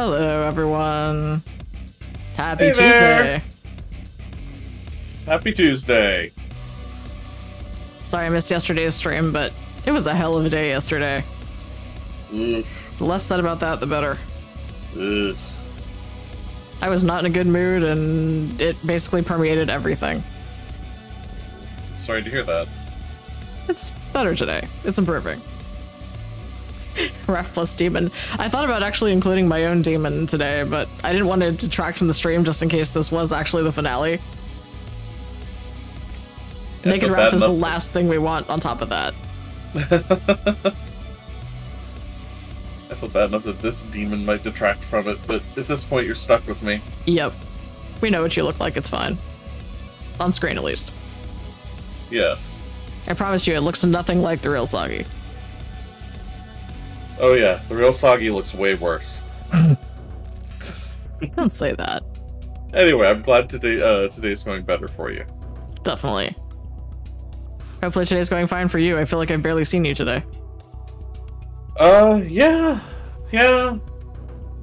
Hello, everyone. Happy Hey there. Tuesday. Happy Tuesday. Sorry I missed yesterday's stream, but it was a hell of a day yesterday. The less said about that, the better. I was not in a good mood, and it basically permeated everything. Sorry to hear that. It's better today. It's improving. Ref plus demon. I thought about actually including my own demon today, but I didn't want to detract from the stream just in case this was actually the finale. Yeah, Naked Ref is the last thing we want on top of that. I feel bad enough that this demon might detract from it, but at this point you're stuck with me. Yep. We know what you look like, it's fine. On screen, at least. Yes. I promise you, it looks nothing like the real Soggy. Oh yeah, the real Soggy looks way worse. Don't say that. Anyway, I'm glad today uh, today's going better for you. Definitely. Hopefully today's going fine for you. I feel like I've barely seen you today. Uh, yeah, yeah.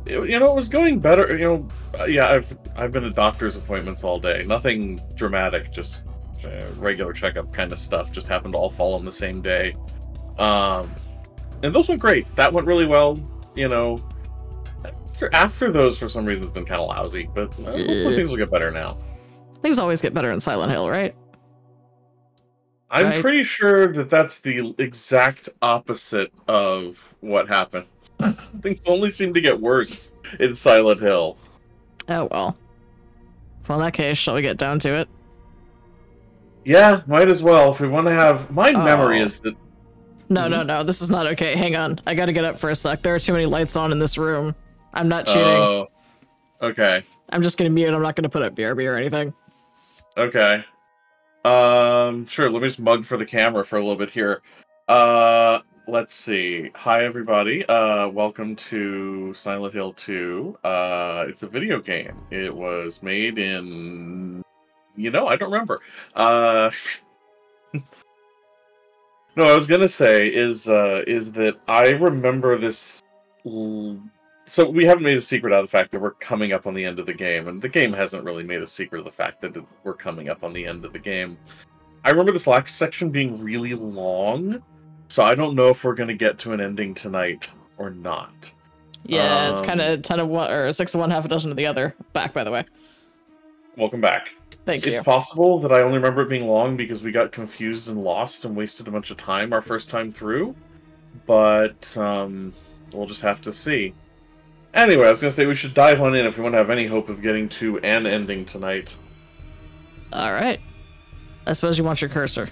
You you know, it was going better. You know, uh, yeah. I've I've been at doctor's appointments all day. Nothing dramatic, just uh, regular checkup kind of stuff. Just happened to all fall on the same day. Um, and those went great. That went really well. You know, after, after those, for some reason, it's been kind of lousy. But uh, hopefully things will get better now. Things always get better in Silent Hill, right? I'm Right. pretty sure that that's the exact opposite of what happened. Things only seem to get worse in Silent Hill. Oh well. Well, in that case, shall we get down to it? Yeah, might as well. If we want to have my memory Oh. is that No, no, no. This is not okay. Hang on. I gotta get up for a sec. There are too many lights on in this room. I'm not cheating. Oh, okay, I'm just gonna mute. I'm not gonna put up BRB or anything. okay. Um, sure. Let me just mug for the camera for a little bit here. Uh, let's see. Hi, everybody. Uh, welcome to Silent Hill 2. Uh, it's a video game. It was made in, you know, I don't remember. Uh. No, I was gonna say is uh is that I remember this. l- So we haven't made a secret out of the fact that we're coming up on the end of the game, and the game hasn't really made a secret of the fact that we're coming up on the end of the game. I remember this last section being really long, so I don't know if we're gonna get to an ending tonight or not. Yeah, it's Um, kind of ten of one or six of one, half a dozen of the other. Back, by the way. Welcome back. Thank it's you. possible that I only remember it being long because we got confused and lost and wasted a bunch of time our first time through. But um, we'll just have to see. Anyway, I was gonna say we should dive on in if we want to have any hope of getting to an ending tonight. All right. I suppose you want your cursor.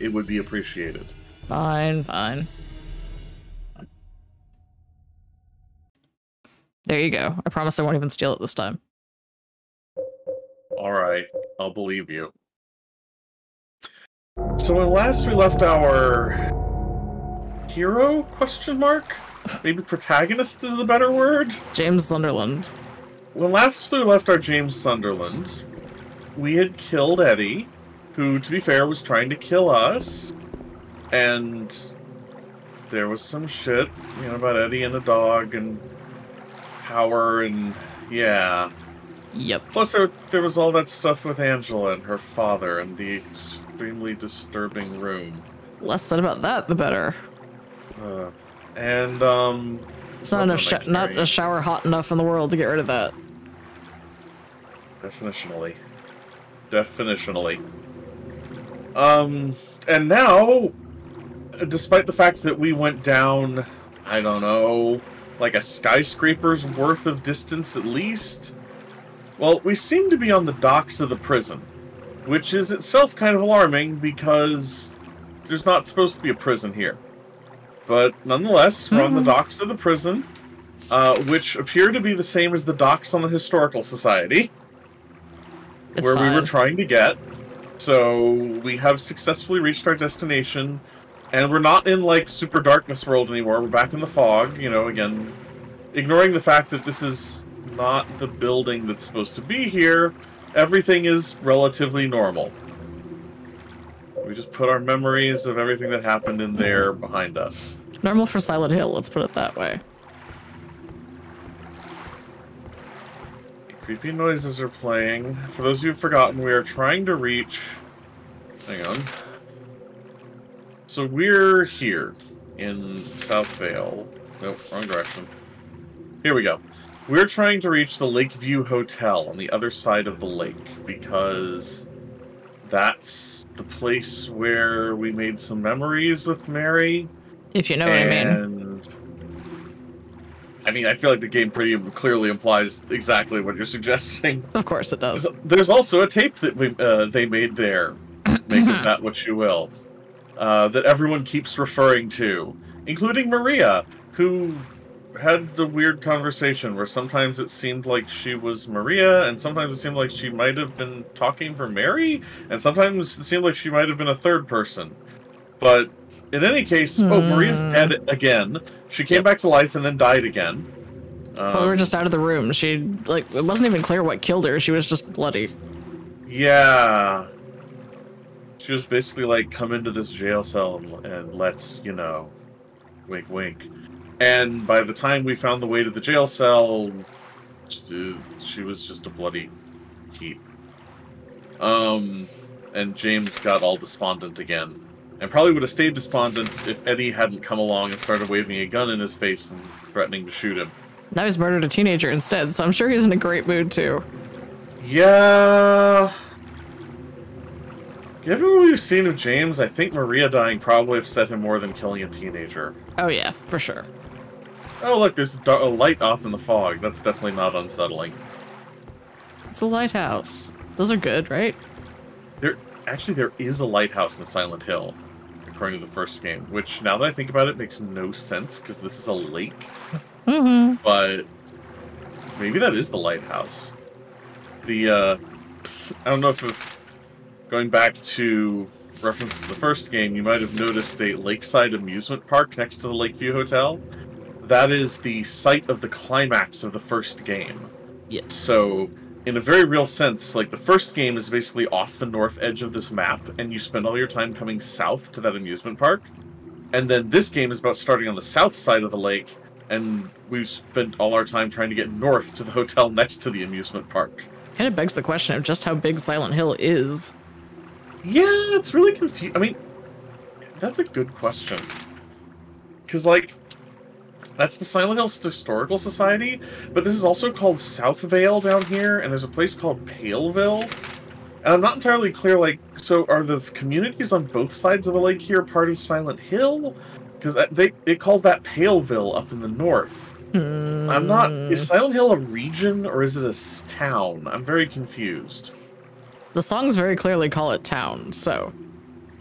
It would be appreciated. Fine, fine. There you go. I promise I won't even steal it this time. All right, I'll believe you. So when last we left our hero question mark, maybe protagonist is the better word. James Sunderland. When last we left our James Sunderland, we had killed Eddie, who, to be fair, was trying to kill us, and there was some shit, you know, about Eddie and a dog and power and yeah. Yep. Plus, there, there was all that stuff with Angela and her father and the extremely disturbing room. Less said about that, the better. Uh, and um, It's not enough. Not a shower hot enough in the world to get rid of that. Definitionally. Definitionally. Um, and now, despite the fact that we went down, I don't know, like a skyscraper's worth of distance at least, well, we seem to be on the docks of the prison, which is itself kind of alarming because there's not supposed to be a prison here. But nonetheless, we're on the Mhm. docks of the prison, uh, which appear to be the same as the docks on the Historical Society It's where we were trying to get. So we have successfully reached our destination, and we're not in like super darkness world anymore. We're back in the fog. You know, again, ignoring the fact that this is not the building that's supposed to be here. Everything is relatively normal. We just put our memories of everything that happened in there behind us. Normal for Silent Hill. Let's put it that way. Creepy noises are playing. For those of you who've forgotten, we are trying to reach. Hang on. So we're here in South Vale. Nope, wrong direction. Here we go. We're trying to reach the Lakeview Hotel on the other side of the lake because that's the place where we made some memories with Mary. If you know what I mean. I mean, I feel like the game pretty clearly implies exactly what you're suggesting. Of course it does. There's also a tape that we, uh, they made there. Make of that what you will. Uh, that everyone keeps referring to, including Maria, who had the weird conversation where sometimes it seemed like she was Maria, and sometimes it seemed like she might have been talking for Mary, and sometimes it seemed like she might have been a third person. But in any case, oh, Maria's Hmm. dead again. She came Yep. back to life and then died again. well, we were Um, just out of the room. She like it wasn't even clear what killed her. She was just bloody. Yeah. She was basically like, come into this jail cell and, and let's, you know, wink, wink. And by the time we found the way to the jail cell, she, was just a bloody heap. Um, and James got all despondent again. And probably would have stayed despondent if Eddie hadn't come along and started waving a gun in his face and threatening to shoot him. Now he's murdered a teenager instead, so I'm sure he's in a great mood too. Yeah. Given what we've seen of James, I think Maria dying probably upset him more than killing a teenager. Oh yeah, for sure. Oh, look, there's a, a light off in the fog. That's definitely not unsettling. It's a lighthouse. Those are good, right? There, actually, there is a lighthouse in Silent Hill, according to the first game. Which, now that I think about it, makes no sense because this is a lake. Mm-hmm. But maybe that is the lighthouse. The uh, I don't know if, if going back to reference to the first game, you might have noticed a lakeside amusement park next to the Lakeview Hotel. That is the site of the climax of the first game. Yes. So, in a very real sense, like the first game is basically off the north edge of this map, and you spend all your time coming south to that amusement park. And then this game is about starting on the south side of the lake, and we've spent all our time trying to get north to the hotel next to the amusement park. Kind of begs the question of just how big Silent Hill is. Yeah, it's really confusing. I mean, that's a good question. Because, like, that's the Silent Hill Historical Society, but this is also called South Vale down here, and there's a place called Paleville. And I'm not entirely clear, like, so are the communities on both sides of the lake here part of Silent Hill? Because they it calls that Paleville up in the north. I'm not. Is Hmm. Silent Hill a region or is it a town? I'm very confused. The songs very clearly call it town, so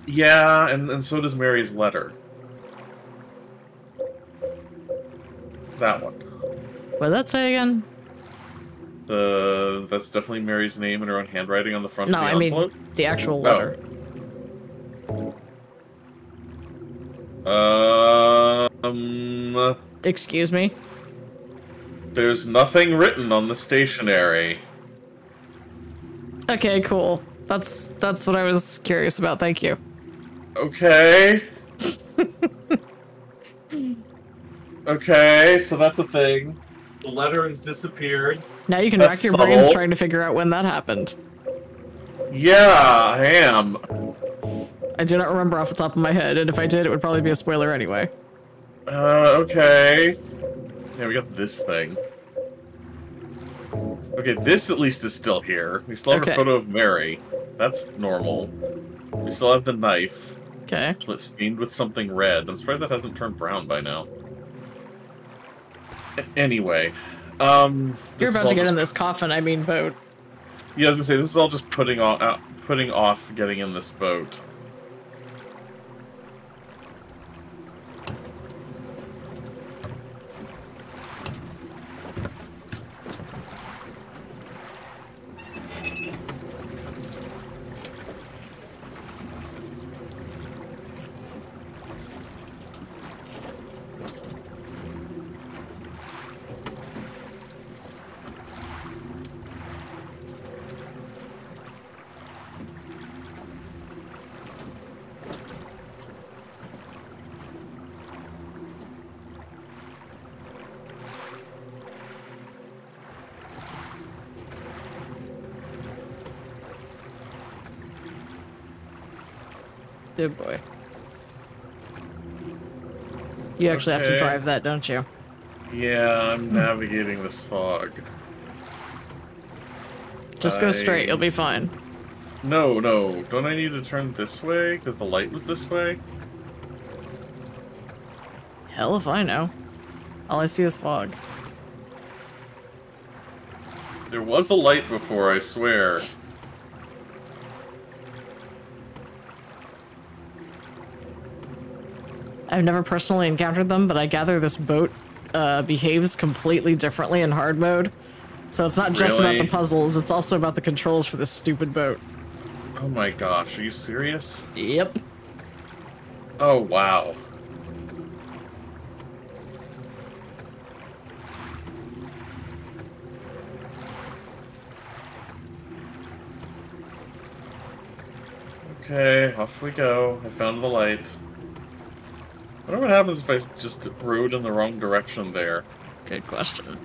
Yeah, and, and so does Mary's letter. That one. what did that say again? The that's definitely Mary's name in her own handwriting on the front No, of the I mean the actual Oh. letter. Um, Excuse me. there's nothing written on the stationery. Okay, cool. That's that's what I was curious about. Thank you. Okay. okay, so that's a thing. The letter has disappeared. Now you can That's rack your brains trying to figure out when that happened. Yeah, I am. I do not remember off the top of my head, and if I did, it would probably be a spoiler anyway. Uh, okay. Yeah, we got this thing. Okay, this at least is still here. We still have Okay. a photo of Mary. That's normal. We still have the knife. Okay. It's stained with something red. I'm surprised that hasn't turned brown by now. Anyway, um, You're about to get just- in this coffin, I mean boat. Yeah, I was gonna say this is all just putting off, uh, putting off getting in this boat. Good boy. You actually have to drive that, don't you? Yeah, I'm navigating this fog. Just go straight, you'll be fine. No, no. Don't I need to turn this way? Because the light was this way? Hell if I know. All I see is fog. There was a light before, I swear. I've never personally encountered them, but I gather this boat uh, behaves completely differently in hard mode. So it's not just about the puzzles, it's also about the controls for this stupid boat. Oh my gosh, are you serious? Yep. Oh wow. Okay, off we go. I found the light. I wonder what happens if I just rode in the wrong direction there. Good question.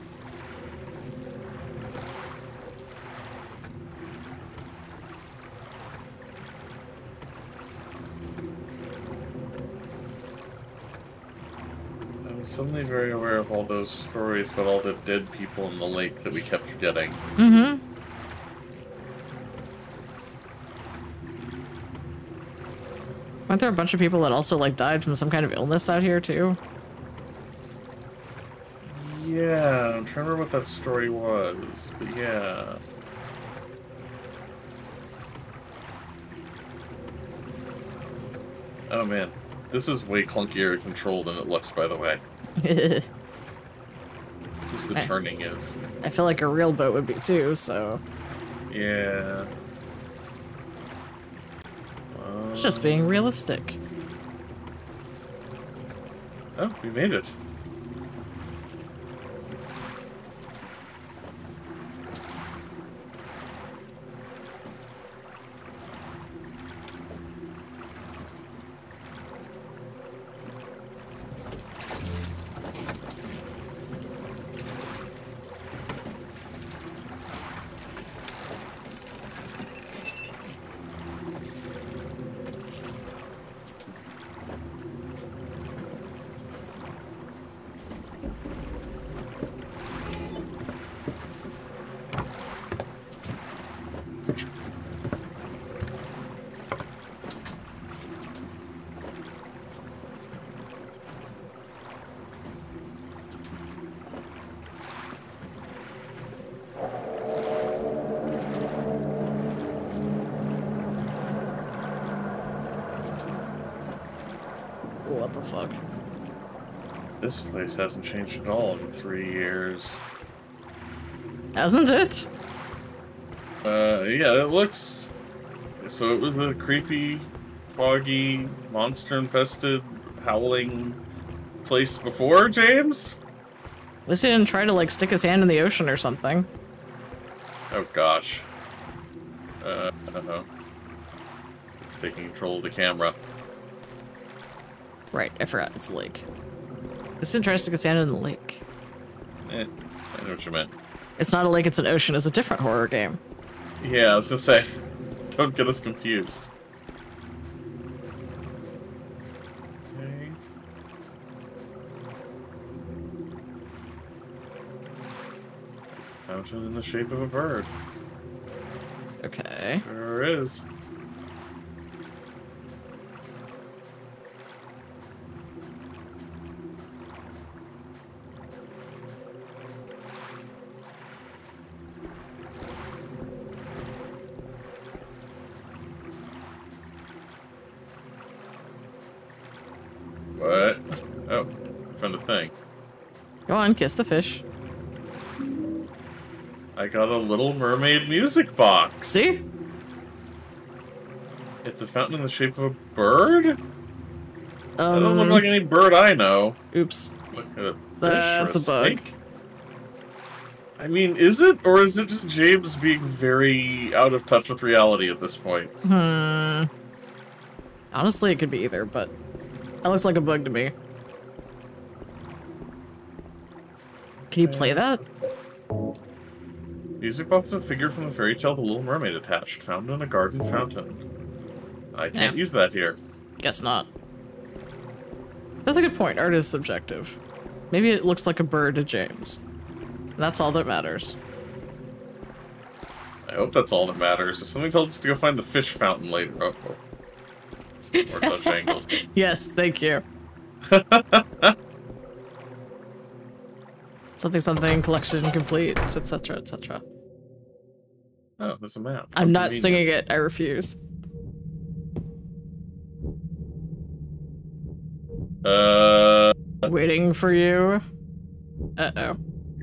I'm suddenly very aware of all those stories about all the dead people in the lake that we kept forgetting. Mm-hmm. Weren't there a bunch of people that also like died from some kind of illness out here too? Yeah, I'm trying to remember what that story was, but yeah. Oh man, this is way clunkier to control than it looks, by the way. At least the Eh. turning is. I feel like a real boat would be too, so Yeah. Just being realistic. Oh, we made it. What the fuck? This place hasn't changed at all in three years. Hasn't it? Uh, yeah, it looks. So it was a creepy, foggy, monster-infested, howling place before, James. At least he didn't try to like stick his hand in the ocean or something. Oh gosh. Uh oh. It's taking control of the camera. Right, I forgot it's a lake. This didn't try to his hand in the lake. Eh, I know what you meant. It's not a lake, it's an ocean. It's a different horror game. Yeah, I was gonna say, don't get us confused. Okay. There's a fountain in the shape of a bird. Okay. There is. Kiss the fish. I got a Little Mermaid music box. See? It's a fountain in the shape of a bird? Um, That doesn't look like any bird I know. oops. A fish That's or a bug. snake. I mean, is it, or is it just James being very out of touch with reality at this point? Hmm. Honestly, it could be either, but that looks like a bug to me. Can you play that? Music box is a figure from the fairy tale The Little Mermaid attached, found in a garden fountain. I can't Yeah. use that here. Guess not. That's a good point. Art is subjective. Maybe it looks like a bird to James. That's all that matters. I hope that's all that matters. If somebody tells us to go find the fish fountain later, oh, oh. or angles. Yes, thank you. something something collection complete, etc. etc. Oh, there's a map. I'm not singing it. I refuse. Uh, Waiting for you. Uh oh.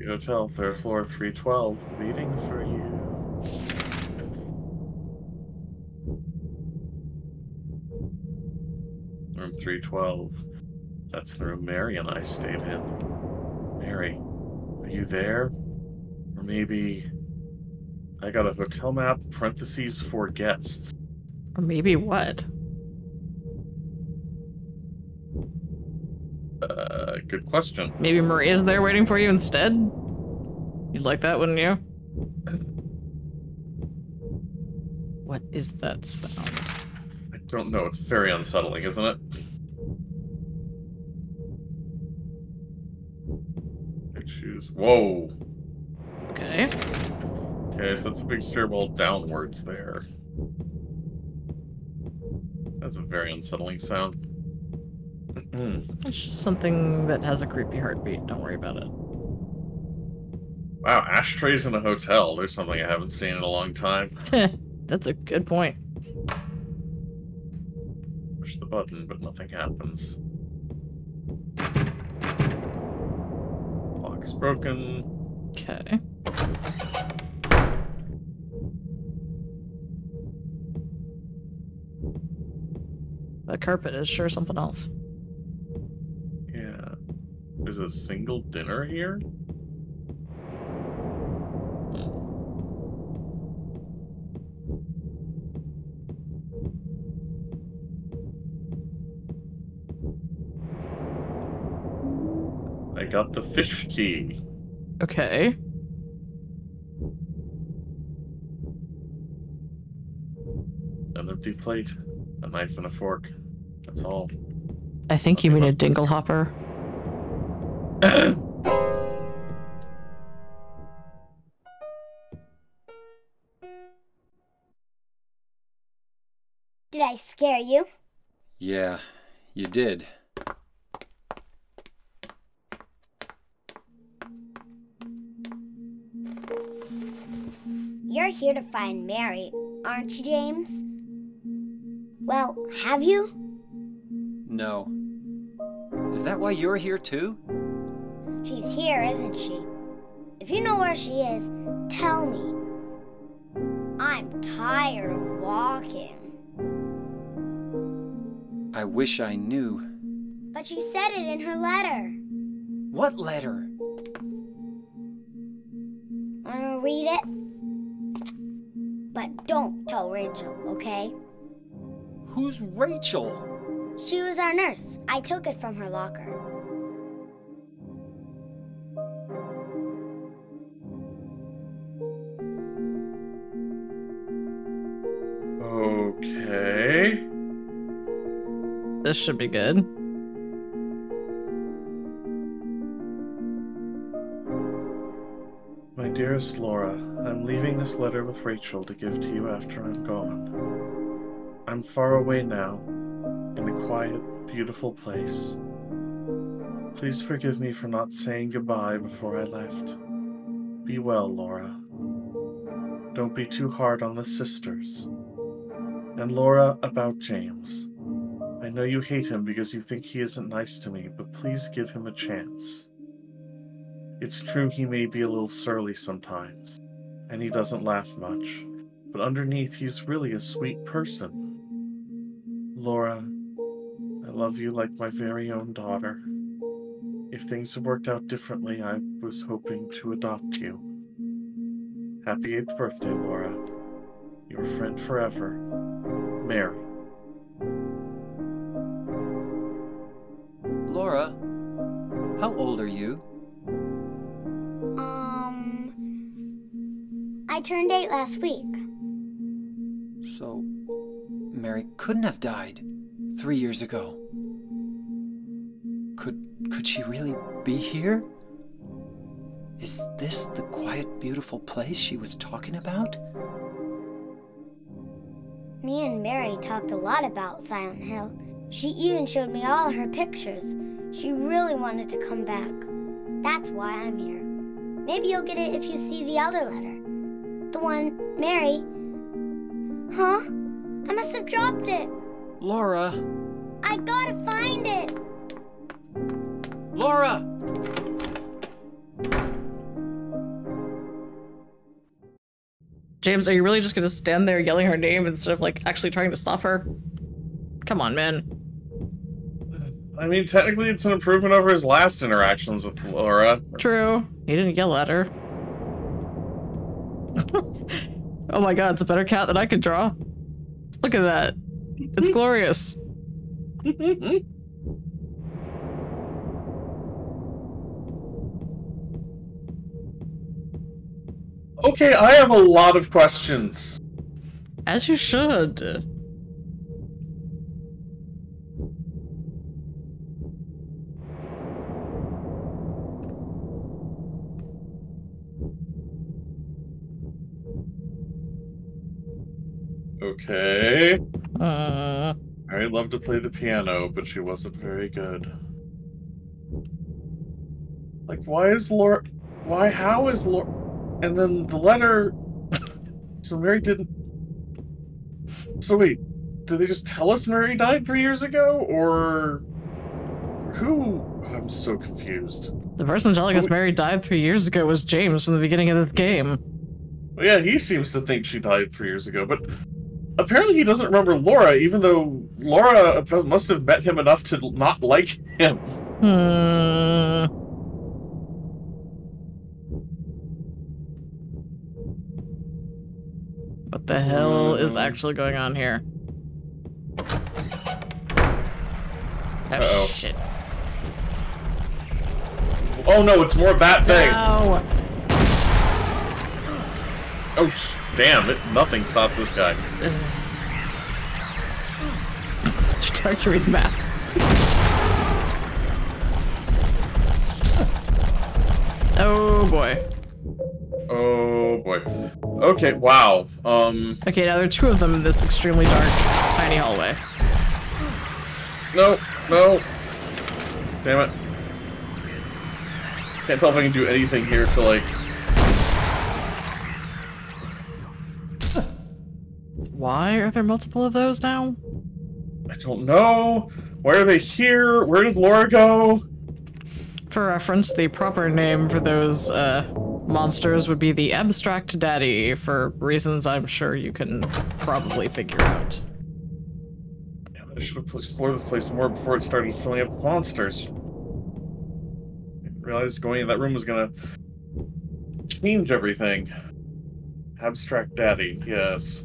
hotel, third floor, 312, waiting for you. Room 312. That's the room Mary and I stayed in. Mary, are you there? Or maybe I got a hotel map, parentheses, for guests. Or maybe what? Uh, good question. Maybe Maria's there waiting for you instead? You'd like that, wouldn't you? What is that sound? I don't know. It's very unsettling, isn't it? I. Whoa. Okay. Okay, so that's a big stairwell downwards there. That's a very unsettling sound. It's just something that has a creepy heartbeat. Don't worry about it. wow, ashtrays in a hotel. There's something I haven't seen in a long time. That's a good point. Push the button, but nothing happens. Broken. Okay. The carpet is sure something else. Yeah. There's a single dinner here? Got the fish key. Okay. An empty plate, a knife and a fork. That's all. I think you mean a dinglehopper. Did I scare you? Yeah, you did. You're here to find Mary, aren't you, James? Well, have you? No. Is that why you're here too? She's here, isn't she? If you know where she is, tell me. I'm tired of walking. I wish I knew. But she said it in her letter. What letter? Wanna read it? But don't tell Rachel, okay? Who's Rachel? She was our nurse. I took it from her locker. Okay. This should be good. Dearest Laura, I'm leaving this letter with Rachel to give to you after I'm gone. I'm far away now, in a quiet, beautiful place. Please forgive me for not saying goodbye before I left. Be well, Laura. Don't be too hard on the sisters. And Laura, about James. I know you hate him because you think he isn't nice to me, but please give him a chance. It's true he may be a little surly sometimes, and he doesn't laugh much, but underneath he's really a sweet person. Laura, I love you like my very own daughter. If things had worked out differently, I was hoping to adopt you. Happy 8th birthday, Laura. Your friend forever, Mary. Laura, how old are you? I turned eight last week. So, Mary couldn't have died. three years ago. Could could she really be here? Is this the quiet, beautiful place she was talking about? Me and Mary talked a lot about Silent Hill. She even showed me all her pictures. She really wanted to come back. That's why I'm here. Maybe you'll get it if you see the other letter. The one Mary. Huh? I must have dropped it. Laura! I gotta find it. Laura! James, are you really just gonna stand there yelling her name instead of like actually trying to stop her? Come on, man. I mean, technically, it's an improvement over his last interactions with Laura. True. He didn't yell at her. oh my god, it's a better cat than I could draw. Look at that. It's glorious. Okay, I have a lot of questions. As you should. Okay. Uh, Mary loved to play the piano, but she wasn't very good. Like, why is Laura. Why? How is Laura. And then the letter. So Mary didn't. So wait, did they just tell us Mary died three years ago? Or. Who? I'm so confused. the person telling us Mary died three years ago was James from the beginning of the game. Well, yeah, he seems to think she died three years ago, but apparently he doesn't remember Laura, even though Laura must have met him enough to not like him. Hmm. What the hell is Hmm. actually going on here? Oh Uh-oh. shit. Oh no, it's more of that thing. No. Oh, sh- damn it! Nothing stops this guy. Too tired to read the map. Oh boy. Oh boy. Okay, wow. Um, Okay, now there are two of them in this extremely dark, tiny hallway. no, no. Damn it. Can't tell if I can do anything here to like. Why are there multiple of those now? I don't know. Why are they here? Where did Laura go? For reference, the proper name for those uh, monsters would be the Abstract Daddy, for reasons I'm sure you can probably figure out. It, I should have explored this place more before it started filling up with monsters. I didn't realize going in that room was gonna change everything. Abstract Daddy, yes.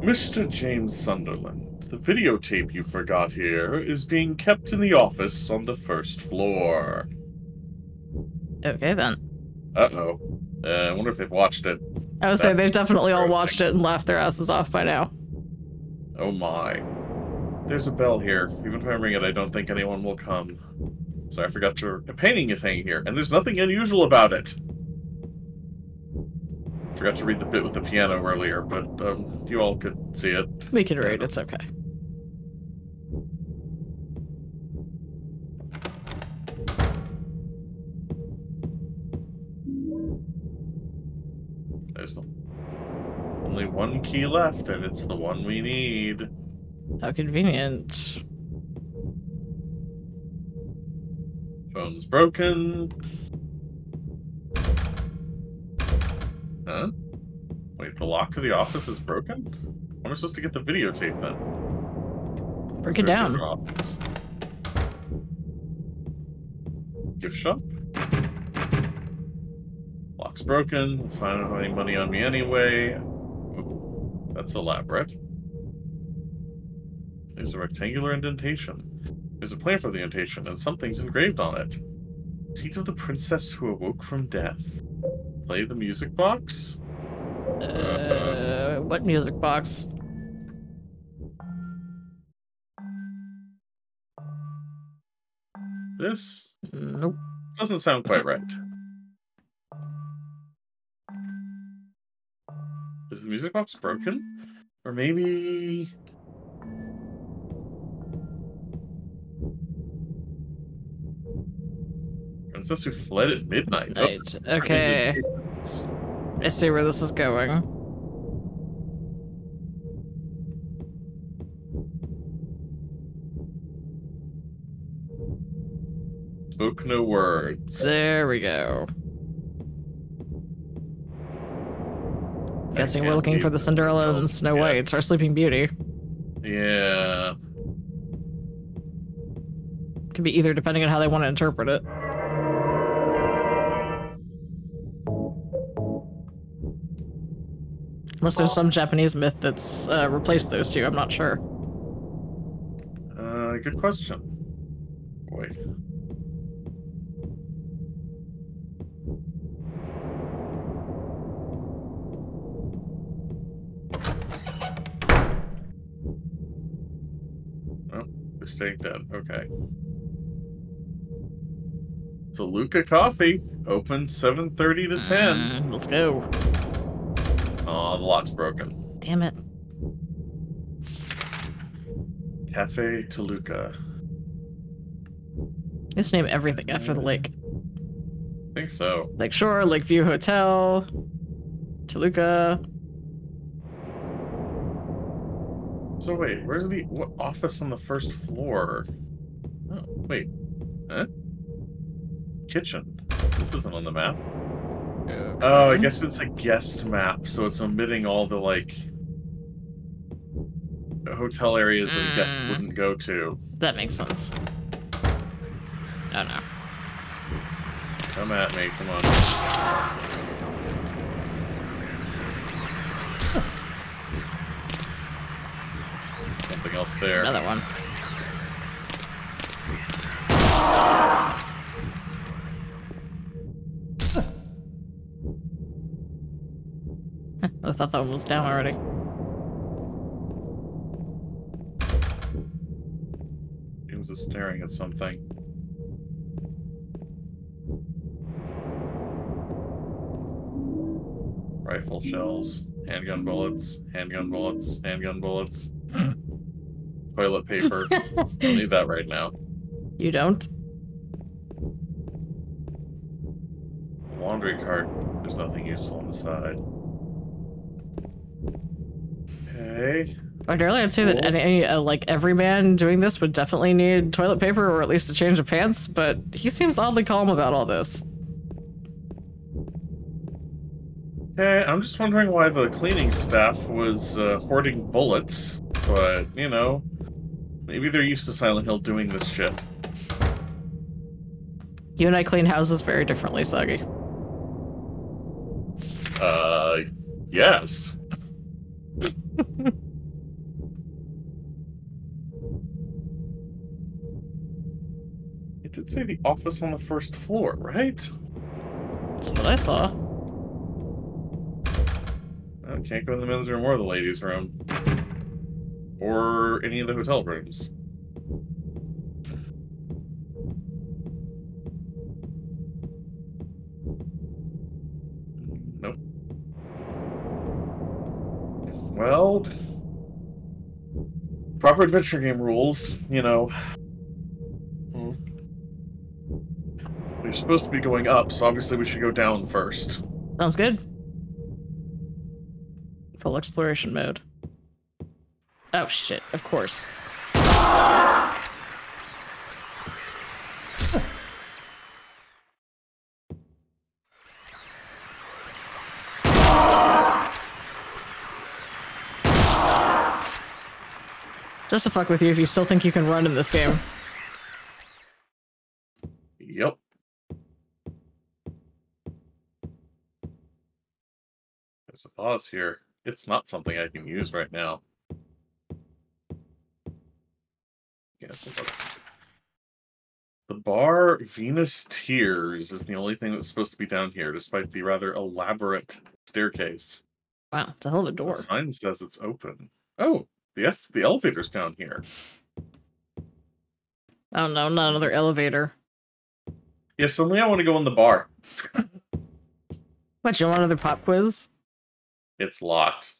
Mr. James Sunderland, the videotape you forgot here is being kept in the office on the first floor. Okay then. Uh-oh. Uh, I wonder if they've watched it. I would say they've definitely all watched it and laughed their asses off by now. Oh my. There's a bell here. Even if I ring it, I don't think anyone will come. So I forgot to... A painting is hanging here, and there's nothing unusual about it. Forgot to read the bit with the piano earlier, but um, you all could see it. We can read, it's okay. There's only one key left, and it's the one we need. How convenient. Phone's broken. Huh? Wait, the lock to the office is broken? When am I supposed to get the videotape then? Break it down. Gift shop? Lock's broken. Let's find out if I have any money on me anyway. Ooh, that's elaborate. There's a rectangular indentation. There's a plan for the indentation, and something's engraved on it. Seat of the princess who awoke from death. Play the music box? Uh, what music box? This Nope. doesn't sound quite right. Is the music box broken? Or maybe... Princess who fled at midnight. Oh, Right. Okay. I see where this is going. Spoke no words. There we go. Guessing we're looking for the Cinderella. and Snow Yeah. White, our Sleeping Beauty. Yeah. Could be either depending on how they want to interpret it. Unless there's some Japanese myth that's uh, replaced those two, I'm not sure. Uh, good question. Boy. Oh, staying dead. Okay. So Luca Coffee open 7:30 to 10. Mm, let's go. Oh, the lock's broken. Damn it. Cafe Toluca. Let's name everything after the lake. I think so. Lake Shore, Lakeview Hotel, Toluca. So wait, where's the what office on the first floor? Oh, wait. Huh? Kitchen. This isn't on the map. Oh, I guess it's a guest map, so it's omitting all the like hotel areas that a guest Mm. wouldn't go to. That makes sense. Oh no. Come at me, come on. Something else there. Another one. I thought that one was down already. James is staring at something. Rifle shells, handgun bullets, handgun bullets, handgun bullets. Toilet paper. Don't need that right now. You don't? Laundry cart. There's nothing useful on the side. Okay. Ordinarily, I'd say that Cool. any, uh, like, every man doing this would definitely need toilet paper or at least a change of pants, but he seems oddly calm about all this. Okay, I'm just wondering why the cleaning staff was uh, hoarding bullets, but, you know, maybe they're used to Silent Hill doing this shit. You and I clean houses very differently, Sagi. Uh, yes. it did say the office on the first floor, right? That's what I saw. I can't go in the men's room or the ladies' room. Or any of the hotel rooms. Well, proper adventure game rules, you know. Hmm. We're supposed to be going up, so obviously we should go down first. Sounds good. Full exploration mode. Oh shit, of course. Just to fuck with you if you still think you can run in this game. Yep. There's a pause here. It's not something I can use right now. Yeah, so let's... The bar Venus Tears is the only thing that's supposed to be down here, despite the rather elaborate staircase. Wow, it's a hell of a The door. sign says it's open. Oh, yes, the elevator's down here. Oh no, not not another elevator. Yeah, suddenly I want to go in the bar. What, you want another pop quiz? It's locked.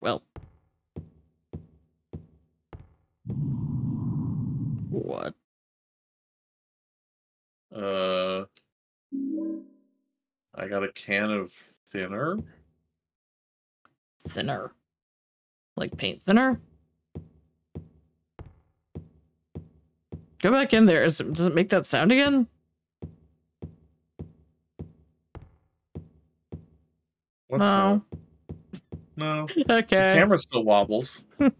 Well. What? Uh, I got a can of thinner. Thinner. Like paint thinner? Go back in there. Is it, does it make that sound again? What's no. that? No. The Okay. camera still wobbles.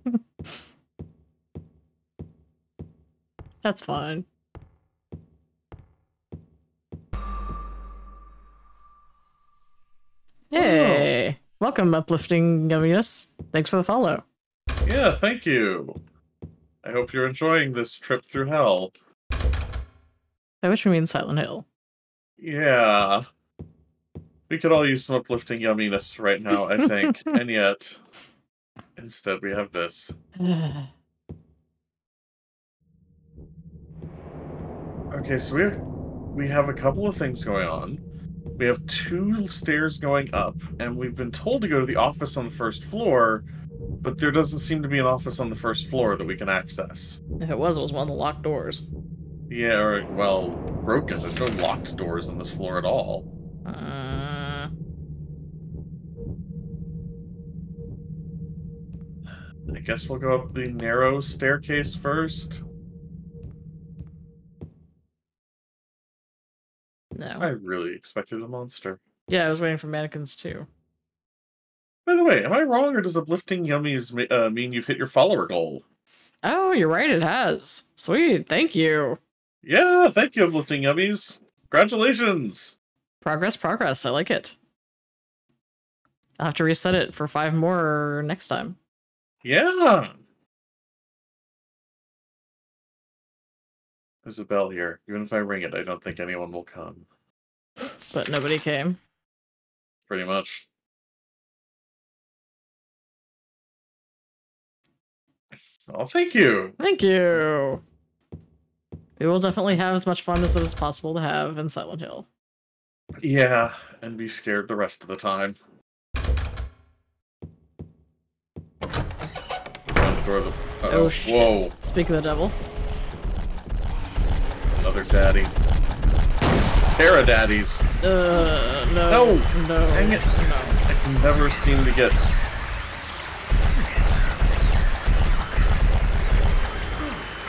That's fine. Oh. Hey, welcome, uplifting yumminess. Thanks for the follow. Yeah, thank you. I hope you're enjoying this trip through hell. By which we mean Silent Hill. Yeah. We could all use some uplifting yumminess right now, I think. and yet, instead, we have this. Okay, so we have we have a couple of things going on. We have two stairs going up, and we've been told to go to the office on the first floor, but there doesn't seem to be an office on the first floor that we can access. if it was, it was one of the locked doors. Yeah, or well, broken. There's no locked doors on this floor at all. Uh, I guess we'll go up the narrow staircase first. I really expected a monster. Yeah, I was waiting for mannequins too. By the way, am I wrong, or does uplifting yummies uh, mean you've hit your follower goal? Oh, you're right, it has. Sweet, thank you. Yeah, thank you, uplifting yummies. Congratulations. Progress, progress. I like it. I'll have to reset it for five more next time. Yeah. There's a bell here. Even if I ring it, I don't think anyone will come. But nobody came. Pretty much. Oh, thank you. Thank you. We will definitely have as much fun as it is possible to have in Silent Hill. Yeah, and be scared the rest of the time. Open the door. The... Uh-oh. Oh, shit. Whoa, Speak of the devil. Another daddy. Para daddies. Uh, no. No. No. Dang it. No. I can never seem to get.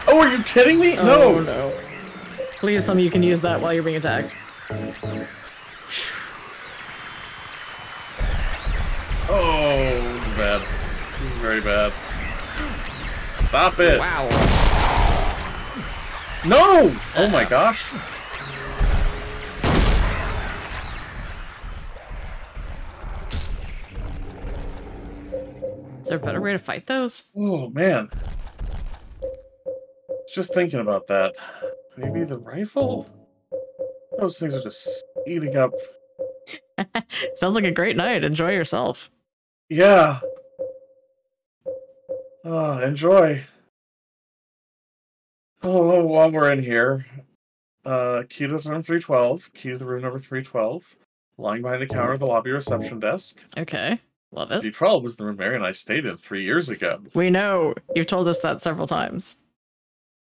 Oh, are you kidding me? Oh, no. no. Please tell me you can use that while you're being attacked. Oh, this is bad. This is very bad. Stop it. Wow. No! Oh my gosh. Is there a better way to fight those? Oh man. Just thinking about that. Maybe the rifle? Those things are just eating up. Sounds like a great night. Enjoy yourself. Yeah. Oh, enjoy. Oh, while we're in here, uh, key to room 312, key to the room number 312, lying behind the counter of the lobby reception desk. Okay. Love it. D12 was the room Mary and I stayed in three years ago. We know. You've told us that several times.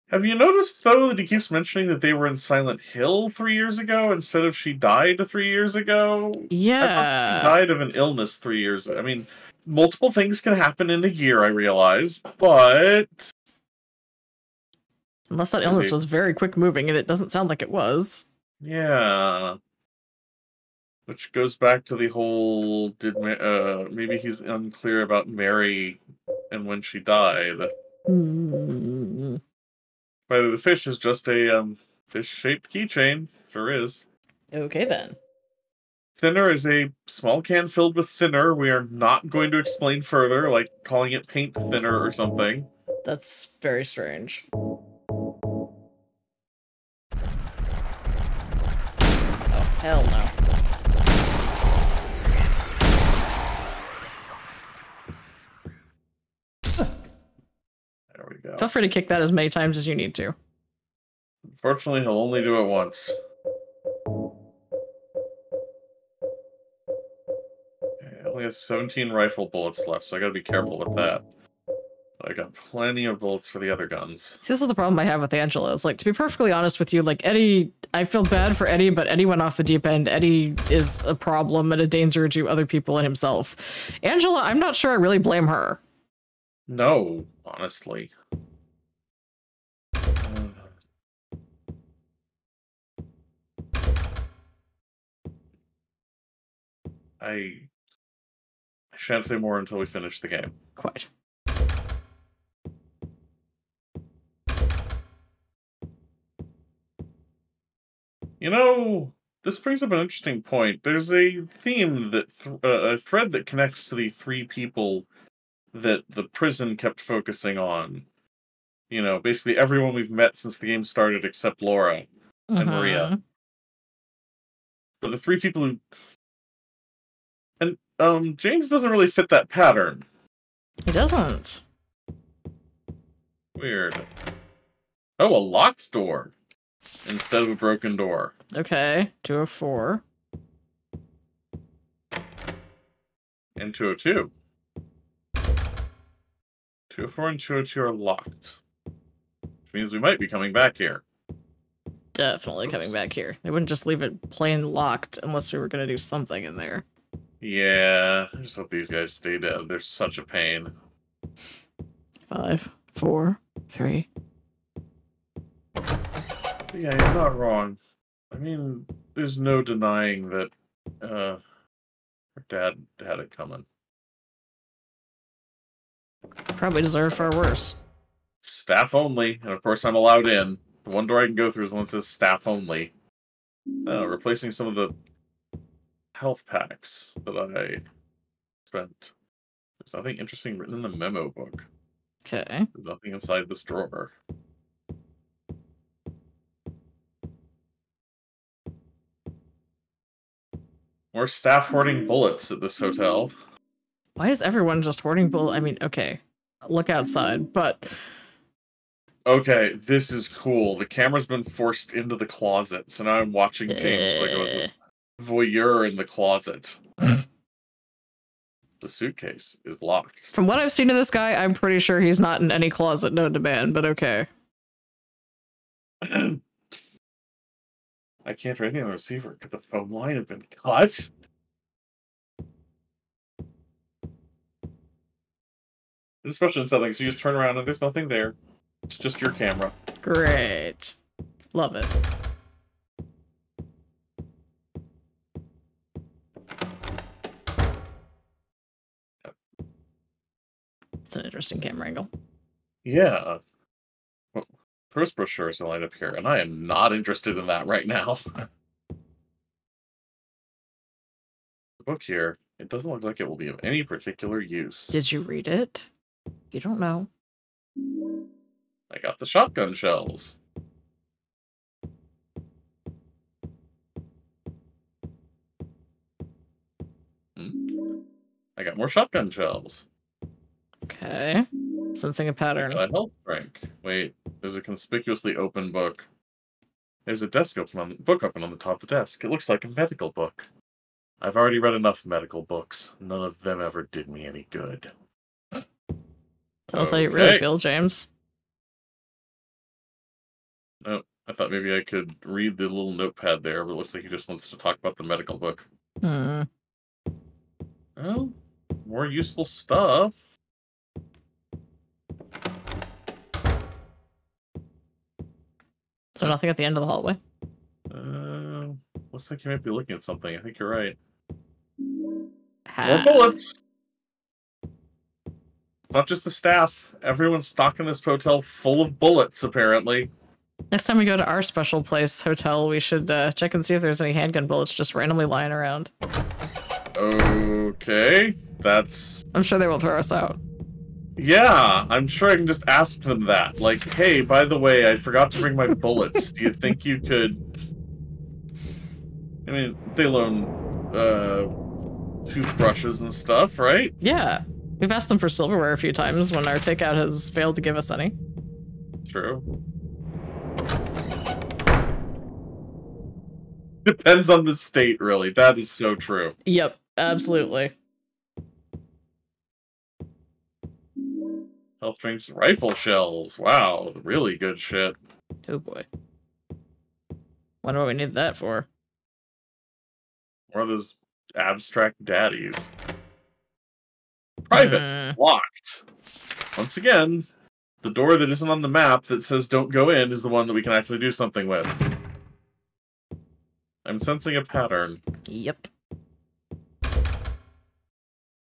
Have you noticed, though, that he keeps mentioning that they were in Silent Hill three years ago instead of she died three years ago? Yeah. she died of an illness three years I mean, multiple things can happen in a year, I realize, but Unless that illness was very quick moving, and it doesn't sound like it was. yeah. Which goes back to the whole did Ma- uh maybe he's unclear about Mary and when she died. Hmm. By the way, the fish is just a um fish shaped keychain. Sure is. Okay then. Thinner is a small can filled with thinner. We are not going to explain further, like calling it paint thinner or something. That's very strange. Hell no. There we go. Feel free to kick that as many times as you need to. Unfortunately, he'll only do it once. Okay, I only have 17 rifle bullets left, so I gotta be careful with that. I got plenty of bullets for the other guns. See, this is the problem I have with Angela. Is like to be perfectly honest with you, like Eddie, I feel bad for Eddie, but Eddie went off the deep end. Eddie is a problem and a danger to other people and himself. Angela, I'm not sure I really blame her. No, honestly. I I shan't say more until we finish the game. Quite. You know, this brings up an interesting point. There's a theme that th- uh, a thread that connects to the three people that the prison kept focusing on. You know, basically everyone we've met since the game started except Laura and Maria. Mhm. But the three people who and um James doesn't really fit that pattern. He doesn't. Weird. Oh, a locked door instead of a broken door. Okay, two of four. And 202. 204 and 202 are locked. Which means we might be coming back here. Definitely coming back here. They wouldn't just leave it plain locked unless we were gonna do something in there. Yeah, I just hope these guys stay dead. They're such a pain. Five, four, three. Yeah, you're not wrong. I mean, there's no denying that uh her dad had it coming. Probably deserved far worse. Staff only, and of course I'm allowed in. The one door I can go through is the one that says staff only. Uh, replacing some of the health packs that I spent. There's nothing interesting written in the memo book. Okay. There's nothing inside this drawer. More staff hoarding bullets at this hotel. Why is everyone just hoarding bull? I mean, okay. Look outside, but Okay, this is cool. The camera's been forced into the closet, so now I'm watching James like I was eh, a voyeur in the closet. the suitcase is locked. from what I've seen of this guy, I'm pretty sure he's not in any closet known to man, but okay. I can't do anything on the receiver. Could the phone line have been cut? Especially in so you just turn around and there's nothing there. It's just your camera. Great. Love it. It's an interesting camera angle. Yeah. Well, First brochure is light up here, and I am not interested in that right now. the book here, it doesn't look like it will be of any particular use. Did you read it? You don't know. I got the shotgun shells. Hmm. I got more shotgun shells. Okay. Sensing a pattern. A health drink. Wait, there's a conspicuously open book. There's a desk open on the book open on the top of the desk. It looks like a medical book. I've already read enough medical books. None of them ever did me any good. Tell us how you really feel, James. Oh, I thought maybe I could read the little notepad there, but it looks like he just wants to talk about the medical book. Hmm. Well, more useful stuff. So nothing at the end of the hallway. Uh, looks like you might be looking at something. I think you're right. More bullets. Not just the staff. Everyone's stocking this hotel full of bullets, apparently. Next time we go to our special place hotel, we should uh, check and see if there's any handgun bullets just randomly lying around. Okay, that's I'm sure they will throw us out. Yeah. I'm sure I can just ask them that. Like, hey, by the way, I forgot to bring my bullets. Do you think you could? I mean, they loan uh, toothbrushes and stuff, right? Yeah. We've asked them for silverware a few times when our takeout has failed to give us any. True. Depends on the state, really. That is so true. Yep, absolutely. Health drinks, rifle shells. Wow, really good shit. Oh boy. Wonder what we need that for. One of those abstract daddies. Private. Mm. Locked. Once again, the door that isn't on the map that says don't go in is the one that we can actually do something with. I'm sensing a pattern. Yep.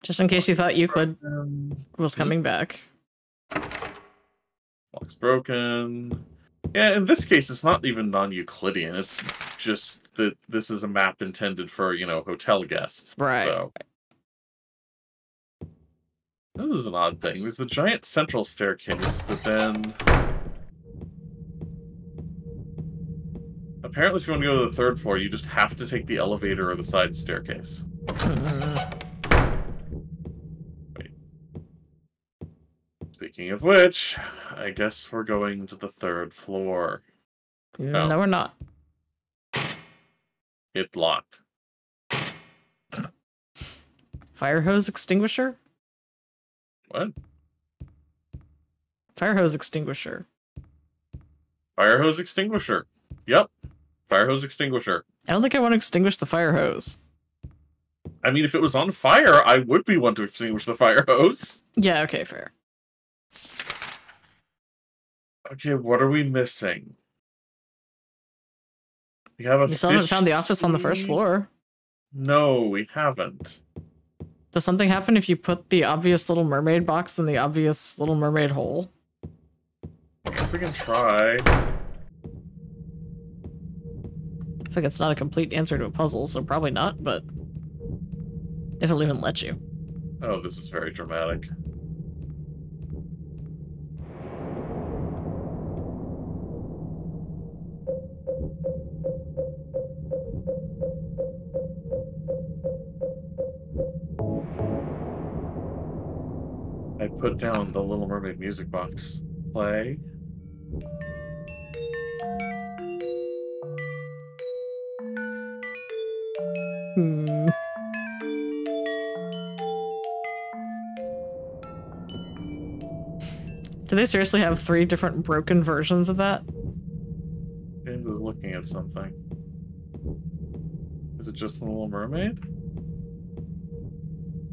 Just in case you thought Euclid was coming back. Lock's broken. Yeah, in this case, it's not even non-Euclidean. It's just that this is a map intended for, you know, hotel guests. Right. So. This is an odd thing. There's a giant central staircase, but then... Apparently, if you want to go to the third floor, you just have to take the elevator or the side staircase. Speaking of which, I guess we're going to the third floor. Mm, no, we're not. It locked. Fire hose extinguisher? What? Fire hose extinguisher. Fire hose extinguisher. Yep. Fire hose extinguisher. I don't think I want to extinguish the fire hose. I mean, if it was on fire, I would be one to extinguish the fire hose. Yeah, okay, fair. Okay, what are we missing? We have a We still haven't found the office on the first floor. No, we haven't. Does something happen if you put the obvious little mermaid box in the obvious little mermaid hole? I guess we can try. I think it's not a complete answer to a puzzle, so probably not, but if it'll even let you. Oh, this is very dramatic. Put down the Little Mermaid music box. Play. Hmm. Do they seriously have three different broken versions of that? James is looking at something. Is it just the Little Mermaid? I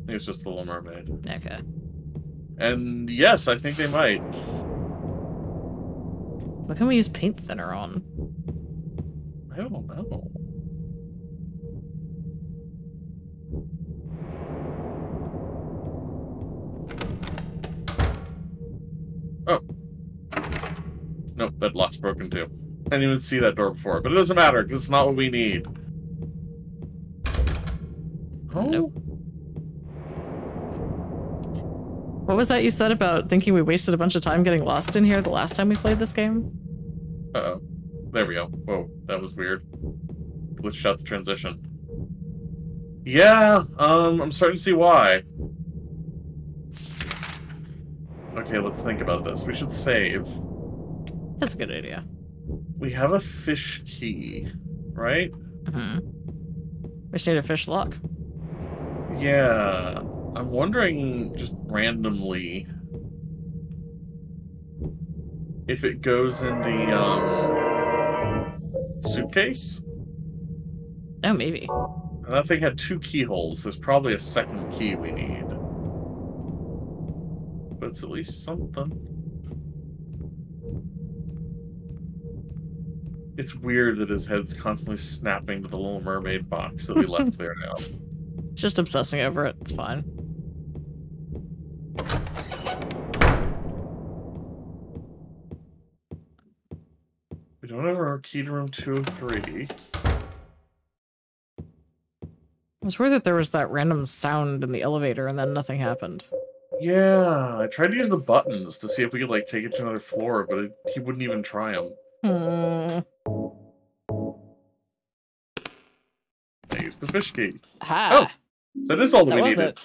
think it's just the Little Mermaid. Okay. And yes, I think they might. What can we use paint thinner on? I don't know. Oh. Nope, that lock's broken too. I didn't even see that door before, but it doesn't matter because it's not what we need. Oh, Nope. What was that you said about thinking we wasted a bunch of time getting lost in here the last time we played this game? Uh-oh. There we go. Whoa, that was weird. Glitched out the transition. Yeah, um, I'm starting to see why. Okay, let's think about this. We should save. That's a good idea. We have a fish key, right? hmm We just need a fish lock. Yeah. I'm wondering just randomly if it goes in the um suitcase. Oh, maybe. And that thing had two keyholes. There's probably a second key we need. But it's at least something. It's weird that his head's constantly snapping to the Little Mermaid box that we left there now. Just obsessing over it. It's fine. We don't have our key to room 203. It was weird that there was that random sound in the elevator and then nothing happened. Yeah, I tried to use the buttons to see if we could like take it to another floor, but it, he wouldn't even try them. Hmm. I used the fish key. Ha! That is all that, that we needed. it.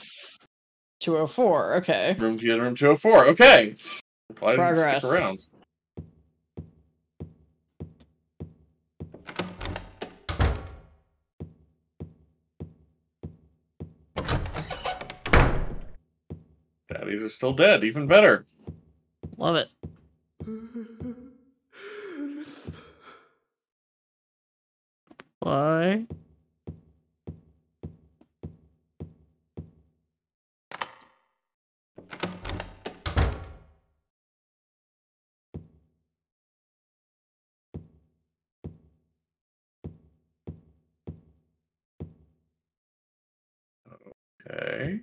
204. Okay. Room to room 204. Okay. Glad Progress. Stick around. Daddies are still dead. Even better. Love it. Why? Okay.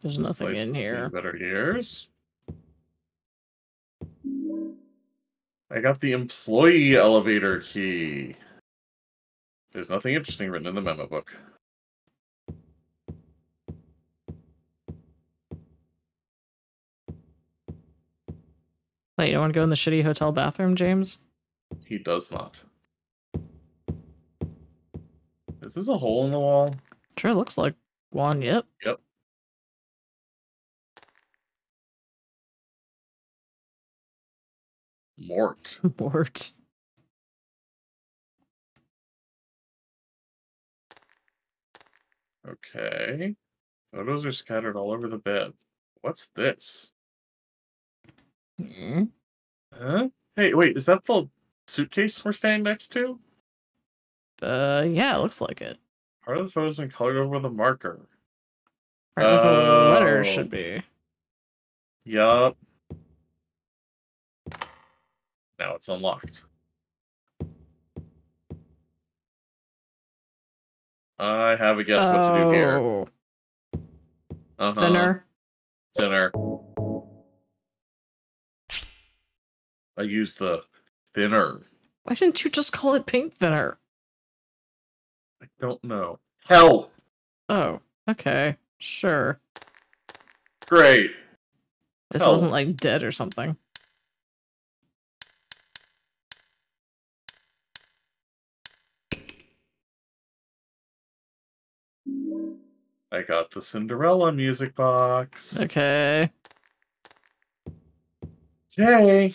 There's This nothing in here. Better years. I got the employee elevator key. There's nothing interesting written in the memo book. Wait, you don't want to go in the shitty hotel bathroom, James? He does not. Is this a hole in the wall? Sure looks like one. Yep. Yep. Mort. Mort. Okay. Photos are scattered all over the bed. What's this? Mm. Huh? Hey, wait, is that the suitcase we're standing next to? Uh, yeah, it looks like it. Part of the photo's been colored over with a marker. Where the letter Oh. should be. Yup. Now it's unlocked. I have a guess what to do here. Oh, Uh-huh. thinner. Thinner. I used the thinner. Why didn't you just call it paint thinner? I don't know. Help! Oh, okay, sure. Great. This Help. wasn't like dead or something. I got the Cinderella music box. Okay, Yay!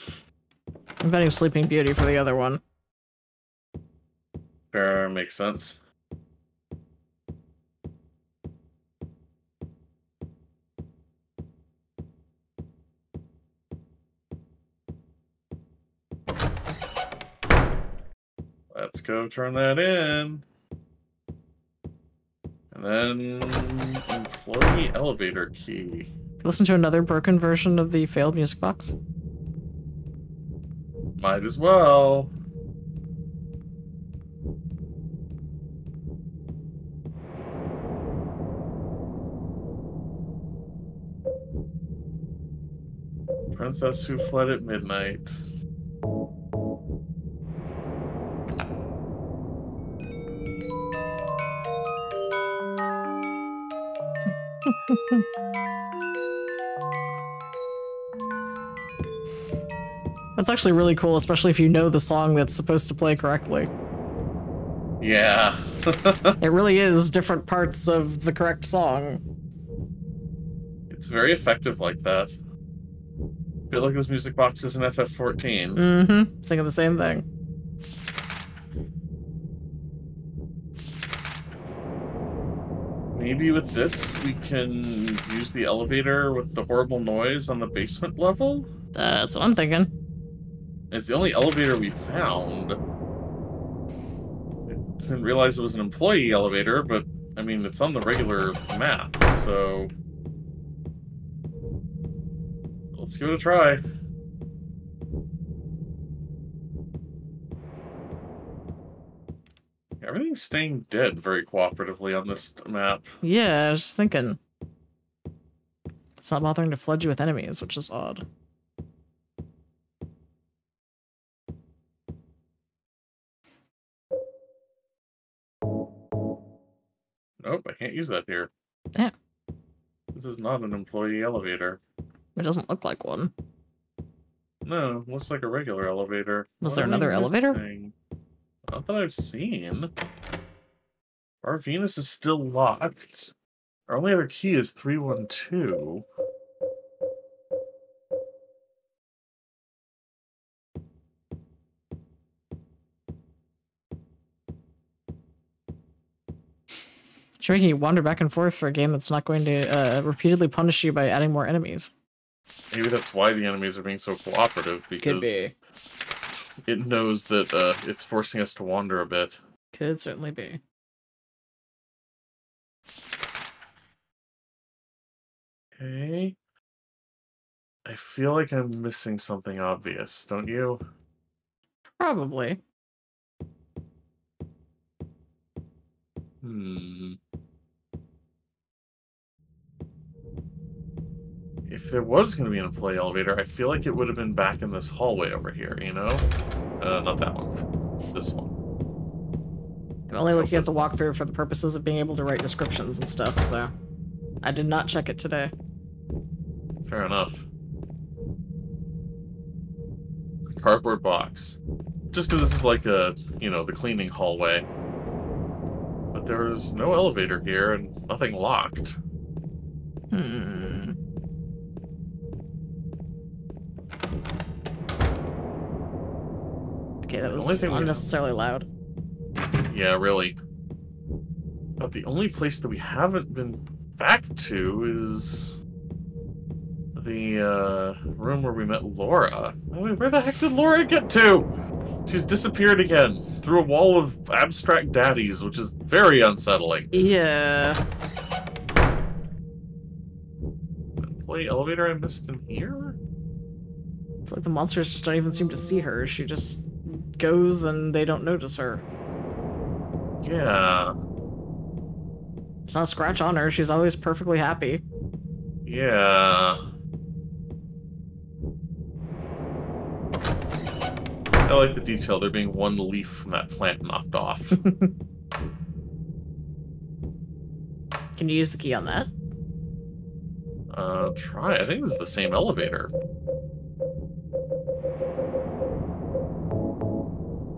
I'm betting Sleeping Beauty for the other one. Fair, makes sense. Let's go turn that in. And then employee elevator key. Listen to another broken version of the failed music box. Might as well. Princess who fled at midnight. That's actually really cool, especially if you know the song that's supposed to play correctly. Yeah. It really is different parts of the correct song. it's very effective like that. feel like this music box is an FF14. Mm-hmm. Singing the same thing. Maybe with this, we can use the elevator with the horrible noise on the basement level? That's what I'm thinking. It's the only elevator we found. I didn't realize it was an employee elevator, but I mean, it's on the regular map, so. Let's give it a try. Everything's staying dead very cooperatively on this map. Yeah, I was just thinking. It's not bothering to flood you with enemies, which is odd. Nope, I can't use that here. Yeah. This is not an employee elevator. It doesn't look like one. No, looks like a regular elevator. Was What there another elevator? Missing? Not that I've seen. Our Venus is still locked. Our only other key is 312. She's making you wander back and forth for a game that's not going to uh, repeatedly punish you by adding more enemies. Maybe that's why the enemies are being so cooperative because Could be. It knows that uh, it's forcing us to wander a bit. Could certainly be. Okay. I feel like I'm missing something obvious, don't you? Probably. Hmm. If there was going to be an employee elevator, I feel like it would have been back in this hallway over here, you know? Uh, not that one. This one. I'm only looking at the walkthrough for the purposes of being able to write descriptions and stuff, so I did not check it today. Fair enough. Cardboard box. Just because this is like a, you know, the cleaning hallway. But there's no elevator here and nothing locked. Hmm. Okay, that The only was unnecessarily loud. Yeah, really. But the only place that we haven't been back to is the uh, room where we met Laura. I mean, where the heck did Laura get to? She's disappeared again through a wall of abstract daddies, which is very unsettling. Yeah. Employee elevator I missed in here? It's like the monsters just don't even seem to see her. She just goes and they don't notice her. Yeah. It's not a scratch on her. She's always perfectly happy. Yeah. I like the detail. There being one leaf from that plant knocked off. Can you use the key on that? Uh, try. I think this is the same elevator.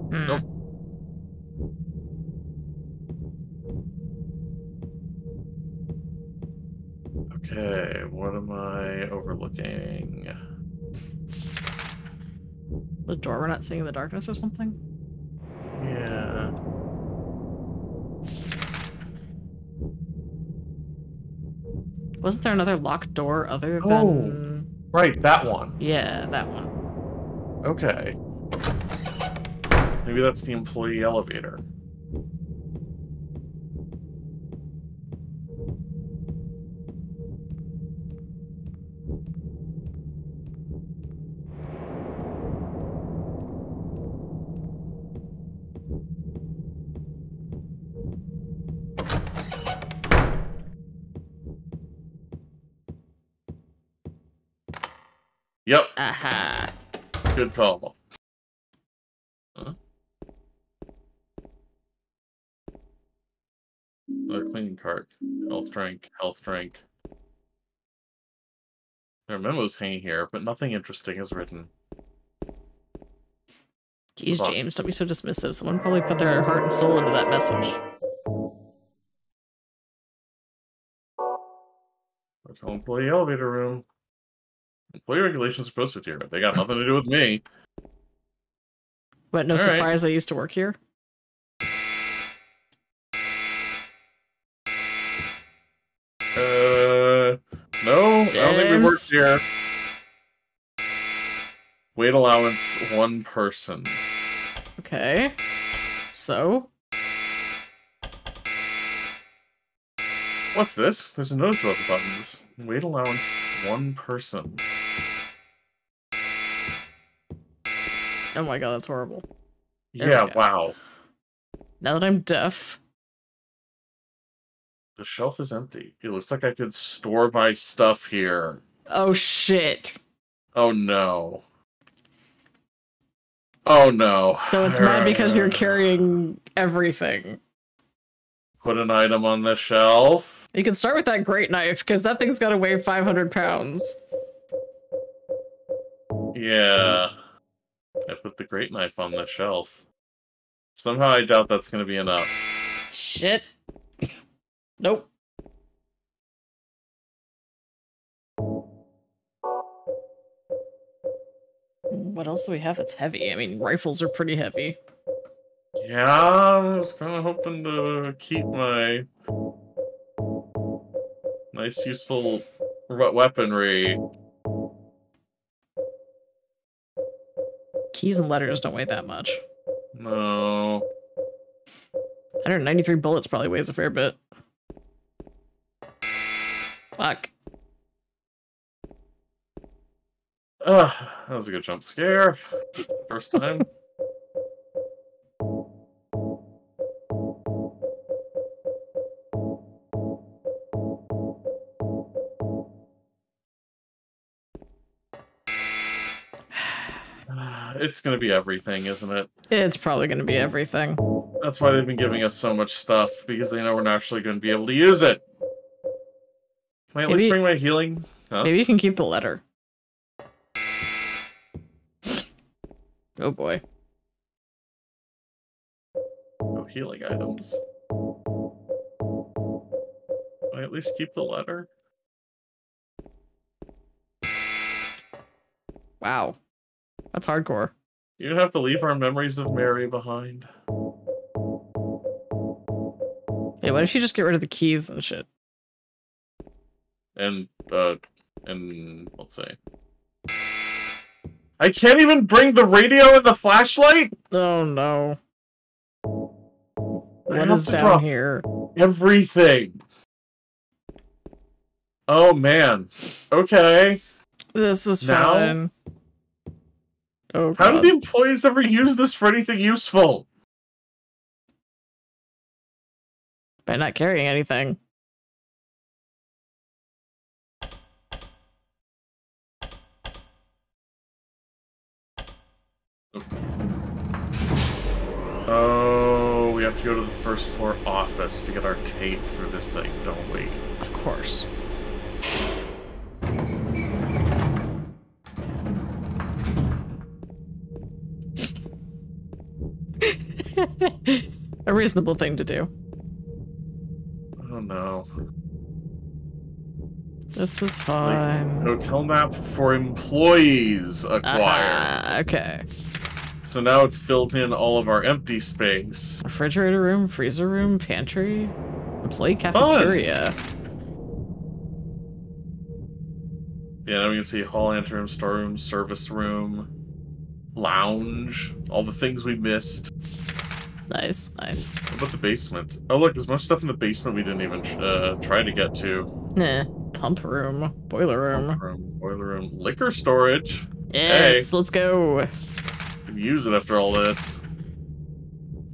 Hmm. Nope. Okay, what am I overlooking? The door we're not seeing in the darkness or something? Yeah. Wasn't there another locked door other Oh. than... Right, that one. Yeah, that one. Okay. Maybe that's the employee elevator. Yep, Aha. good call. Another cleaning cart. Health drink, health drink. There are memos hanging here, but nothing interesting is written. Jeez, Fuck. James, don't be so dismissive. Someone probably put their heart and soul into that message. Hotel employee elevator room. Employee regulations are posted here. They got nothing to do with me. But no All right. surprise, I used to work here. Don't think we worked James. here. Weight allowance, one person. Okay. So? What's this? There's a notice about the buttons. Weight allowance, one person. Oh my god, that's horrible. There Yeah, wow. Now that I'm deaf. The shelf is empty. It looks like I could store my stuff here. Oh shit. Oh no. Oh no. So it's bad because you're carrying everything. Put an item on the shelf. You can start with that great knife, because that thing's gotta weigh 500 pounds. Yeah. I put the great knife on the shelf. Somehow I doubt that's going to be enough. Shit. Nope. What else do we have that's heavy? I mean, rifles are pretty heavy. Yeah, I was kind of hoping to keep my Nice, useful weaponry. Keys and letters don't weigh that much. No. 193 bullets probably weighs a fair bit. Fuck. Ugh, that was a good jump scare. First time. It's gonna be everything, isn't it? It's probably going to be everything. That's why they've been giving us so much stuff, because they know we're not actually going to be able to use it. Can I at least bring my healing? Huh? Maybe you can keep the letter. Oh boy. No healing items. I at least keep the letter? Wow. That's hardcore. You have to leave our memories of Mary behind. Yeah, what if you just get rid of the keys and shit? And, uh, and, let's say. I can't even bring the radio and the flashlight? Oh no. I What is down here? Everything. Oh, man. Okay. This is Now? fun. Oh How do the employees ever use this for anything useful? By not carrying anything. Oh, we have to go to the first floor office to get our tape through this thing, don't we? Of course. A reasonable thing to do. Oh no. This is Like, fine. hotel map for employees acquired. Ah, okay. So now it's filled in all of our empty space. Refrigerator room, freezer room, pantry, employee cafeteria. Yeah, now we can see hall anteroom, storeroom, service room, lounge, all the things we missed. Nice, nice. What about the basement? Oh look, there's much stuff in the basement we didn't even uh, try to get to. Nah. Pump room, boiler room. Pump room, boiler room, liquor storage. Yes, let's go. Use it after all this.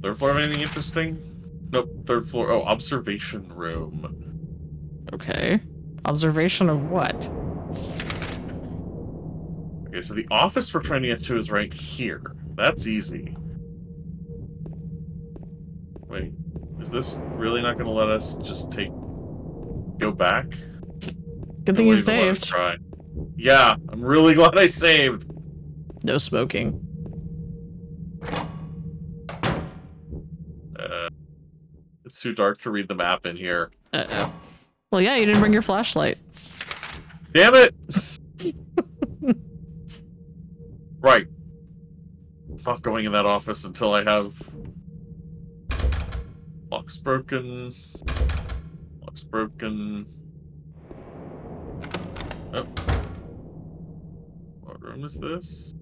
Third floor have anything interesting? Nope. Third floor. Oh, observation room. Okay. Observation of what? Okay, so the office we're trying to get to is right here. That's easy. Wait, is this really not going to let us just take go back? Good thing you saved. Yeah, I'm really glad I saved. No smoking. Uh, it's too dark to read the map in here. Uh oh. Well, yeah, you didn't bring your flashlight. Damn it! right. Not going in that office until I have locks broken. Locks broken. Oh. What room is this?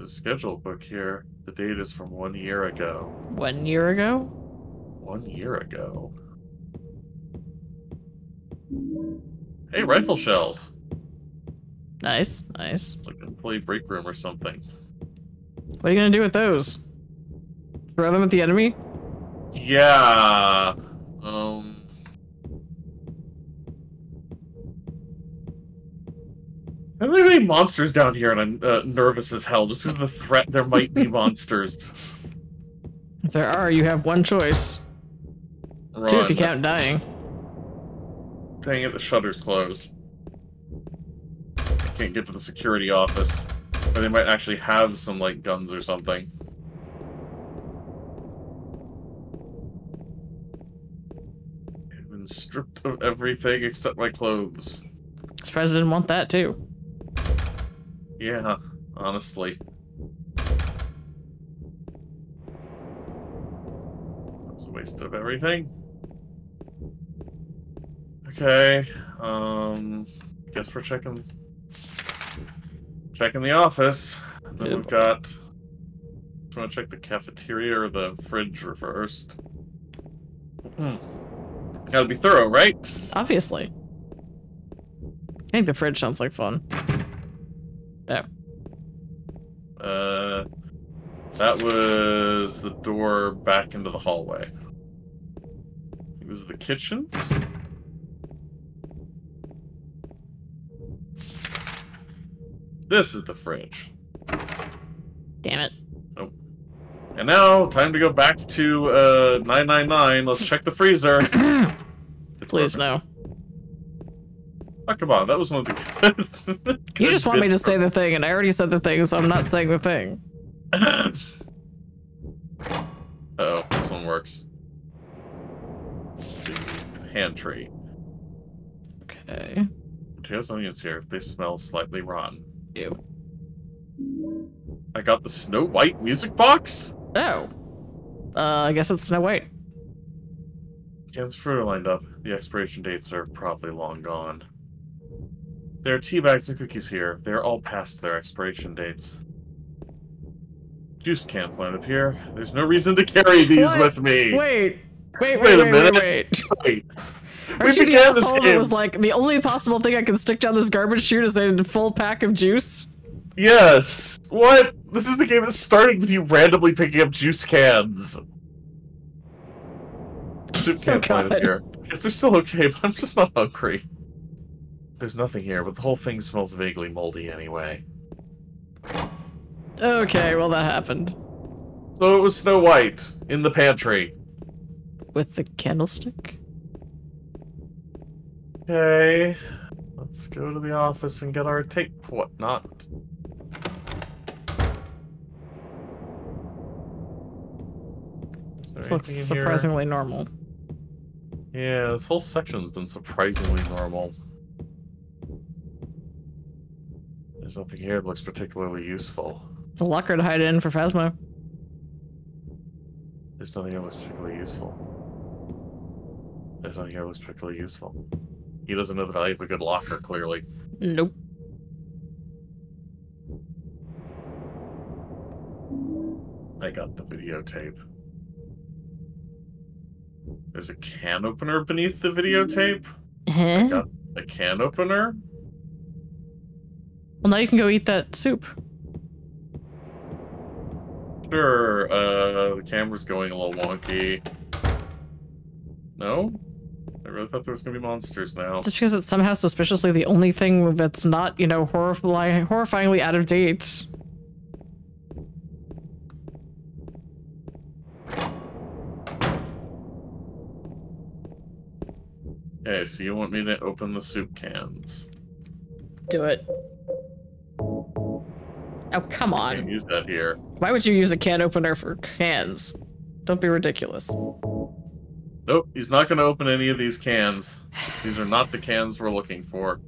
A schedule book here. The date is from one year ago. One year ago? One year ago. Hey, rifle shells. Nice, nice. It's like an employee break room or something. What are you gonna do with those? Throw them at the enemy? Yeah. Um. I don't any monsters down here, and I'm uh, nervous as hell just because of the threat there might be monsters. If there are, you have one choice. Run. Two if you count dying. Dang it, the shutter's closed. I can't get to the security office. Or they might actually have some, like, guns or something. I've been stripped of everything except my clothes. This president want that too. Yeah, honestly. That was a waste of everything. Okay. Um. Guess we're checking. Checking the office. Then Yep. we've got. You want to check the cafeteria or the fridge first. Hmm. Gotta be thorough, right? Obviously. I think the fridge sounds like fun. Yeah. Uh, that was the door back into the hallway. This is the kitchens. This is the fridge. Damn it. Nope. And now, time to go back to uh 999. Let's check the freezer. Please perfect. no. Oh, come on, that was one of the. good- You just want me to say the thing, and I already said the thing, so I'm not saying the thing. Uh oh, this one works. Hand tree. Okay. Potatoes, onions here. They smell slightly rotten. Ew. I got the Snow White music box. Oh. Uh, I guess it's Snow White. Cans of fruit are lined up. The expiration dates are probably long gone. There are tea bags and cookies here. They are all past their expiration dates. Juice cans lined up here. There's no reason to carry these What? with me. Wait. Wait, wait, Wait wait, a wait, minute. wait. Wait. Aren't We you the asshole that was like, the only possible thing I can stick down this garbage chute is a full pack of juice? Yes. What? This is the game that started with you randomly picking up juice cans. Soup oh, cans Oh, up God. here. Guess they're still okay, but I'm just not hungry. There's nothing here, but the whole thing smells vaguely moldy anyway. Okay, well that happened. So it was Snow White in the pantry. With the candlestick? Okay. Let's go to the office and get our tape whatnot. This looks in here? surprisingly normal. Yeah, this whole section's been surprisingly normal. There's nothing here that looks particularly useful. It's a locker to hide in for Phasma. There's nothing here that looks particularly useful. There's nothing here that looks particularly useful. He doesn't know the value of a good locker, clearly. Nope. I got the videotape. There's a can opener beneath the videotape. Huh? Got a can opener? Well, now you can go eat that soup. Sure, uh, the camera's going a little wonky. No? I really thought there was gonna be monsters now. Just because it's somehow suspiciously the only thing that's not, you know, horrifying, horrifyingly out of date. Okay, so you want me to open the soup cans? Do it. Oh, come on. use that here. Why would you use a can opener for cans? Don't be ridiculous. Nope, he's not gonna open any of these cans. These are not the cans we're looking for.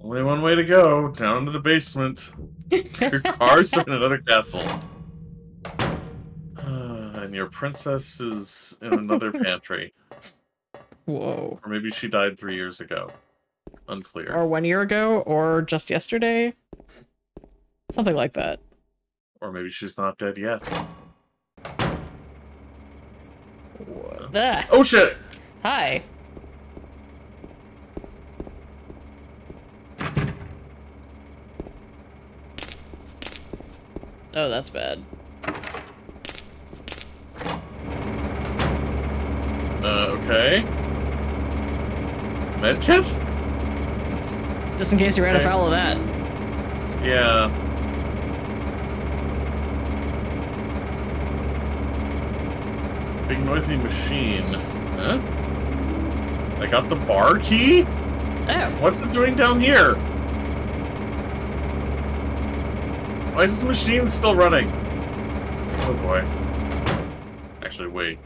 Only one way to go, down to the basement. Your cars are in another castle. And your princess is in another pantry. Whoa. Or maybe she died three years ago. Unclear. Or one year ago, or just yesterday. Something like that. Or maybe she's not dead yet. What? Ah, Oh shit! hi. Oh, that's bad. Uh, okay. Medkit? Just in case you ran Okay. afoul of that. Yeah. Big noisy machine. Huh? I got the bar key? Oh, What's it doing down here? Why is this machine still running? Oh boy. Actually, wait.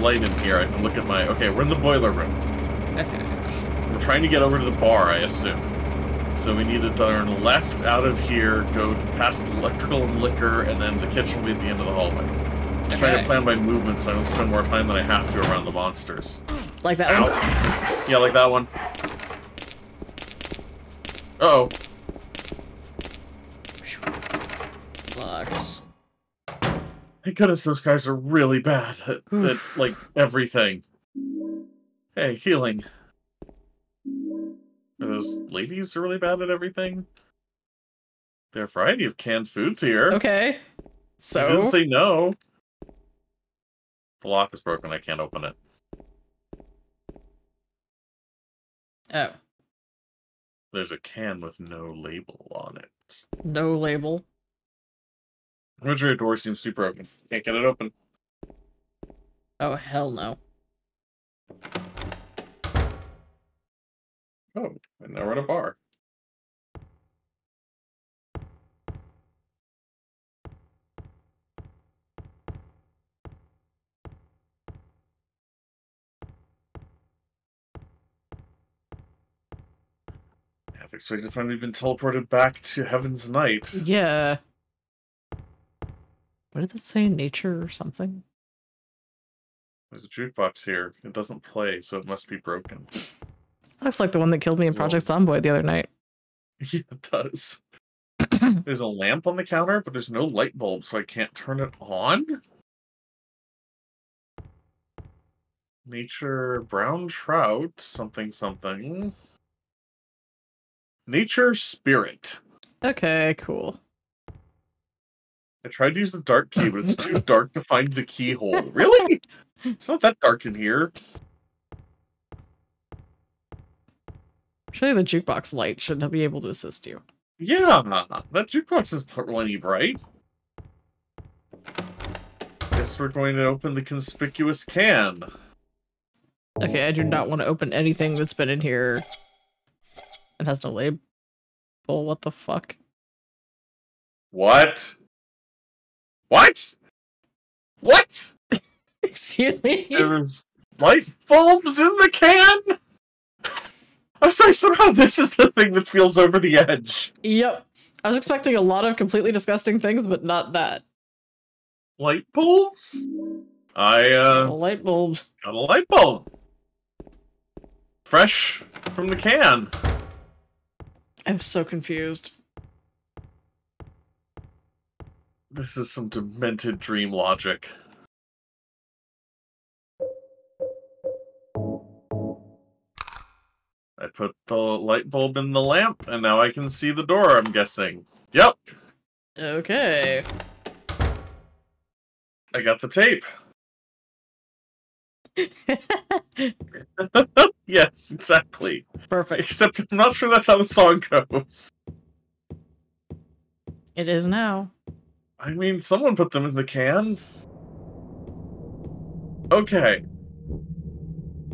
Light in here. I can look at my. Okay, we're in the boiler room. We're trying to get over to the bar, I assume. So we need to turn left out of here, go past electrical and liquor, and then the kitchen will be at the end of the hallway. I'm trying to plan my movement so I don't spend more time than I have to around the monsters. Like that Ow. one? Yeah, like that one. Uh-oh. Locked. Thank goodness those guys are really bad at, at like everything. Hey, healing. Are those ladies are really bad at everything? There are a variety of canned foods here. Okay. So I So didn't say no. The lock is broken. I can't open it. oh, There's a can with no label on it. no label. Refrigerator door seems to be broken. Can't get it open. Oh hell no. Oh, and now we're at a bar. Expected to we've been teleported back to Heaven's Night. Yeah. What did that say? Nature or something? There's a jukebox here. It doesn't play, so it must be broken. Looks like the one that killed me in Well- Project Zomboid the other night. Yeah, it does. there's a lamp on the counter, but there's no light bulb, so I can't turn it on. Nature brown trout, something something. Nature spirit. Okay, cool. I tried to use the dark key, but it's too dark to find the keyhole. Really? It's not that dark in here. Surely the jukebox light should be able to assist you. Yeah, that jukebox is plenty bright. Guess we're going to open the conspicuous can. Okay, I do not want to open anything that's been in here. It has no label. What the fuck? What? What? What? Excuse me? There's light bulbs in the can? I'm sorry, somehow this is the thing that feels over the edge. Yep. I was expecting a lot of completely disgusting things, but not that. Light bulbs? I, A uh, light bulb. got a light bulb. Fresh from the can. I'm so confused. This is some demented dream logic. I put the light bulb in the lamp, and now I can see the door, I'm guessing. Yep, Okay. I got the tape. yes, exactly. Perfect. Except I'm not sure that's how the song goes. It is now. I mean, someone put them in the can. Okay.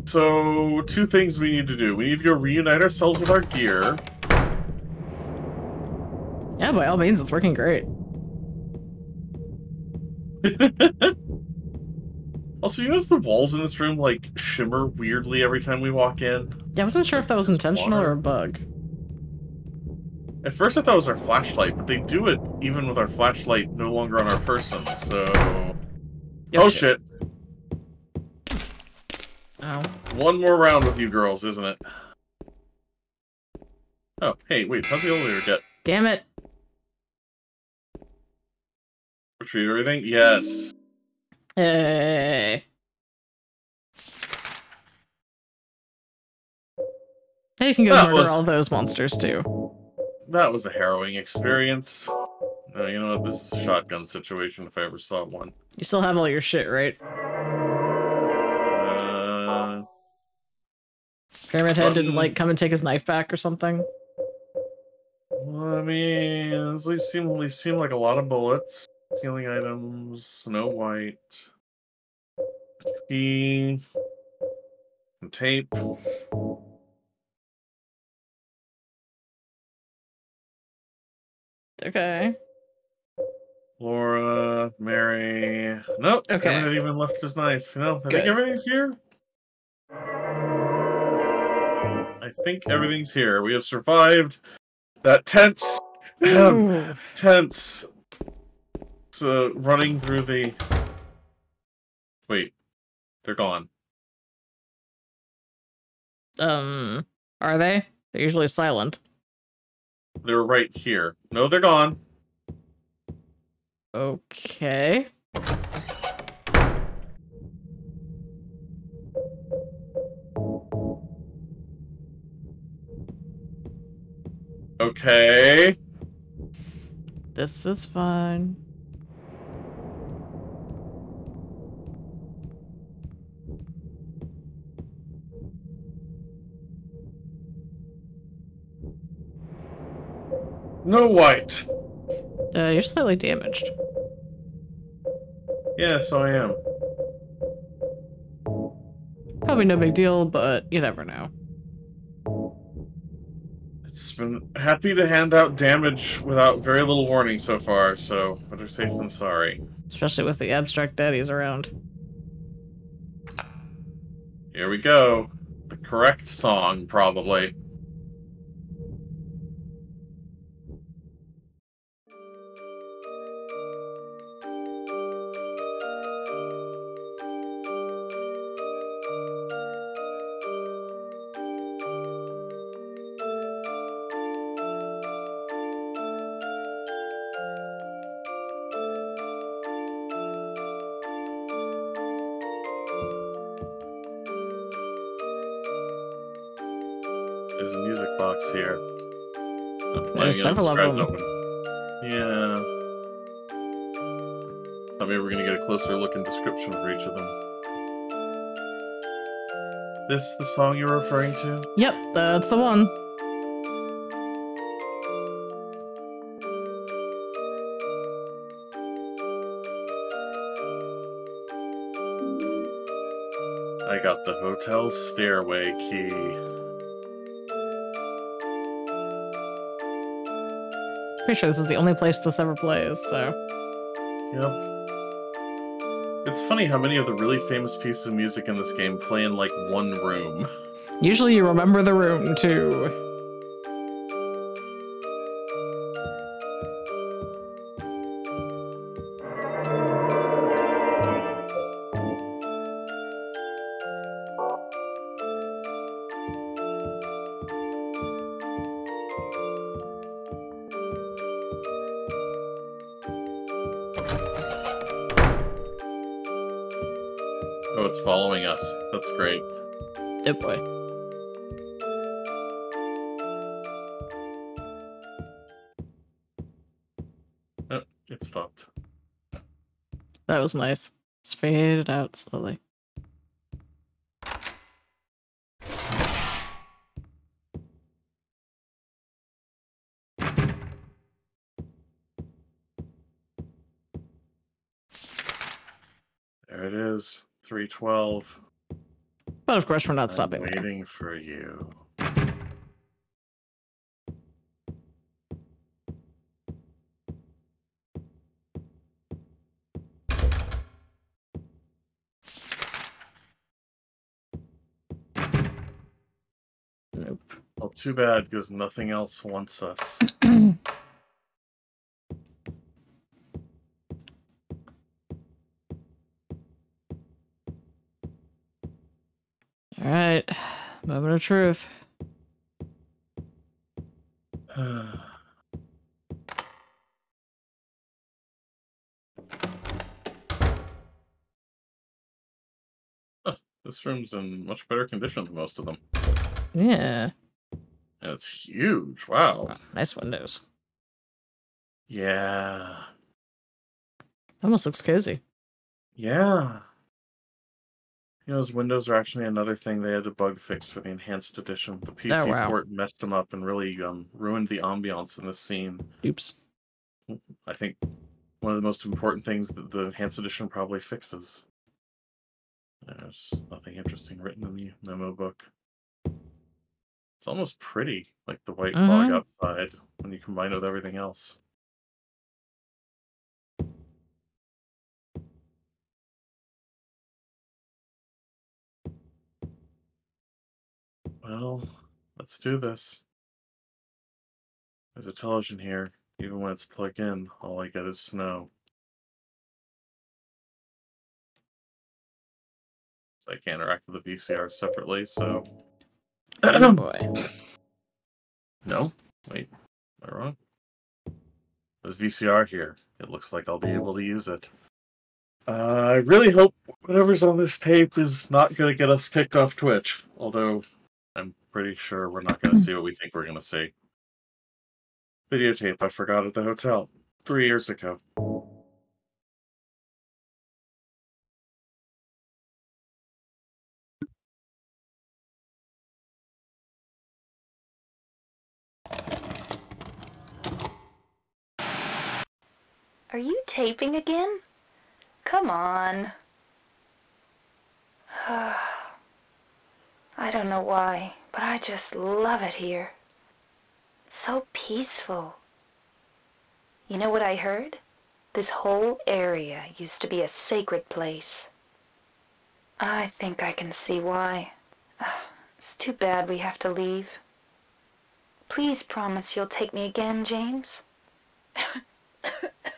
So, two things we need to do. We need to go reunite ourselves with our gear. Yeah, by all means, it's working great. Also, you notice the walls in this room, like, shimmer weirdly every time we walk in? Yeah, I wasn't sure if that was intentional or a bug. At first I thought it was our flashlight, but they do it even with our flashlight no longer on our person, so... Yes, oh shit. Oh. One more round with you girls, isn't it? Oh, hey, wait, how's the elevator get? Damn it. Retrieve everything? Yes. Hey. Now you can go That murder was- all those monsters too. That was a harrowing experience. No, you know what? This is a shotgun situation if I ever saw one. You still have all your shit, right? Uh, Pyramid Head didn't Um, like come and take his knife back or something. well, I mean, these seem, these seem like a lot of bullets. Healing items, Snow White. Key. Some tape. Okay. Laura, Mary. Nope. Okay. Haven't even left his knife. No, I Good. think everything's here. I think everything's here. We have survived that tense, tense, uh, running through the. Wait, they're gone. Um, are they? They're usually silent. They were right here. No, they're gone. Okay. Okay. This is fine. No white. Uh, you're slightly damaged. Yeah, so I am. Probably no big deal, but you never know. It's been happy to hand out damage without very little warning so far, so better safe than sorry. Especially with the abstract daddies around. Here we go. The correct song, probably. There's several of them. Yeah. Thought maybe we're gonna get a closer look and description for each of them. This the song you're referring to? Yep, that's the one. I got the hotel stairway key. Pretty sure this is the only place this ever plays, so. Yep. It's funny how many of the really famous pieces of music in this game play in like one room. Usually you remember the room, too. Was nice. It's faded out slowly. There it is. 312. But of course, we're not I'm stopping there. waiting for you. Too bad, because nothing else wants us. All right. Moment of truth. this room's in much better condition than most of them. Yeah. It's huge. Wow. Wow, nice windows. Yeah. Almost looks cozy. Yeah. You know, those windows are actually another thing they had to bug fix for the enhanced edition. The PC Oh, wow. port messed them up and really um, ruined the ambiance in this scene. Oops. I think one of the most important things that the enhanced edition probably fixes. There's nothing interesting written in the memo book. It's almost pretty, like the white fog Mhm. outside, when you combine it with everything else. Well, let's do this. There's a television here. Even when it's plugged in, all I get is snow. So I can't interact with the VCR separately, so. Oh boy. No? Wait. Am I wrong? There's VCR here. It looks like I'll be able to use it. Uh, I really hope whatever's on this tape is not going to get us kicked off Twitch. Although, I'm pretty sure we're not going to see what we think we're going to see. Videotape I forgot at the hotel three years ago. Are you taping again? Come on. I don't know why, but I just love it here. It's so peaceful. You know what I heard? This whole area used to be a sacred place. I think I can see why. It's too bad we have to leave. Please promise you'll take me again, James.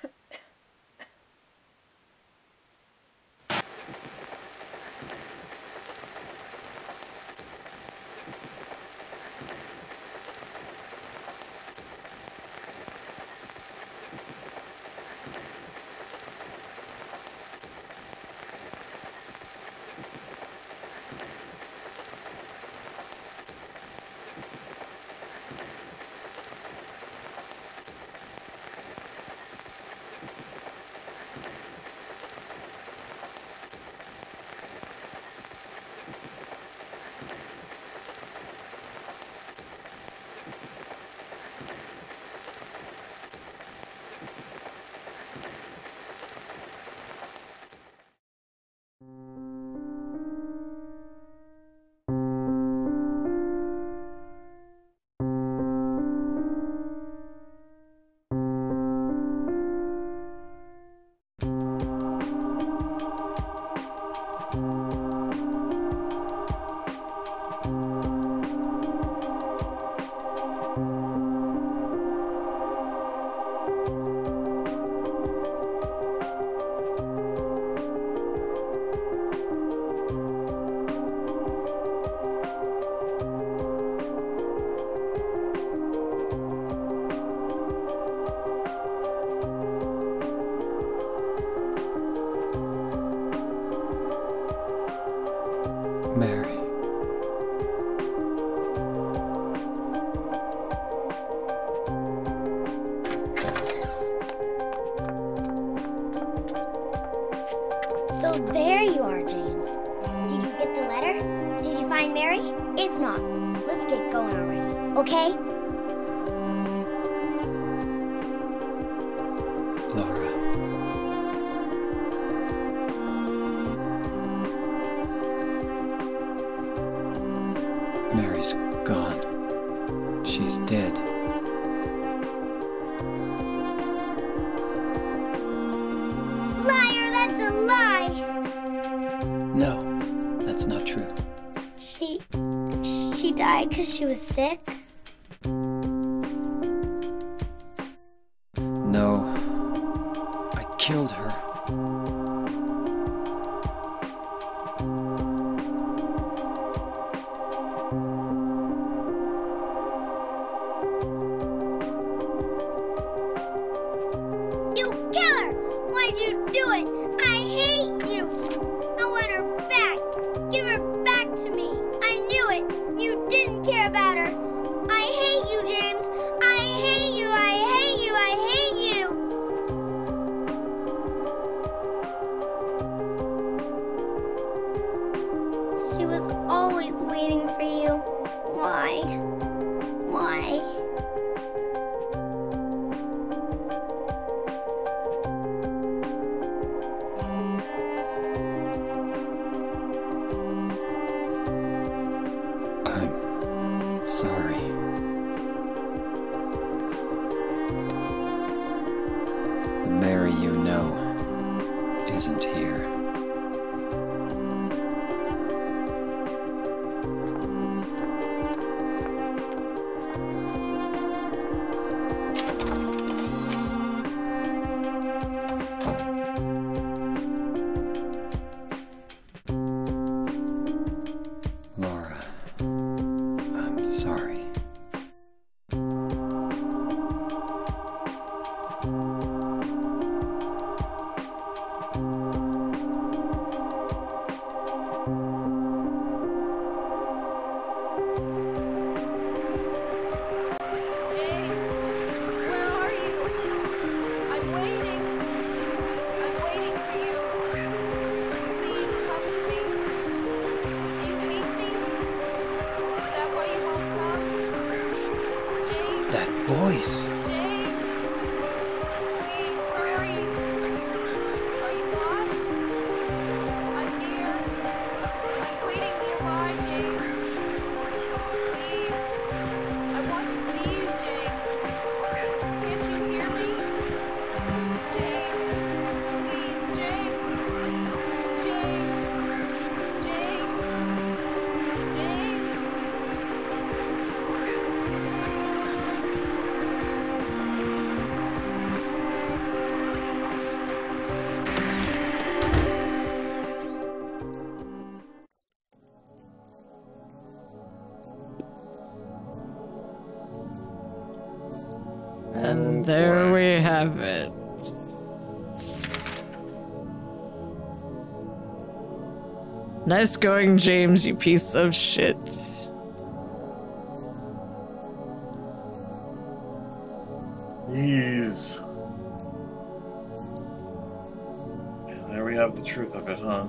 have it. Nice going, James, you piece of shit. Jeez. And there we have the truth of it, huh?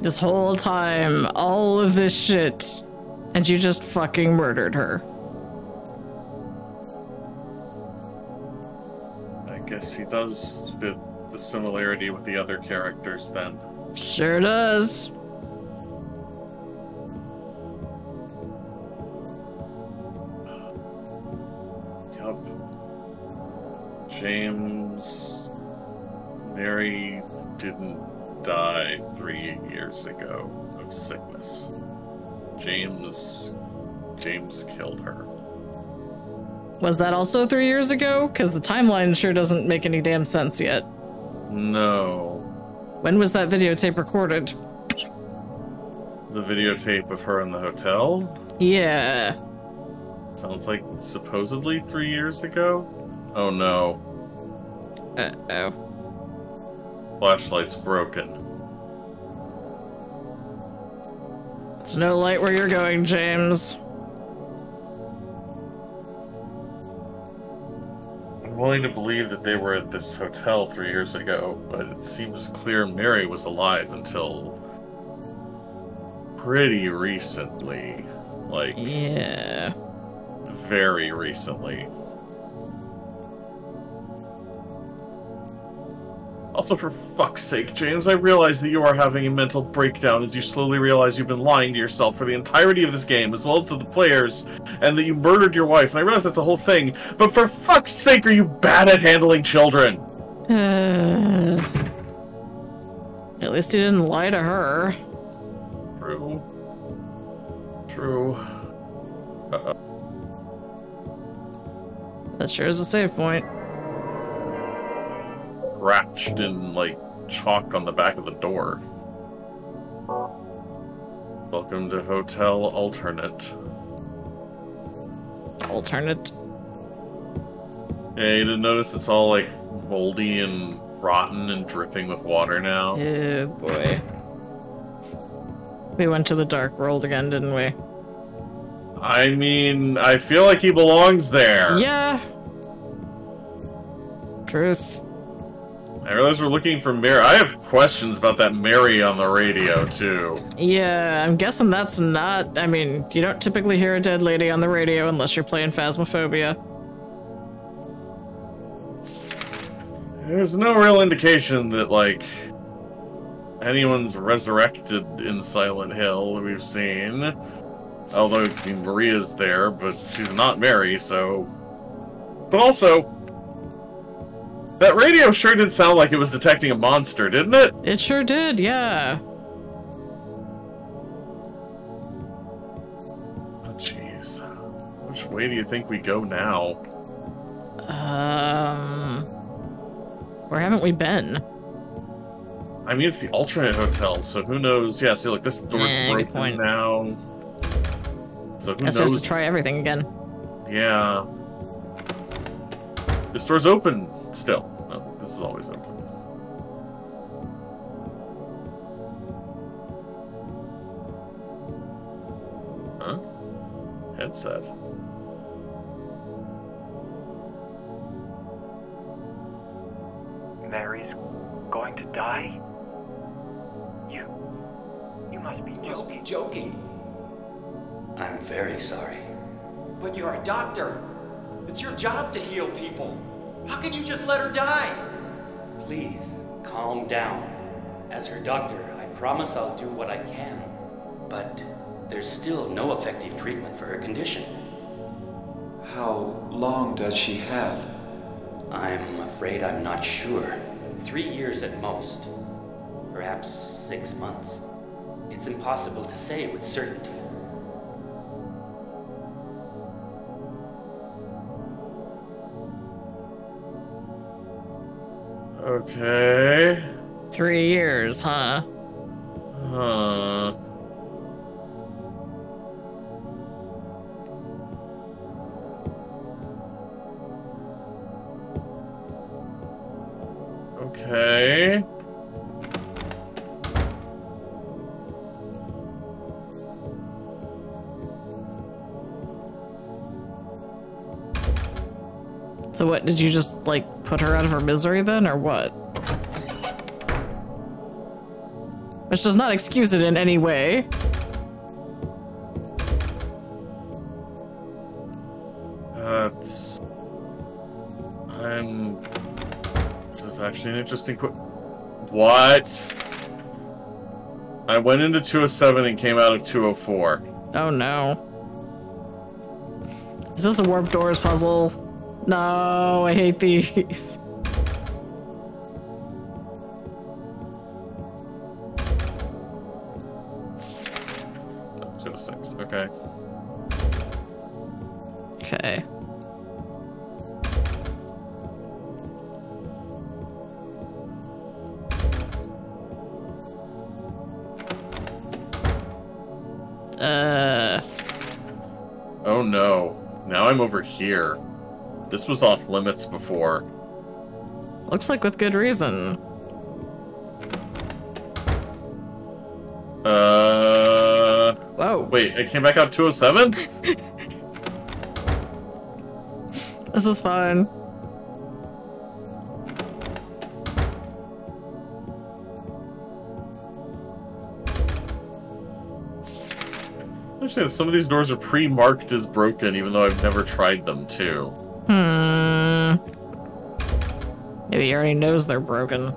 This whole time, all of this shit, and you just fucking murdered her. Guess he does fit the similarity with the other characters then. Sure does. Uh, yup. James. Mary didn't die three years ago of sickness. James. James killed her. Was that also three years ago? Because the timeline sure doesn't make any damn sense yet. No. When was that videotape recorded? The videotape of her in the hotel? Yeah. Sounds like supposedly three years ago? Oh no. Uh oh. Flashlight's broken. There's no light where you're going, James. Willing to believe that they were at this hotel three years ago, but it seems clear Mary was alive until pretty recently. Like, Yeah. very recently. Also, for fuck's sake, James, I realize that you are having a mental breakdown as you slowly realize you've been lying to yourself for the entirety of this game, as well as to the players, and that you murdered your wife, and I realize that's a whole thing, but for fuck's sake, are you bad at handling children? Uh, at least he didn't lie to her. True. True. Uh, That sure is a save point. Scratched in, like, chalk on the back of the door. Welcome to Hotel Alternate. Alternate. Yeah, you didn't notice it's all like moldy and rotten and dripping with water now. Oh boy. We went to the dark world again, didn't we? I mean, I feel like he belongs there. Yeah. Truth. I realize we're looking for Mary. I have questions about that Mary on the radio too. Yeah, I'm guessing that's not. I mean, you don't typically hear a dead lady on the radio unless you're playing Phasmophobia. There's no real indication that like anyone's resurrected in Silent Hill that we've seen. Although I mean, Maria's there, but she's not Mary, so. But also, that radio sure did sound like it was detecting a monster, didn't it? It sure did, yeah. Oh, Jeez. Which way do you think we go now? Um. Where haven't we been? I mean, it's the alternate hotel, so who knows? Yeah, see, look, this door's Eh, broken now. So who Guess we have knows? to try everything again. Yeah. This door's open still. No, this is always open. Huh? Headset. Mary's going to die? You. You must be You must be joking. joking. I'm very sorry. But you're a doctor. It's your job to heal people. How can you just let her die? Please, calm down. As her doctor, I promise I'll do what I can. But there's still no effective treatment for her condition. How long does she have? I'm afraid I'm not sure. Three years at most. Perhaps six months. It's impossible to say with certainty. Okay. Three years, huh? Huh. Okay. So what, did you just, like, put her out of her misery then, or what? Which does not excuse it in any way. That's. I'm. This is actually an interesting. Qu- what? I went into 207 and came out of 204. Oh no. Is this a warp doors puzzle? No, I hate these. That's 206. Okay. Okay. Uh, Oh no. Now I'm over here. This was off limits before. looks like with good reason. Uh. Whoa. Wait, it came back out 207? This is fun. Actually, some of these doors are pre-marked as broken, even though I've never tried them too. Hmm. Maybe he already knows they're broken.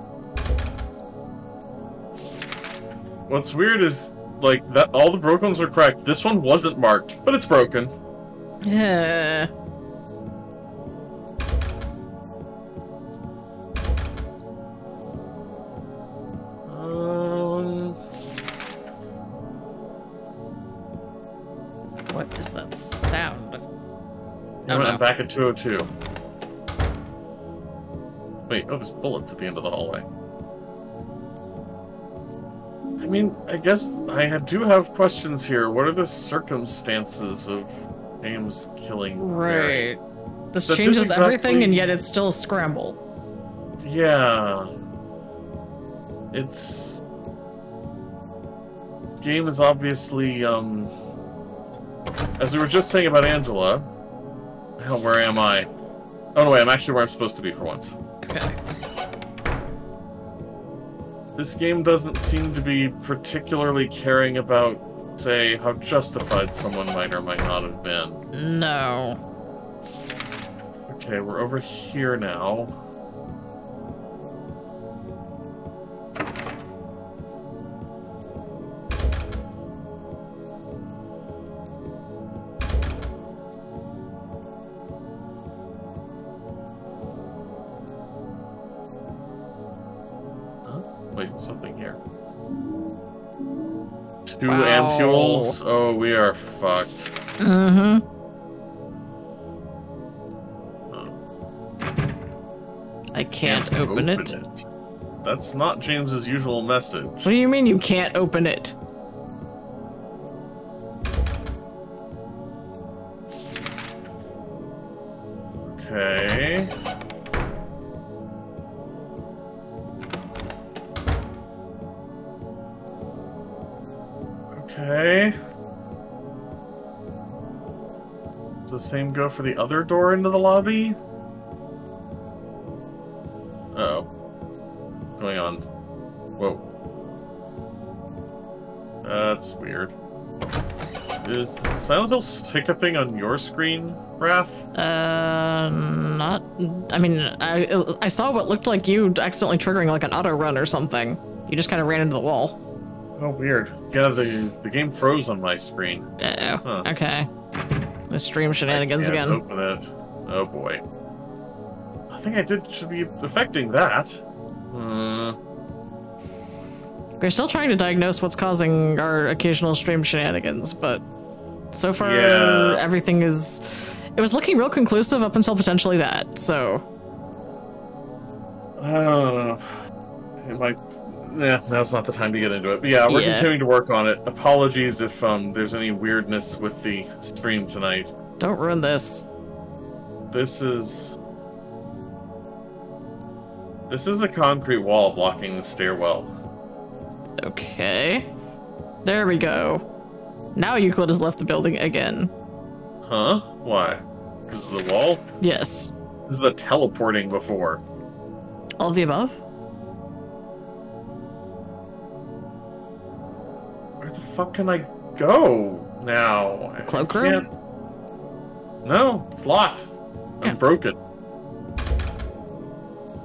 What's weird is, like, that all the broken ones are cracked. This one wasn't marked, but it's broken. Yeah. I'm back at 202. Wait, oh, there's bullets at the end of the hallway. I mean, I guess I do have questions here. What are the circumstances of James killing Mary? Right. This That changes didn't everything, and yet it's still a scramble. Yeah. It's this game is obviously um as we were just saying about Angela. Hell, where am I? Oh no wait, I'm actually where I'm supposed to be for once. Okay. This game doesn't seem to be particularly caring about, say, how justified someone might or might not have been. No. Okay, we're over here now. Two Wow. ampules? Oh, we are fucked. Mm-hmm. I can't, open, it. That's not James's usual message. What do you mean you can't open it? Go for the other door into the lobby? Uh oh. What's going on? Whoa. That's weird. Is Silent Hill hiccuping on your screen, Raph? Uh, not. I mean, I I saw what looked like you accidentally triggering like an auto run or something. You just kind of ran into the wall. Oh, weird. Yeah, the the game froze on my screen. Uh oh. Huh. Okay. The stream shenanigans I can't again. Open it. Oh boy. I think I did should be affecting that. Uh, We're still trying to diagnose what's causing our occasional stream shenanigans, but so far Yeah. everything is. It was looking real conclusive up until potentially that. So I don't know. It might. Yeah, now's not the time to get into it. But yeah, we're Yeah. continuing to work on it. Apologies if um there's any weirdness with the stream tonight. don't ruin this. This is. This is a concrete wall blocking the stairwell. Okay. There we go. Now Euclid has left the building again. Huh? Why? Because of the wall? Yes. This is the teleporting before. All of the above? Fuck can I go now? Cloakroom? No, it's locked. I'm Yeah. broken.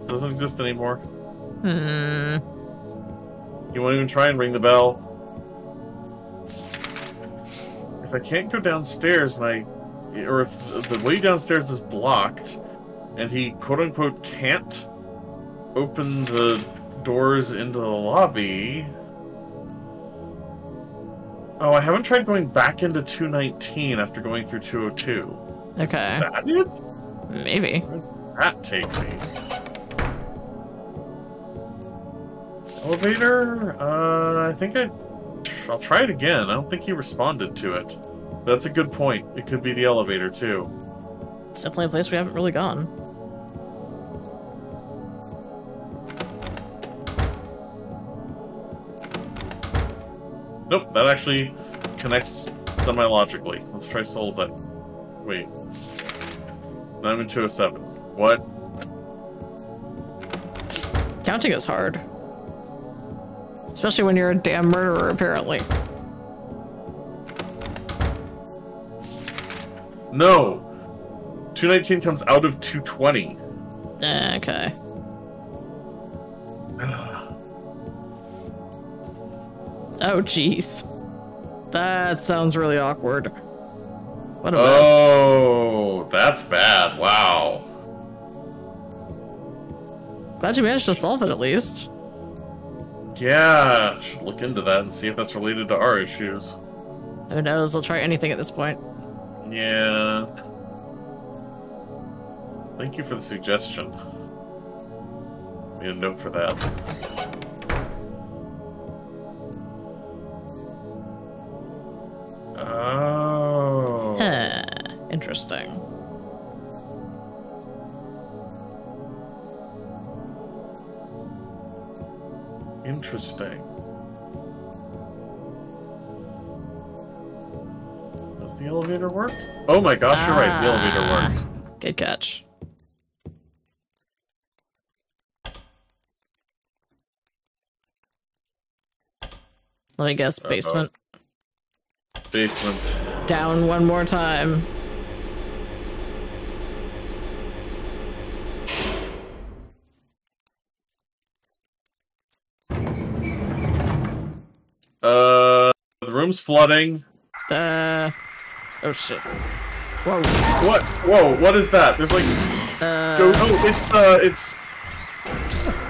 Doesn't exist anymore. Hmm. You won't even try and ring the bell. If I can't go downstairs and I, or if the way downstairs is blocked, and he quote unquote can't open the doors into the lobby. Oh, I haven't tried going back into 219 after going through 202. Is Okay. that it? Maybe. Where does that take me? Elevator? Uh, I think I... I'll try it again. I don't think he responded to it. That's a good point. It could be the elevator, too. It's definitely a place we haven't really gone. Nope, that actually connects semi-logically. Let's try Souls at... Wait. Now I'm in 207. What? Counting is hard. Especially when you're a damn murderer, apparently. No! 219 comes out of 220. Eh, Okay. Oh, jeez. That sounds really awkward. What a oh, mess. Oh, that's bad. Wow. Glad you managed to solve it at least. Yeah, should look into that and see if that's related to our issues. Who knows? I'll try anything at this point. Yeah. Thank you for the suggestion. Need a note for that. Oh. Huh. Interesting. Interesting. Does the elevator work? Oh my gosh, you're right. The elevator Ah. works. Good catch. Let me guess, basement. Basement. Down one more time. Uh, the room's flooding. Uh. Oh shit. Whoa. What? Whoa! What is that? There's like, Uh. go, oh, it's uh, it's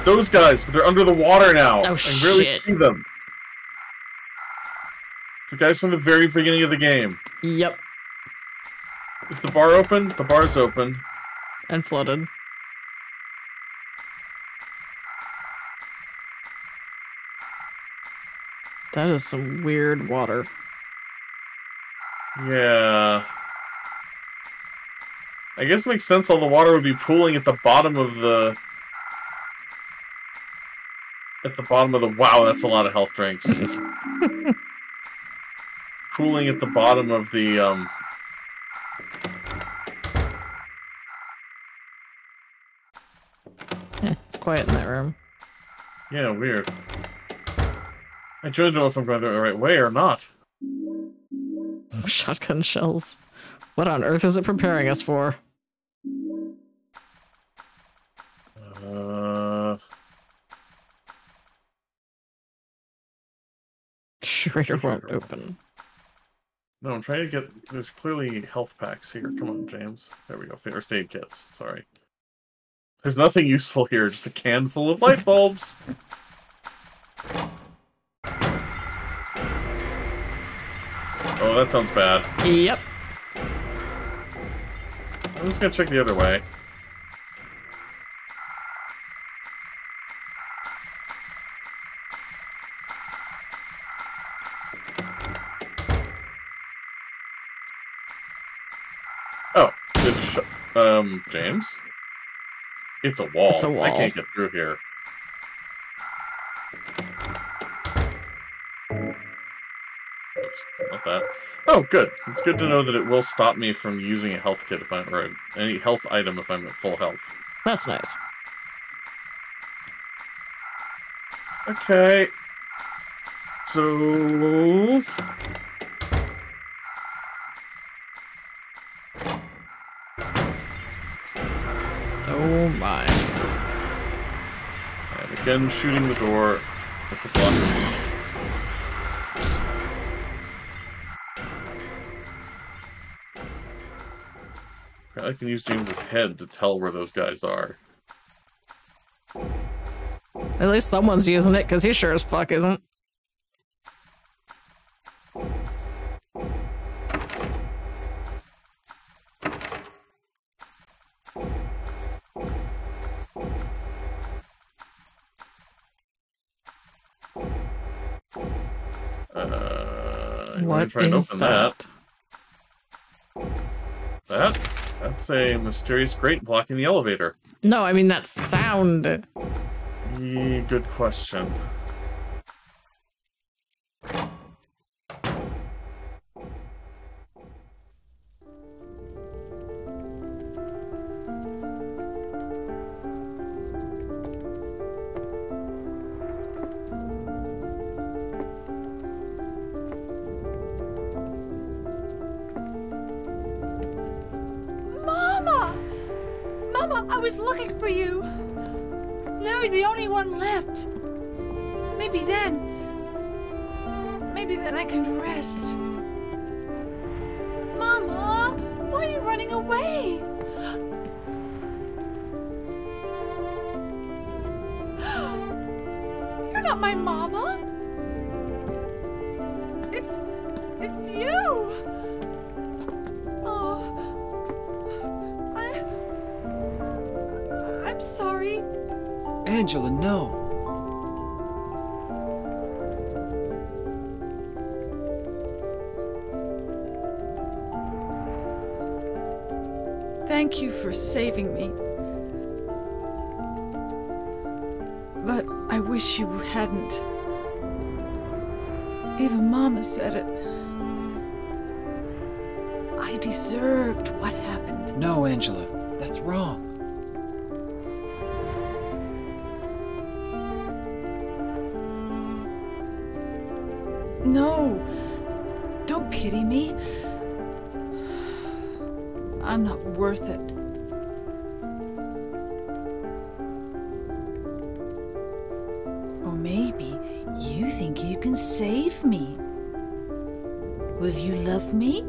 those guys, but they're under the water now. Oh, I can really shit. see them. The guys from the very beginning of the game. Yep. Is the bar open? The bar's open. And flooded. That is some weird water. Yeah. I guess it makes sense all the water would be pooling at the bottom of the... At the bottom of the... Wow, that's a lot of health drinks. pooling at the bottom of the, um... It's quiet in that room. Yeah, weird. I don't know if I'm going the right way or not. Shotgun shells. What on earth is it preparing us for? Uh, Schrader won't open. No, I'm trying to get. There's clearly health packs here. Come on, James. There we go. First aid kits. Sorry. There's nothing useful here. Just a can full of light bulbs. Oh, that sounds bad. Yep. I'm just gonna check the other way. Oh, there's a sh- um James. It's a wall. It's a I wall. I can't get through here. Oops, not that. Oh, good. It's good to know that it will stop me from using a health kit if I'm or any health item if I'm at full health. That's nice. Okay. So my. and again shooting the door. That's the block. I can use James's head to tell where those guys are. At least someone's using it, because he sure as fuck isn't. Gonna What try and is open that? That? That's a mysterious grate blocking the elevator. No, I mean that sound. Good question. No. Don't pity me. I'm not worth it. Or maybe you think you can save me. Will you love me?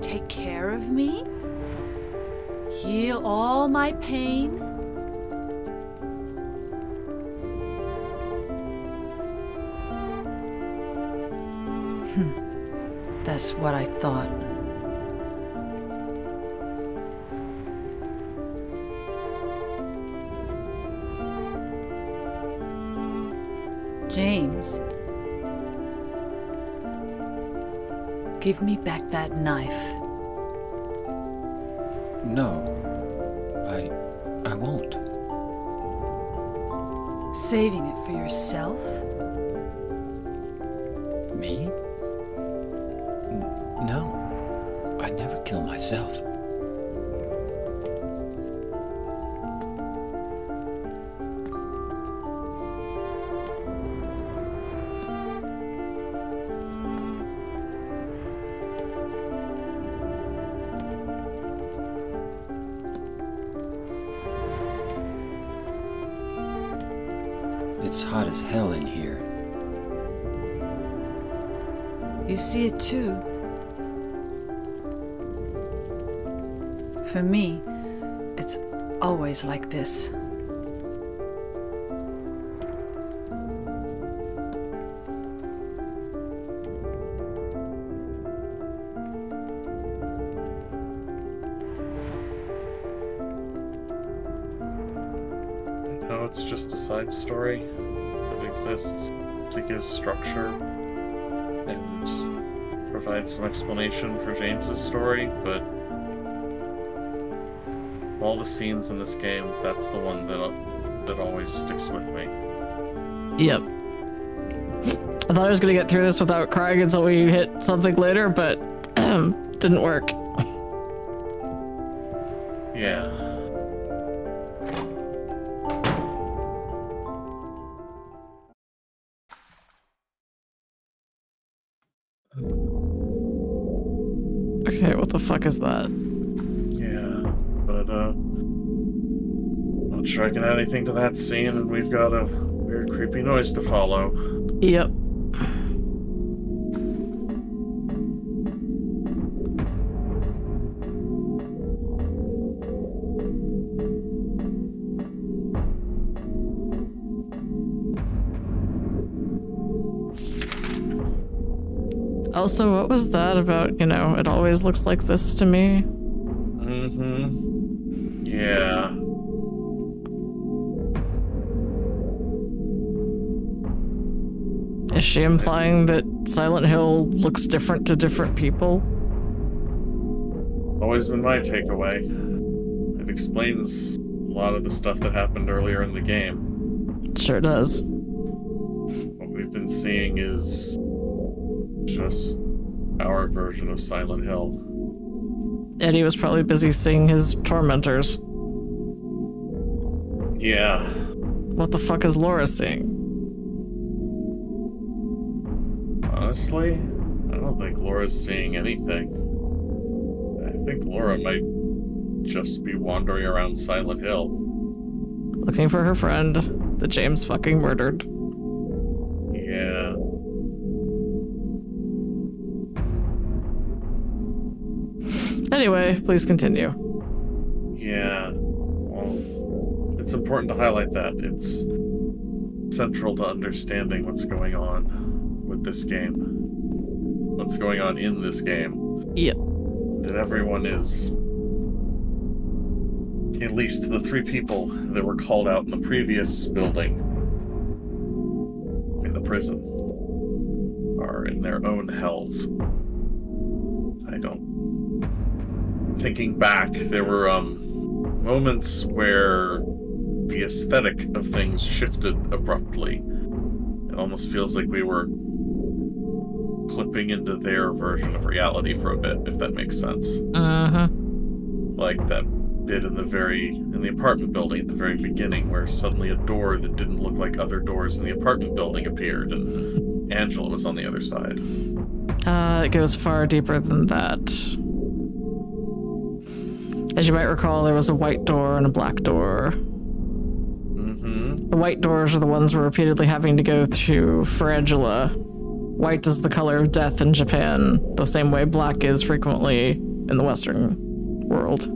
Take care of me? Heal all my pain? What I thought. James. Give me back that knife. No. I. I won't. Saving it for yourself? For me, it's always like this. No, it's just a side story that exists to give structure and provide some explanation for James's story, but all the scenes in this game, that's the one that that always sticks with me. Yep. I thought I was gonna get through this without crying until we hit something later, but didn't work. Yeah. Okay, what the fuck is that? I can anything to that scene, and we've got a weird, creepy noise to follow. Yep. Also, what was that about, you know, it always looks like this to me? She implying that Silent Hill looks different to different people? Always been my takeaway. It explains a lot of the stuff that happened earlier in the game. Sure does. What we've been seeing is just our version of Silent Hill. Eddie was probably busy seeing his tormentors. Yeah. What the fuck is Laura seeing? Laura's seeing anything. I think Laura might just be wandering around Silent Hill. Looking for her friend that James fucking murdered. Yeah. Anyway, please continue. Yeah. Well, it's important to highlight that. It's central to understanding what's going on with this game. What's going on in this game. Yep. That everyone is. At least the three people that were called out in the previous building in the prison are in their own hells. I don't thinking back, there were um, moments where the aesthetic of things shifted abruptly. It almost feels like we were clipping into their version of reality for a bit, if that makes sense. Uh-huh. Like that bit in the very in the apartment building at the very beginning where suddenly a door that didn't look like other doors in the apartment building appeared and Angela was on the other side. Uh, it goes far deeper than that. As you might recall, there was a white door and a black door. Mm-hmm. The white doors are the ones we're repeatedly having to go through for Angela. White is the color of death in Japan, the same way black is frequently in the Western world.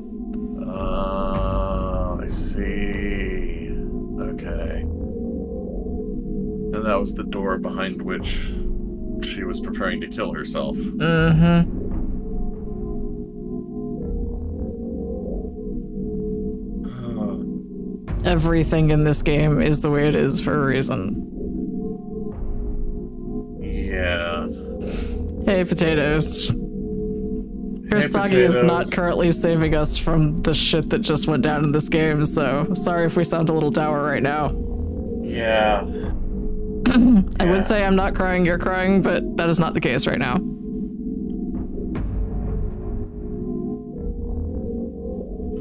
Oh, I see. Okay. And that was the door behind which she was preparing to kill herself. Mm-hmm. Everything in this game is the way it is for a reason. Hey, potatoes. Hirasagi Hey, is not currently saving us from the shit that just went down in this game, so sorry if we sound a little dour right now. Yeah. I would say I'm not crying, you're crying, but that is not the case right now.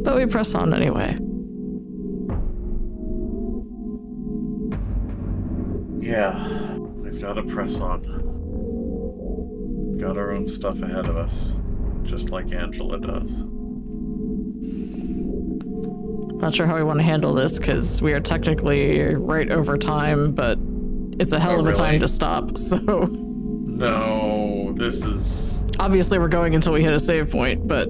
But we press on anyway. Yeah. We've got to press on. Got our own stuff ahead of us, just like Angela does. Not sure how we want to handle this because we are technically right over time, but it's a hell Oh, of a time to stop. So No, this is. obviously we're going until we hit a save point, but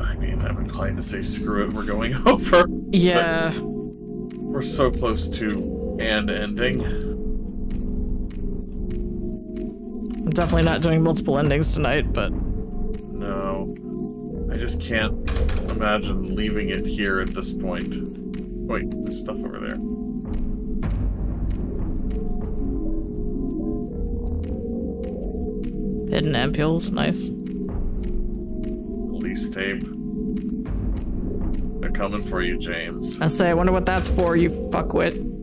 I mean, I'm inclined to say screw it, we're going over. yeah. We're so close to and ending. Definitely not doing multiple endings tonight, but No. I just can't imagine leaving it here at this point. Wait, there's stuff over there. hidden ampules, nice. Police tape. They're coming for you, James. I say, I wonder what that's for, you fuckwit.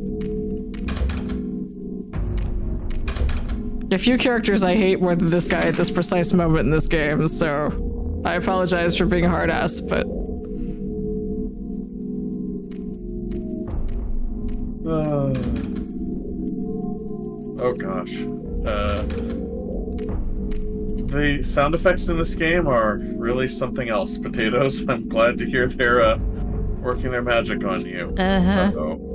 A few characters I hate more than this guy at this precise moment in this game, so I apologize for being hard ass, but Uh, oh gosh. Uh, the sound effects in this game are really something else, Potatoes. I'm glad to hear they're uh, working their magic on you. Uh-huh. Uh-oh.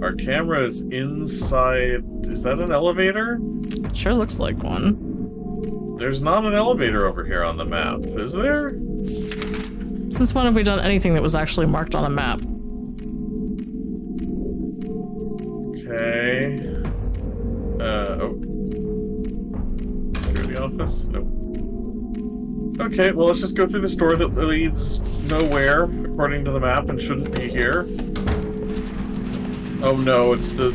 Our camera is inside. Is that an elevator? sure looks like one. There's not an elevator over here on the map, is there? Since when have we done anything that was actually marked on a map? Okay. Uh, oh. Through the office? Nope. Okay, well, let's just go through this door that leads nowhere, according to the map, and shouldn't be here. Oh no, it's the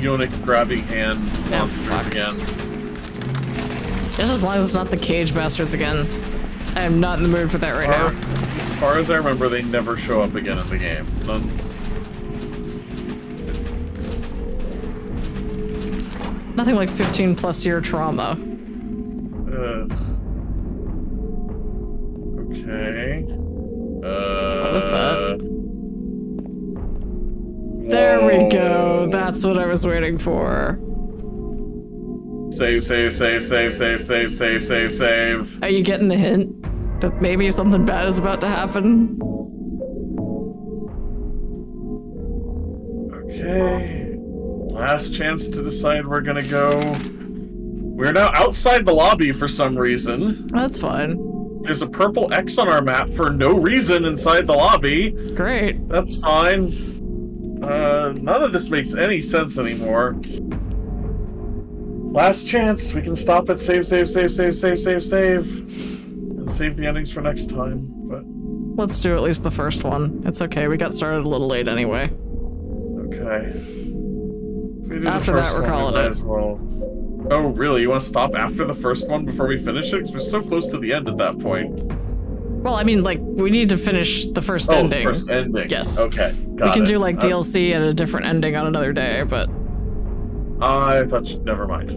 eunuch grabbing hand monsters fuck. again. Just as long as it's not the cage bastards again. I am not in the mood for that right Far- now. as far as I remember, they never show up again in the game. None. Nothing like 15 plus year trauma. Uh, okay. Uh, There we go. That's what I was waiting for. Save, save, save, save, save, save, save, save, save. Are you getting the hint? That maybe something bad is about to happen? Okay. Last chance to decide we're gonna go. We're now outside the lobby for some reason. That's fine. There's a purple X on our map for no reason inside the lobby. Great. That's fine. Uh, none of this makes any sense anymore. Last chance. We can stop it. Save, save, save, save, save, save, save. And save the endings for next time. But, Let's do at least the first one. It's okay. We got started a little late anyway. okay. If we do the After that, we're calling it. as well. Oh, really? You want to stop after the first one before we finish it? Because we're so close to the end at that point. Well, I mean, like, we need to finish the first oh, ending. first ending. Yes. Okay. we can it. do, like, Uh, DLC and a different ending on another day, but I thought. You, never mind.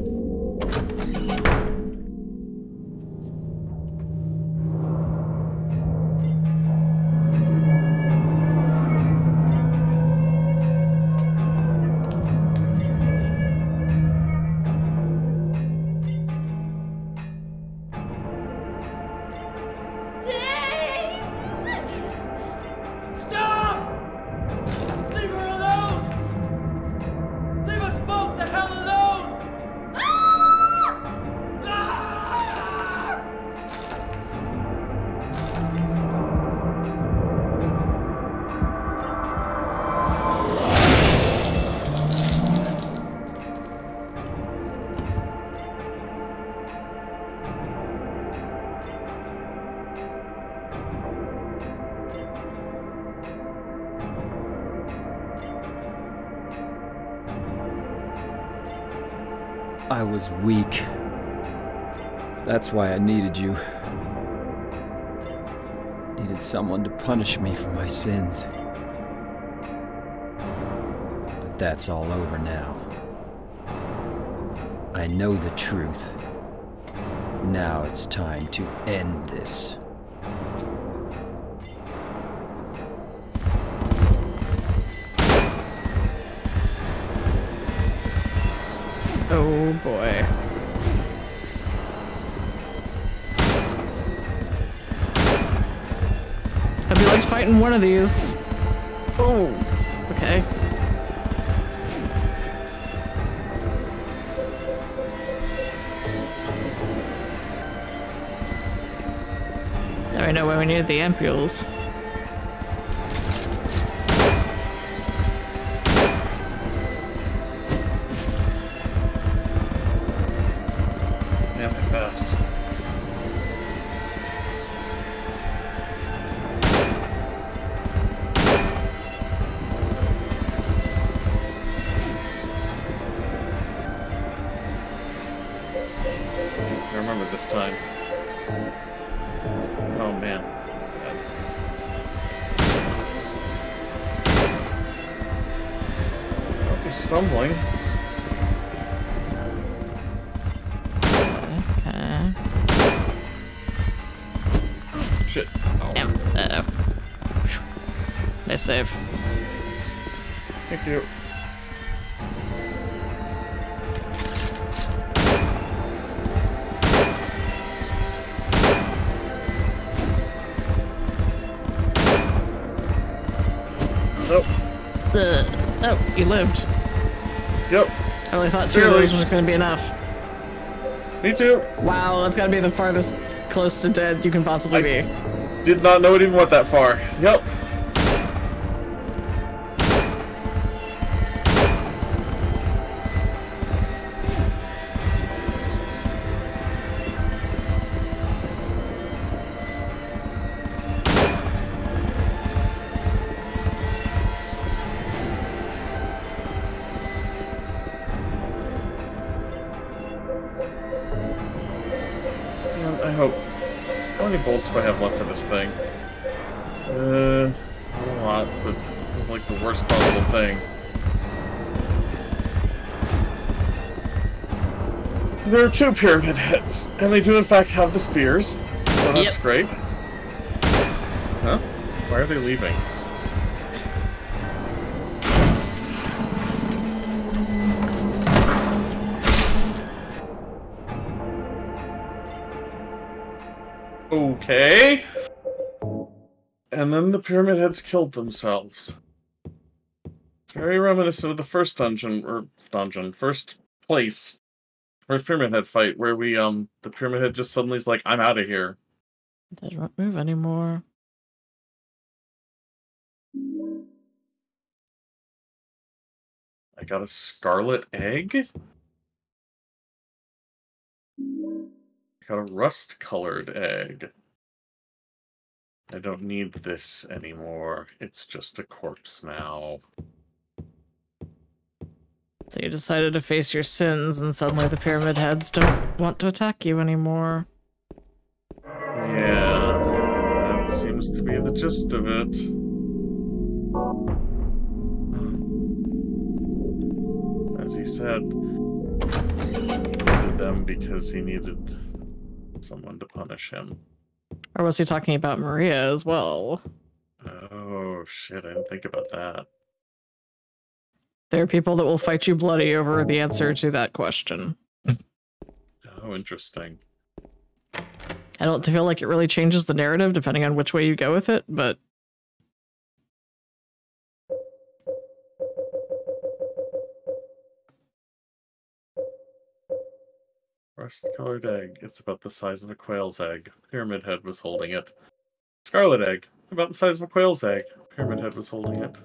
Was weak. That's why I needed you. Needed someone to punish me for my sins. But that's all over now. I know the truth. Now it's time to end this. I'd be like fighting one of these. Oh, okay. Now we know where we need the ampules. You lived. Yep. I really thought two of those was gonna be enough. Me too. Wow, that's gotta be the farthest close to dead you can possibly I- be. Did not know it even went that far. Yep. This thing? Uh, not a lot, but this is like the worst possible thing. There are two pyramid heads, and they do in fact have the spears, so that's Yep. great. Huh? Why are they leaving? And then the pyramid heads killed themselves. Very reminiscent of the first dungeon or dungeon, first place, first pyramid head fight where we um the pyramid head just suddenly is like, I'm out of here. They don't move anymore. I got a scarlet egg. I got a rust colored egg. I don't need this anymore. It's just a corpse now. So you decided to face your sins, and suddenly the pyramid heads don't want to attack you anymore. Yeah, that seems to be the gist of it. As he said, he needed them because he needed someone to punish him. Or was he talking about Maria as well? Oh shit, I didn't think about that. There are people that will fight you bloody over the answer to that question. Oh, interesting. I don't feel like it really changes the narrative depending on which way you go with it, but Rust colored egg. It's about the size of a quail's egg. Pyramid Head was holding it. Scarlet egg. About the size of a quail's egg. Pyramid Head was holding it.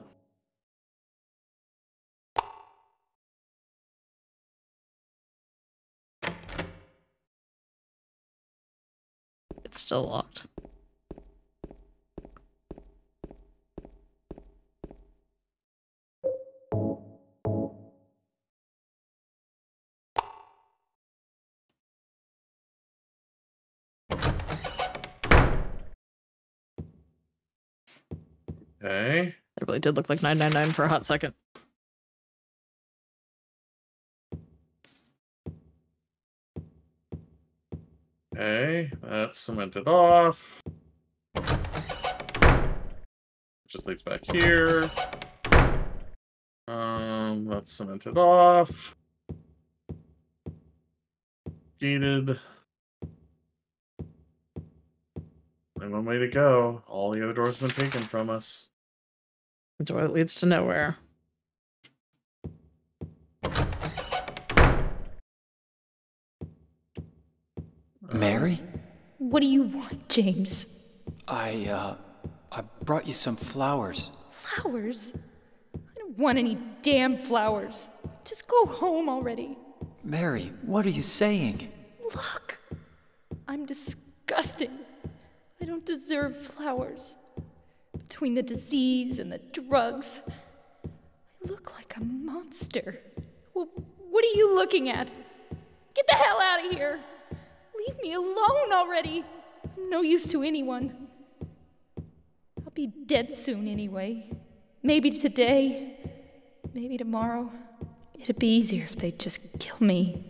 it's still locked. Okay. It really did look like 999 for a hot second. Okay, that's cemented off. Just leads back here. Um, that's cemented off. Gated. Only one way to go. All the other doors have been taken from us. The door that leads to nowhere. Mary? What do you want, James? I, uh, I brought you some flowers. Flowers? I don't want any damn flowers. Just go home already. Mary, what are you saying? Look, I'm disgusting. I don't deserve flowers. Between the disease and the drugs, I look like a monster. Well, what are you looking at? Get the hell out of here! Leave me alone already! I'm no use to anyone. I'll be dead soon anyway. Maybe today, maybe tomorrow. It'd be easier if they'd just kill me.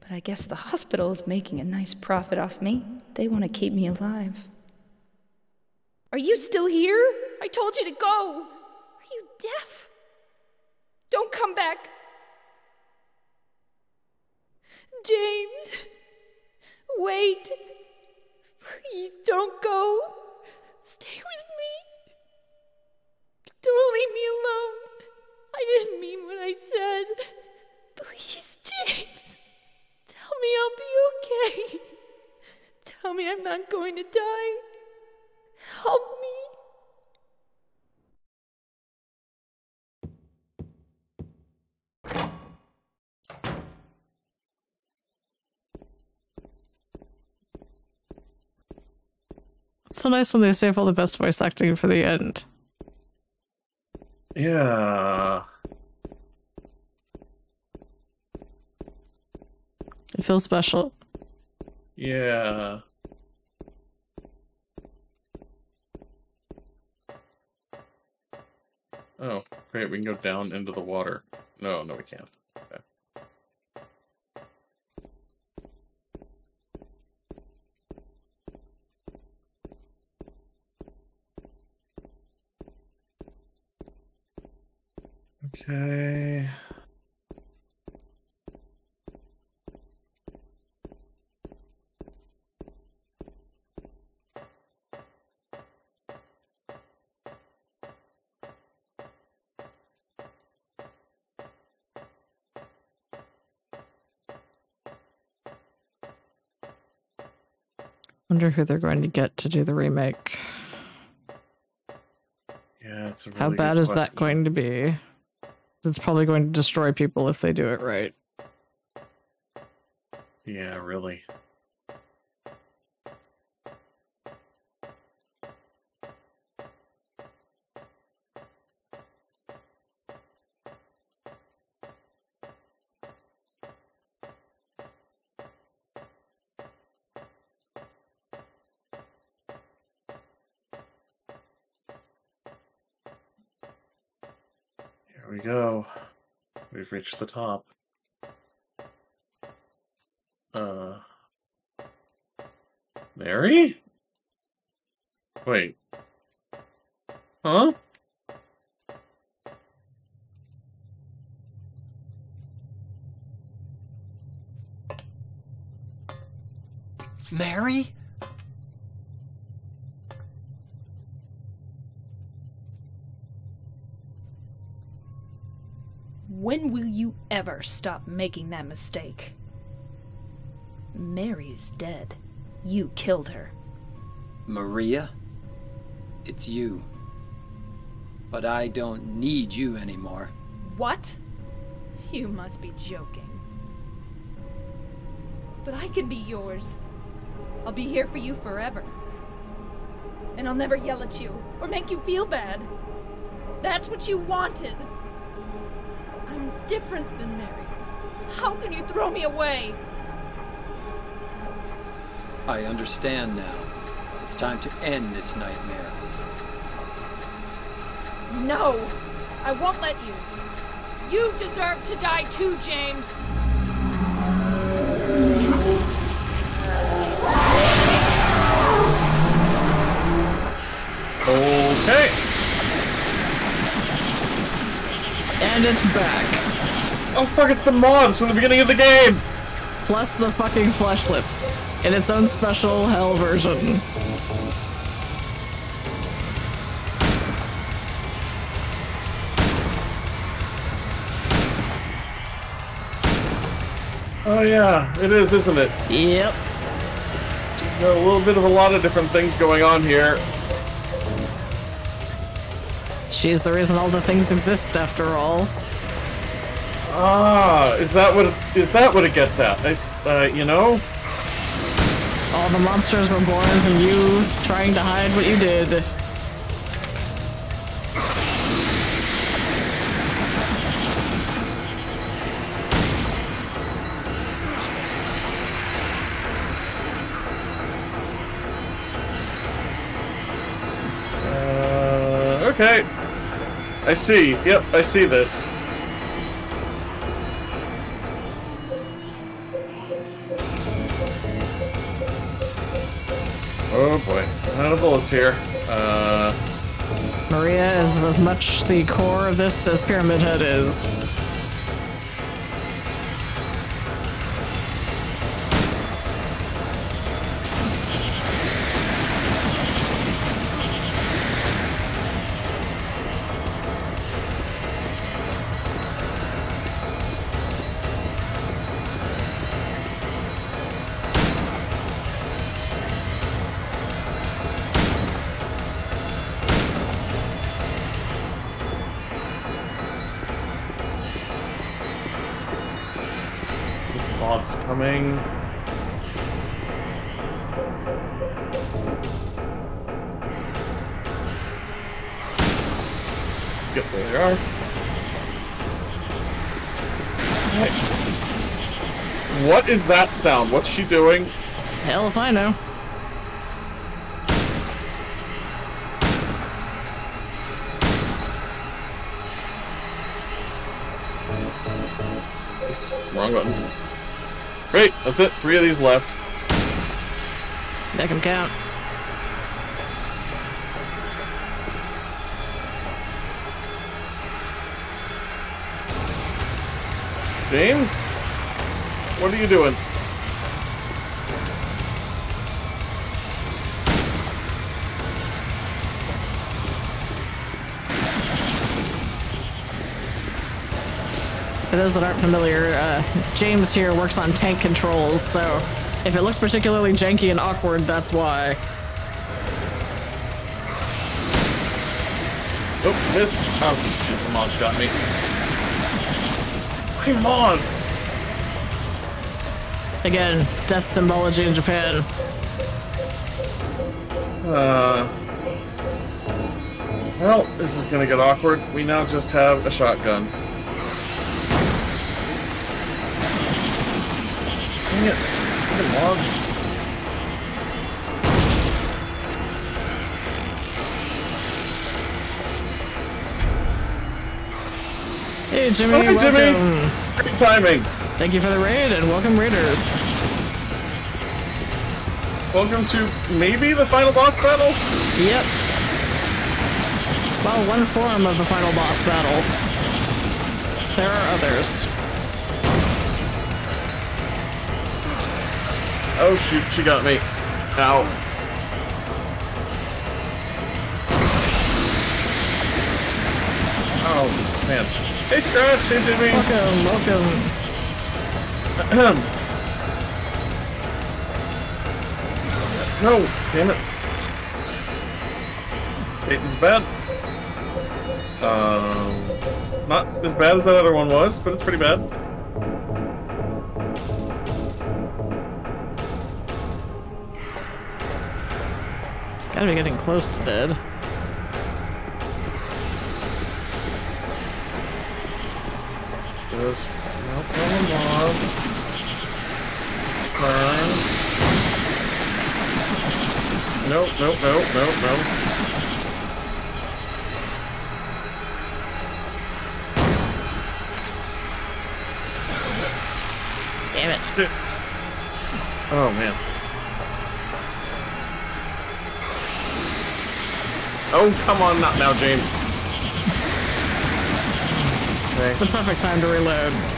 But I guess the hospital is making a nice profit off me. They want to keep me alive. Are you still here? I told you to go. Are you deaf? Don't come back. James, wait. Please don't go. Stay with me. Don't leave me alone. I didn't mean what I said. Please, James. Tell me I'll be okay. Tell me I'm not going to die. Help me. It's so nice when they save all the best voice acting for the end. Yeah. It feels special. Yeah. Oh, great. We can go down into the water. No, no, we can't. Okay. Okay. Wonder who they're going to get to do the remake. Yeah, it's a really How bad is that going to be? It's probably going to destroy people if they do it right. Yeah, really. Go. We've reached the top. Uh. Mary? Wait. Huh? Mary? Ever stop making that mistake? Mary's dead. You killed her. Maria? It's you. But I don't need you anymore. What? You must be joking. But I can be yours. I'll be here for you forever. And I'll never yell at you or make you feel bad. That's what you wanted. I'm different than Mary. How can you throw me away? I understand now. It's time to end this nightmare. No! I won't let you. You deserve to die too, James. Okay. And it's back. Oh fuck, it's the moths from the beginning of the game! Plus the fucking flesh lips in its own special hell version. Oh yeah, it is, isn't it? Yep. Just a little bit of a lot of different things going on here. She is the reason all the things exist, after all. Ah, is that what is that what it gets at? I uh, you know, All the monsters were born from you trying to hide what you did. uh, okay. I see. Yep, I see this. Bullets here. Uh, Maria is as much the core of this as Pyramid Head is. What is that sound? What's she doing? Hell if I know. Wrong button. Great, that's it. Three of these left. Make him count. James? What are you doing? For those that aren't familiar, uh, James here works on tank controls, so if it looks particularly janky and awkward, that's why. Oh, missed. Oh, Mons got me. Again, death symbology in Japan. Uh. Well, this is gonna get awkward. We now just have a shotgun. Dang it. Fucking Mons. Hey Jimmy, Hi, Jimmy. welcome. Great timing. Thank you for the raid and welcome raiders. Welcome to maybe the final boss battle? Yep. Well, one form of the final boss battle. There are others. Oh shoot, she got me. Ow. Oh, man. Hey, Scratch! Hey, Jimmy! Welcome, welcome. no! Damn it. It is bad. Um, not as bad as that other one was, but it's pretty bad. It's gotta be getting close to dead. Just help on the mobs. Turn. Nope, nope, nope, nope, nope. Damn it. Oh man. Oh, come on, not now, James. It's the perfect time to reload.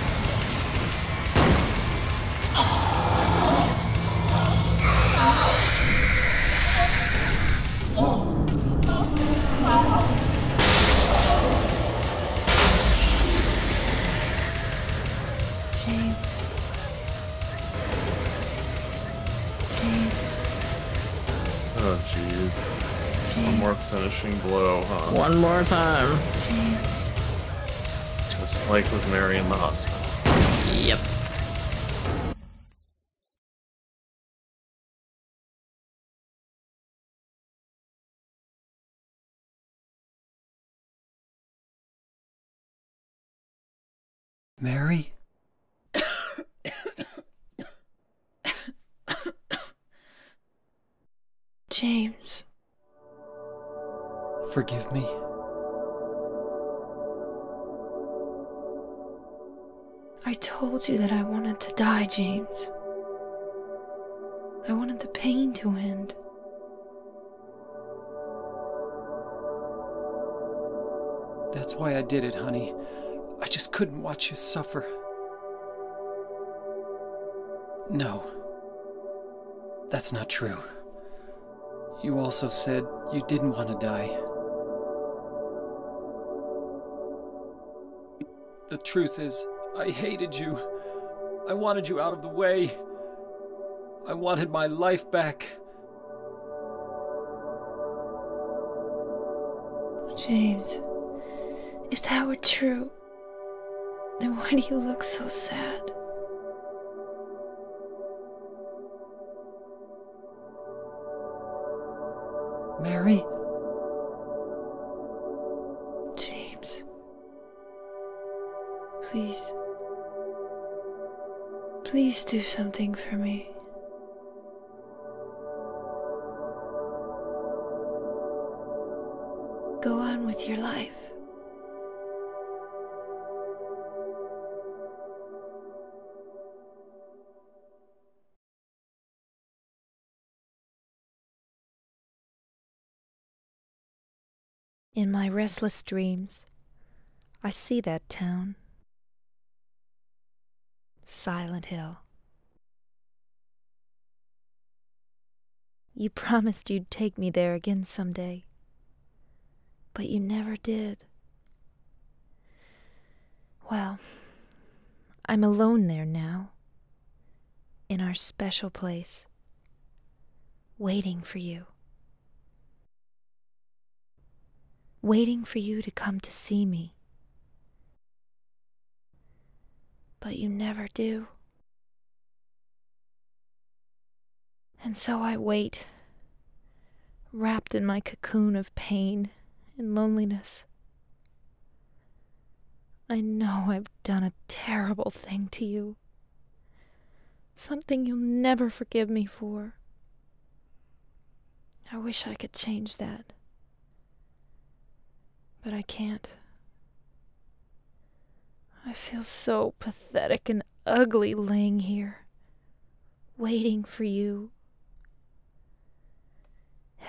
One more time. Just like with Mary in the hospital. Yep. Mary? You that I wanted to die, James. I wanted the pain to end. That's why I did it, honey. I just couldn't watch you suffer. No. That's not true. You also said you didn't want to die. The truth is, I hated you. I wanted you out of the way. I wanted my life back. James, if that were true, then why do you look so sad? Mary? Please do something for me. Go on with your life. In my restless dreams, I see that town. Silent Hill. You promised you'd take me there again someday, but you never did. Well, I'm alone there now, in our special place, waiting for you. waiting for you to come to see me. But you never do. And so I wait, wrapped in my cocoon of pain and loneliness. I know I've done a terrible thing to you, something you'll never forgive me for. I wish I could change that but I can't. I feel so pathetic and ugly laying here, waiting for you.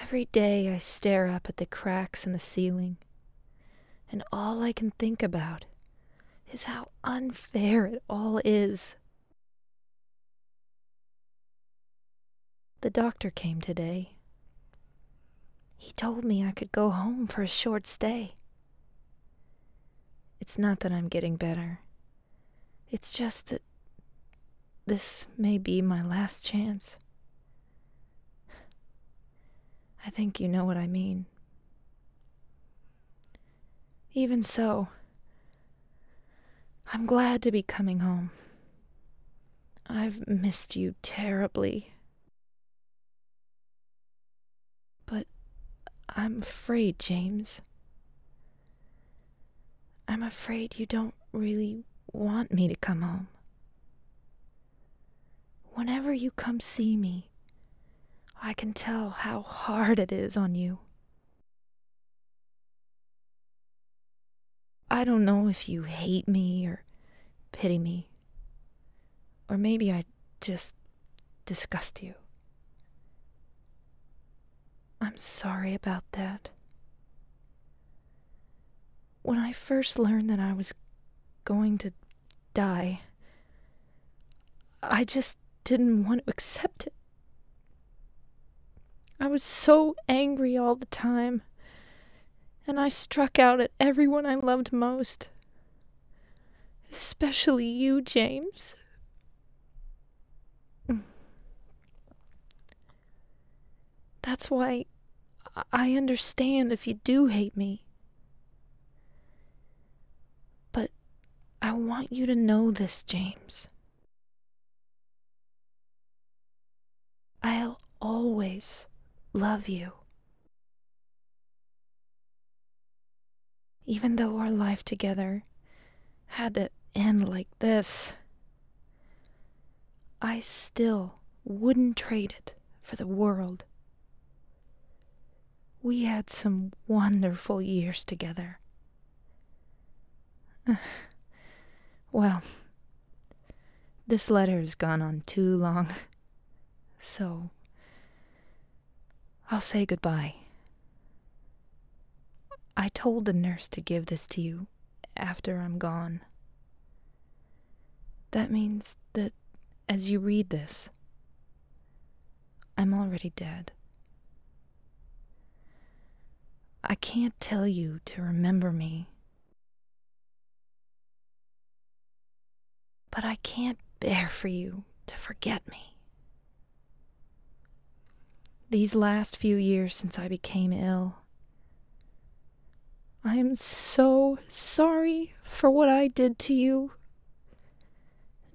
Every day I stare up at the cracks in the ceiling, and all I can think about is how unfair it all is. The doctor came today. He told me I could go home for a short stay. It's not that I'm getting better. It's just that this may be my last chance. I think you know what I mean. Even so, I'm glad to be coming home. I've missed you terribly. But I'm afraid, James. I'm afraid you don't really want me to come home. Whenever you come see me, I can tell how hard it is on you. I don't know if you hate me or pity me, or maybe I just disgust you. I'm sorry about that when I first learned that I was going to die, I just didn't want to accept it. I was so angry all the time, and I struck out at everyone I loved most, especially you, James. That's why I- understand if you do hate me. But I want you to know this, James. I'll always love you. Even though our life together had to end like this, I still wouldn't trade it for the world. We had some wonderful years together. well, this letter has gone on too long, so I'll say goodbye. I told the nurse to give this to you after I'm gone. That means that as you read this, I'm already dead. I can't tell you to remember me. But I can't bear for you to forget me. These last few years since I became ill, I am so sorry for what I did to you,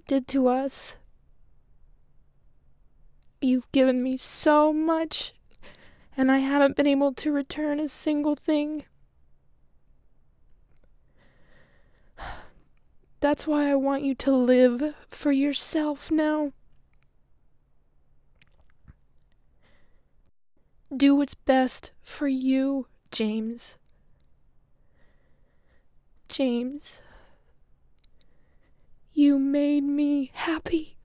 did to us. You've given me so much, and I haven't been able to return a single thing. That's why I want you to live for yourself now. Do what's best for you, James. James, you made me happy.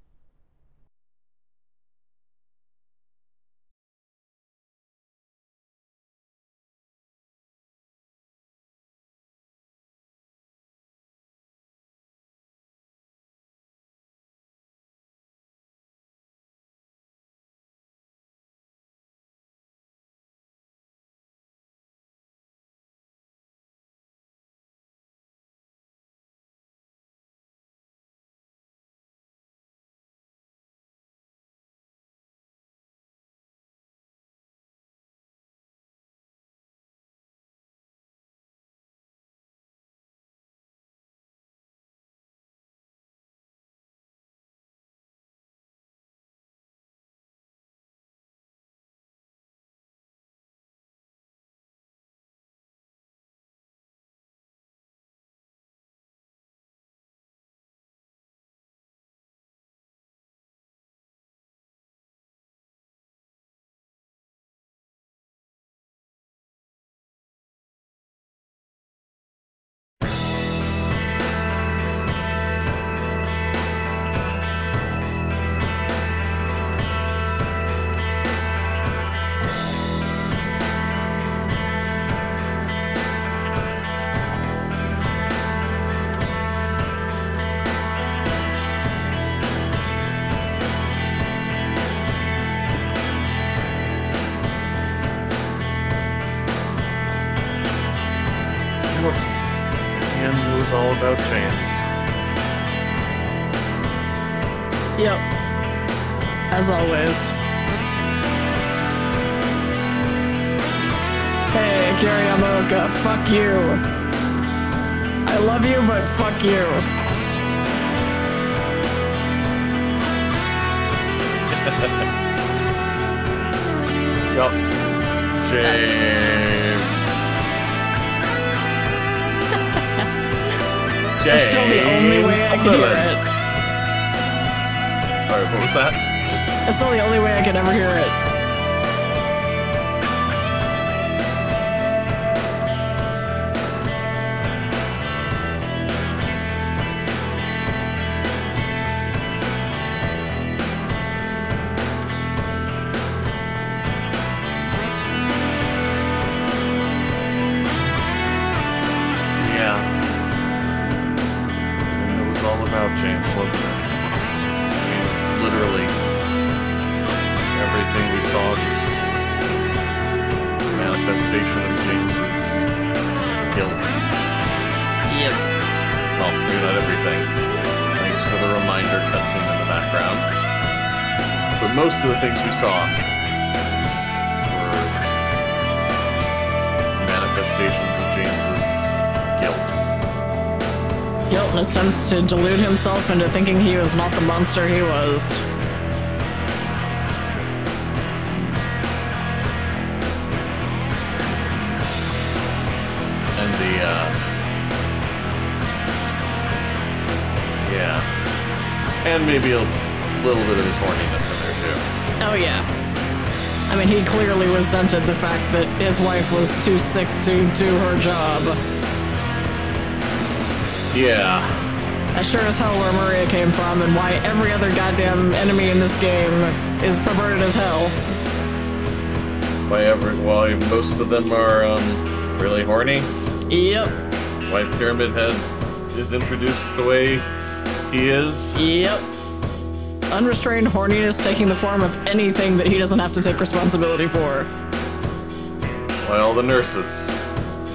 Was all about James. Yep. As always. Hey, Akira Yamaoka, fuck you. I love you, but fuck you. Yup. That's still the only way I can hear it. Sorry, what was that? That's still the only way I can ever hear it. Delude himself into thinking he was not the monster he was. And the, uh. Yeah. And maybe a little bit of his horniness in there, too. Oh, yeah. I mean, he clearly resented the fact that his wife was too sick to do her job. Yeah. I sure as hell where Maria came from and why every other goddamn enemy in this game is perverted as hell. Why every, well, most of them are um, really horny. Yep. Why Pyramid Head is introduced the way he is. Yep. Unrestrained horniness taking the form of anything that he doesn't have to take responsibility for. Why all the nurses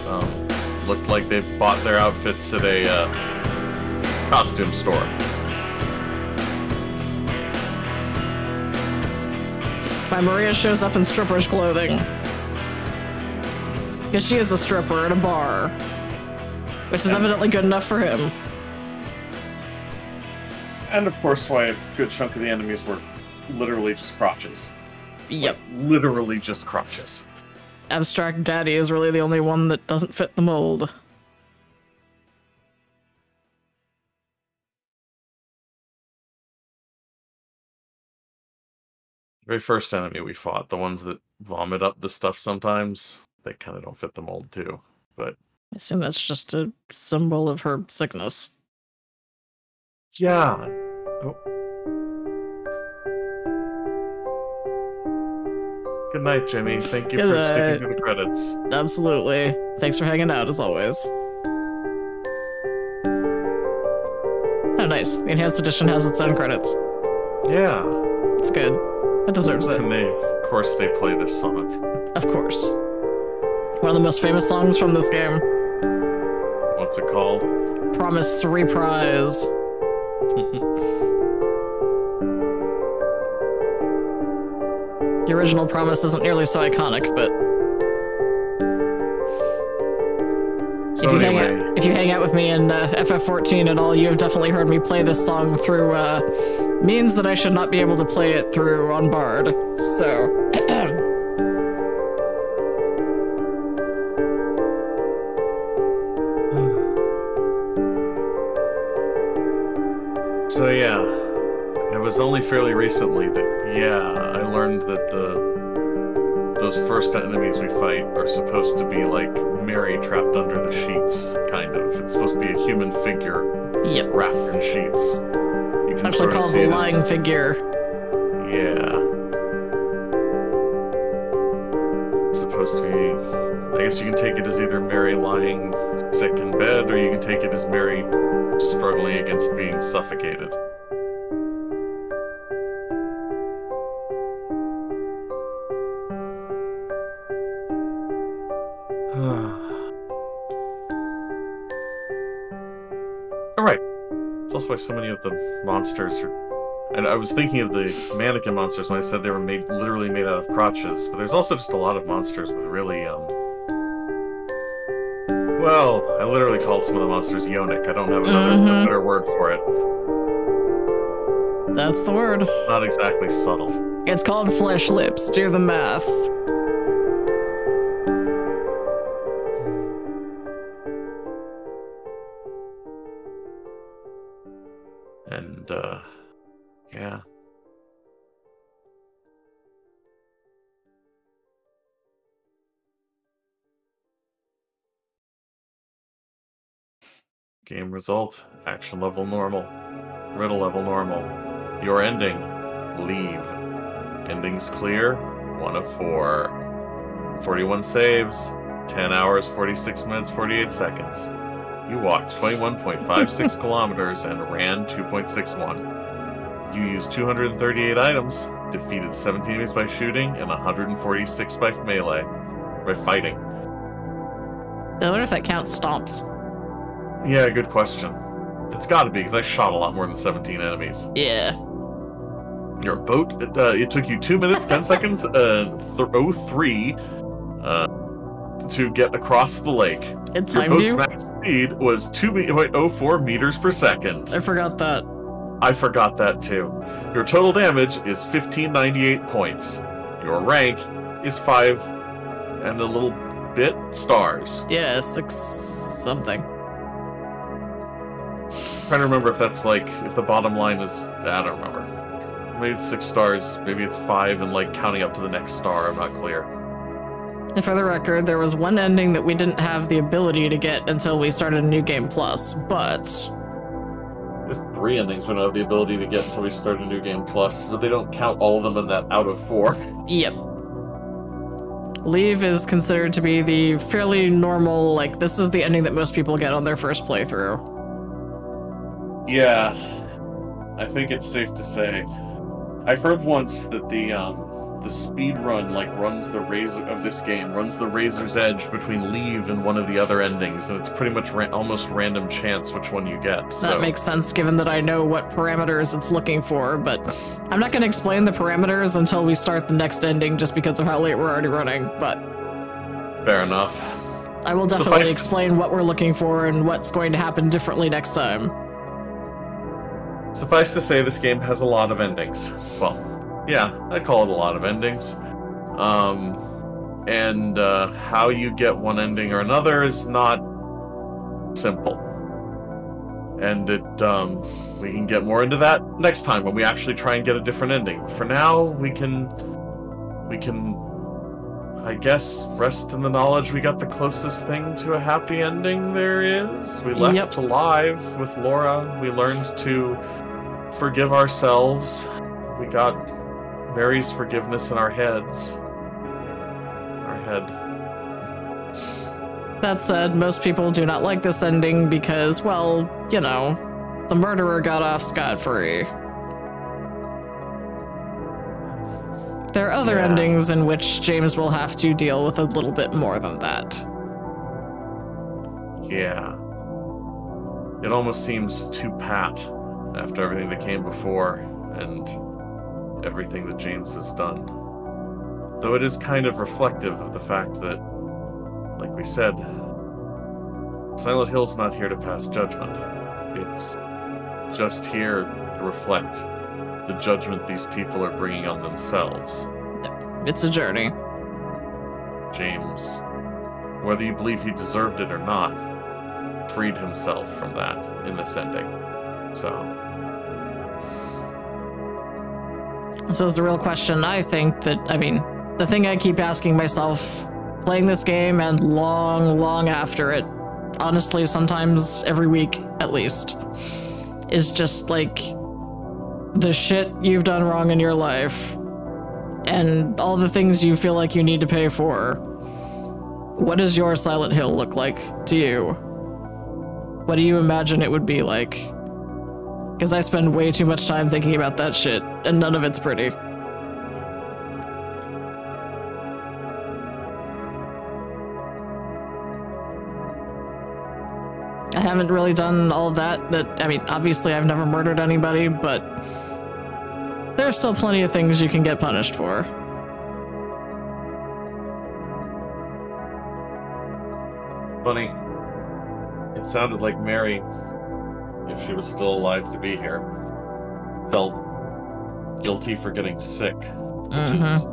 um, looked like they bought their outfits at a uh, costume store. Why Maria shows up in stripper's clothing. Because she is a stripper at a bar. Which is evidently good enough for him. And of course, why a good chunk of the enemies were literally just crotches. Yep. Like, literally just crotches. Abstract Daddy is really the only one that doesn't fit the mold. Very first enemy we fought, the ones that vomit up the stuff sometimes, they kind of don't fit the mold too. But I assume that's just a symbol of her sickness. Yeah. Oh. Good night, Jimmy. Thank you Good for night. sticking to the credits. Absolutely. Thanks for hanging out as always. Oh, nice. The enhanced edition has its own credits. Yeah. It's good. It deserves it. And they, of course, they play this song. Of course. One of the most famous songs from this game. What's it called? Promise Reprise. The original Promise isn't nearly so iconic, but So if you hang out, if you hang out with me in uh, FF14 at all, you have definitely heard me play this song through uh, means that I should not be able to play it through on Bard. So, so yeah, it was only fairly recently that yeah I learned that the those first enemies we fight are supposed to be like Mary trapped under the sheets, kind of. It's supposed to be a human figure yep, wrapped in sheets. You can actually sort called the it as- lying figure. Yeah. It's supposed to be. I guess you can take it as either Mary lying sick in bed, or you can take it as Mary struggling against being suffocated. Why so many of the monsters are and I was thinking of the mannequin monsters when I said they were made literally made out of crotches, but there's also just a lot of monsters with really um well, I literally called some of the monsters yonic. I don't have another a Mhm. better word for it. That's the word. Not exactly subtle. It's called flesh lips. Do the math. Game result, action level normal, riddle level normal. Your ending, leave. Endings clear, one of four. 41 saves, 10 hours, 46 minutes, 48 seconds. You walked 21.56 kilometers and ran 2.61. You used 238 items, defeated 17 enemies by shooting, and 146 by melee. By fighting. I wonder if that counts stomps. Yeah, good question. It's gotta be, because I shot a lot more than 17 enemies. Yeah. Your boat, it, uh, it took you 2 minutes, 10 seconds, uh, th- 03, uh, to get across the lake. It Your timed boat's max speed was 2.04 meters per second. I forgot that. I forgot that too. Your total damage is 1598 points. Your rank is 5 and a little bit stars. Yeah, six something. Trying to remember if that's like if the bottom line is I don't remember. Maybe it's six stars, maybe it's five and like counting up to the next star, I'm not clear. And for the record, there was one ending that we didn't have the ability to get until we started a new game plus, but There's three endings we don't have the ability to get until we start a new game plus, but they don't count all of them in that out of four. yep. Leave is considered to be the fairly normal, like, this is the ending that most people get on their first playthrough. Yeah. I think it's safe to say. I've heard once that the um the speed run like runs the razor of this game runs the razor's edge between leave and one of the other endings and it's pretty much ra- almost random chance which one you get That makes sense given that I know what parameters it's looking for, but I'm not going to explain the parameters until we start the next ending just because of how late we're already running, but fair enough I will definitely Suffice- explain what we're looking for and what's going to happen differently next time. Suffice to say, this game has a lot of endings. Well, yeah, I'd call it a lot of endings. Um, and uh, how you get one ending or another is not simple. And it, um, we can get more into that next time when we actually try and get a different ending. For now, we can, we can, I guess, rest in the knowledge we got the closest thing to a happy ending there is. We left Yep. alive with Laura. We learned to forgive ourselves. We got Mary's forgiveness in our heads. Our head. That said, most people do not like this ending because, well, you know, the murderer got off scot free. There are other Yeah. endings in which James will have to deal with a little bit more than that. Yeah. It almost seems too pat after everything that came before and everything that James has done. Though it is kind of reflective of the fact that, like we said, Silent Hill's not here to pass judgment. It's just here to reflect the judgment these people are bringing on themselves. It's a journey. James, whether you believe he deserved it or not, freed himself from that in this ending. So, I suppose the real question I think that, I mean, the thing I keep asking myself playing this game and long, long after it, honestly, sometimes every week at least, is just like the shit you've done wrong in your life and all the things you feel like you need to pay for. What does your Silent Hill look like to you? What do you imagine it would be like? Because I spend way too much time thinking about that shit, and none of it's pretty. I haven't really done all that. That I mean, obviously, I've never murdered anybody, but there are still plenty of things you can get punished for. funny. It sounded like Mary, if she was still alive to be here, felt guilty for getting sick, which is mm-hmm.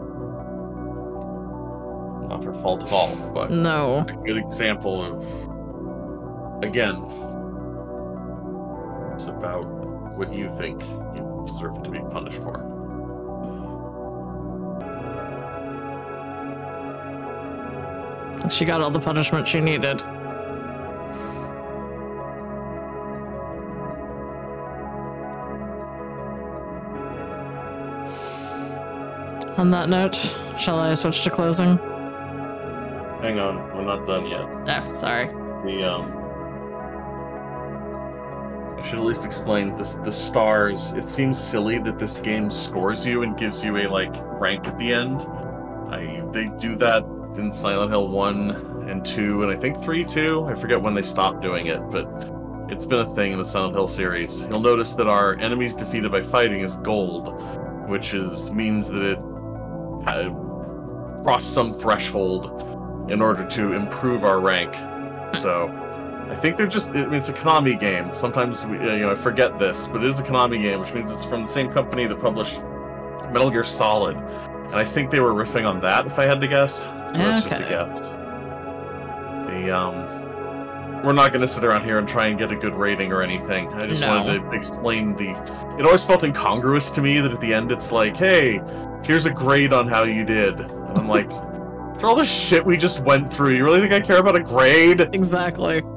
not her fault at all, but No. a good example of, again, it's about what you think you deserve to be punished for. She got all the punishment she needed. On that note, shall I switch to closing? Hang on, we're not done yet. Oh, sorry. The um I should at least explain this the stars. It seems silly that this game scores you and gives you a like rank at the end. I they do that in Silent Hill 1 and 2 and I think 3 too. I forget when they stopped doing it, but it's been a thing in the Silent Hill series. You'll notice that our enemies defeated by fighting is gold, which is means that it uh, crossed some threshold in order to improve our rank. So I think they're just, I mean, it's a Konami game. Sometimes, we, you know, I forget this, but it is a Konami game, which means it's from the same company that published Metal Gear Solid. And I think they were riffing on that, if I had to guess. That's just a Okay. guess. The, um, we're not going to sit around here and try and get a good rating or anything. I just No. wanted to explain the. It always felt incongruous to me that at the end it's like, hey, here's a grade on how you did. And I'm like, for all the shit we just went through, you really think I care about a grade? Exactly.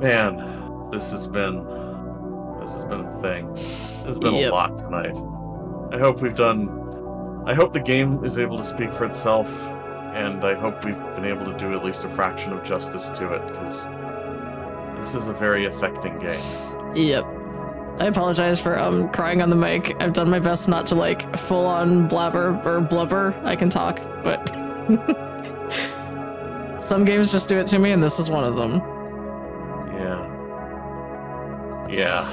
Man, this has been this has been a thing. There's been Yep. a lot tonight. I hope we've done I hope the game is able to speak for itself, and I hope we've been able to do at least a fraction of justice to it, because this is a very affecting game. Yep. I apologize for um crying on the mic. I've done my best not to like full on blabber or blubber. I can talk, but some games just do it to me, and this is one of them. Yeah. Yeah.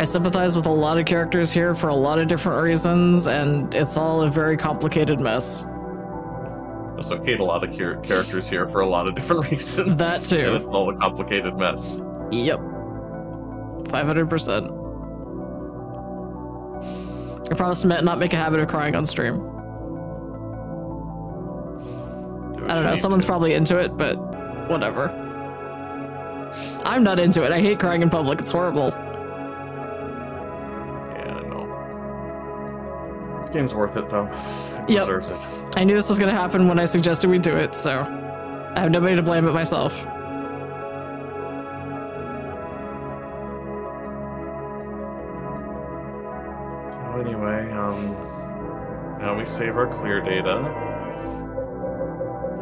I sympathize with a lot of characters here for a lot of different reasons, and it's all a very complicated mess. I also hate a lot of char- characters here for a lot of different reasons. That too. And it's all a complicated mess. Yep. 500%. I promise to not make a habit of crying on stream. Do I don't know, someone's to. probably into it, but whatever. I'm not into it. I hate crying in public. It's horrible. This game's worth it, though. It yep. deserves it. I knew this was going to happen when I suggested we do it, so I have nobody to blame but myself. So anyway, um, now we save our clear data.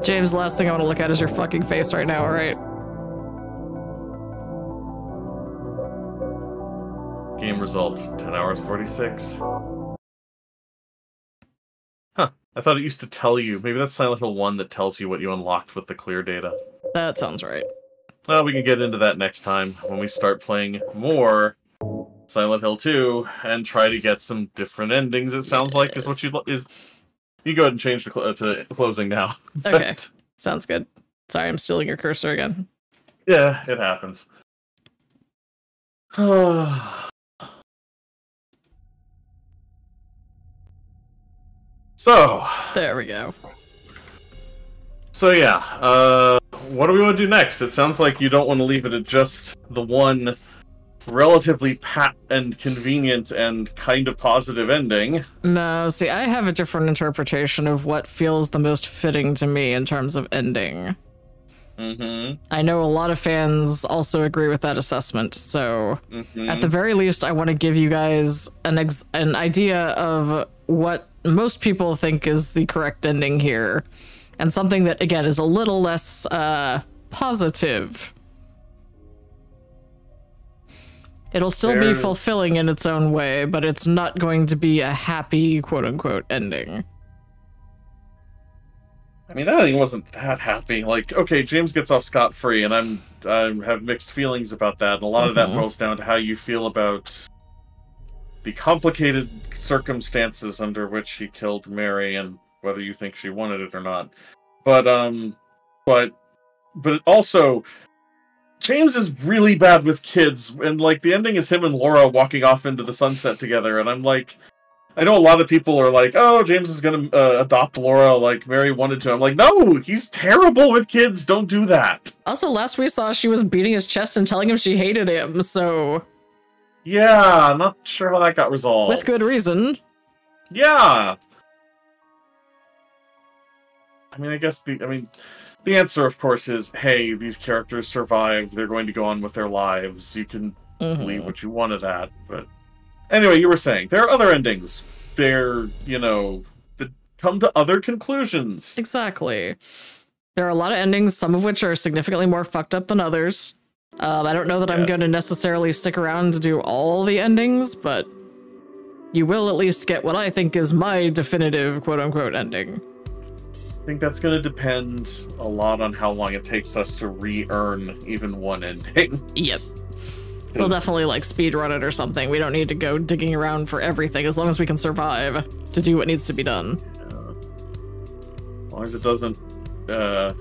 James, last thing I want to look at is your fucking face right now, alright? Game result 10 hours 46. I thought it used to tell you. Maybe that's Silent Hill 1 that tells you what you unlocked with the clear data. That sounds right. Well, we can get into that next time when we start playing more Silent Hill 2 and try to get some different endings. It sounds like is what you is. You go ahead and change the cl- uh, to closing now. Okay. Sounds good. Sorry, I'm stealing your cursor again. yeah, it happens. so, There we go. so yeah, uh, what do we want to do next? It sounds like you don't want to leave it at just the one relatively pat and convenient and kind of positive ending. No, see, I have a different interpretation of what feels the most fitting to me in terms of ending. Mm-hmm. I know a lot of fans also agree with that assessment, so mm-hmm. at the very least, I want to give you guys an ex- an idea of what most people think is the correct ending here, and something that again is a little less uh, positive. It'll still be fulfilling in its own way, but it's not going to be a happy quote unquote ending. I mean, that ending wasn't that happy. Like, okay, James gets off scot free, and I'm I have mixed feelings about that. And a lot of that Mhm. boils down to how you feel about the complicated circumstances under which he killed Mary, and whether you think she wanted it or not. But um, but but also. James is really bad with kids, and like the ending is him and Laura walking off into the sunset together, and I'm like, I know a lot of people are like, "Oh, James is gonna uh, adopt Laura like Mary wanted to." I'm like, "No, he's terrible with kids. Don't do that." Also, last we saw, she was beating his chest and telling him she hated him, so Yeah, I'm not sure how that got resolved. with good reason. Yeah. I mean, I guess the I mean, the answer, of course, is, "Hey, these characters survived. They're going to go on with their lives. You can Mhm. believe what you want of that." But anyway, you were saying there are other endings. They're you know that come to other conclusions. Exactly. There are a lot of endings, some of which are significantly more fucked up than others. Um, I don't know that I'm going to necessarily stick around to do all the endings, but you will at least get what I think is my definitive quote unquote ending. I think that's going to depend a lot on how long it takes us to re-earn even one ending. Yep. We'll definitely like speed run it or something. We don't need to go digging around for everything as long as we can survive to do what needs to be done. As long as it doesn't uh,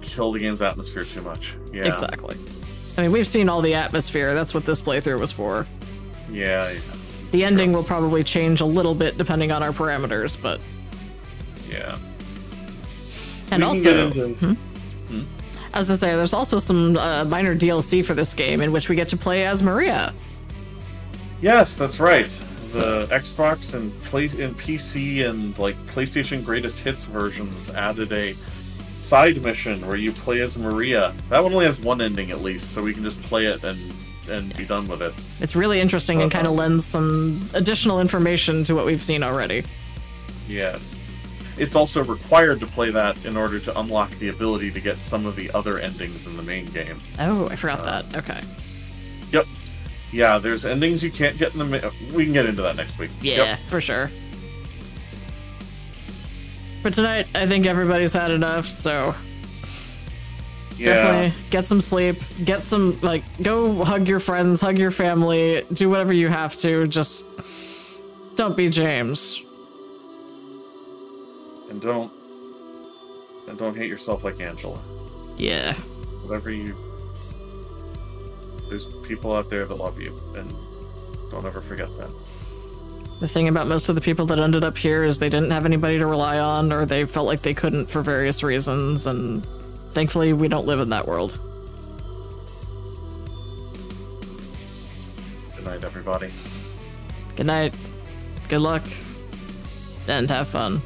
kill the game's atmosphere too much. Yeah. Exactly. I mean, we've seen all the atmosphere. That's what this playthrough was for. Yeah. yeah. The ending will probably change a little bit depending on our parameters, but Yeah. and We also, into- hmm? as I say, there's also some uh, minor DLC for this game in which we get to play as Maria. Yes, that's right. So- The Xbox and play and PC and like PlayStation Greatest Hits versions added a side mission where you play as Maria. That one only has one ending at least, so we can just play it and and be done with it. It's really interesting and kind of Uh-huh. lends some additional information to what we've seen already. Yes. It's also required to play that in order to unlock the ability to get some of the other endings in the main game. Oh, I forgot Uh, that. Okay. Yep. Yeah, there's endings you can't get in the. Ma- we can get into that next week. Yeah, Yep. for sure. But tonight, I think everybody's had enough, so Yeah. definitely get some sleep. Get some, like, go hug your friends, hug your family, do whatever you have to. Just don't be James. And don't. And don't hate yourself like Angela. Yeah. Whatever you. There's people out there that love you, and don't ever forget that. The thing about most of the people that ended up here is they didn't have anybody to rely on, or they felt like they couldn't for various reasons, and thankfully, we don't live in that world. Good night, everybody. Good night, good luck, and have fun.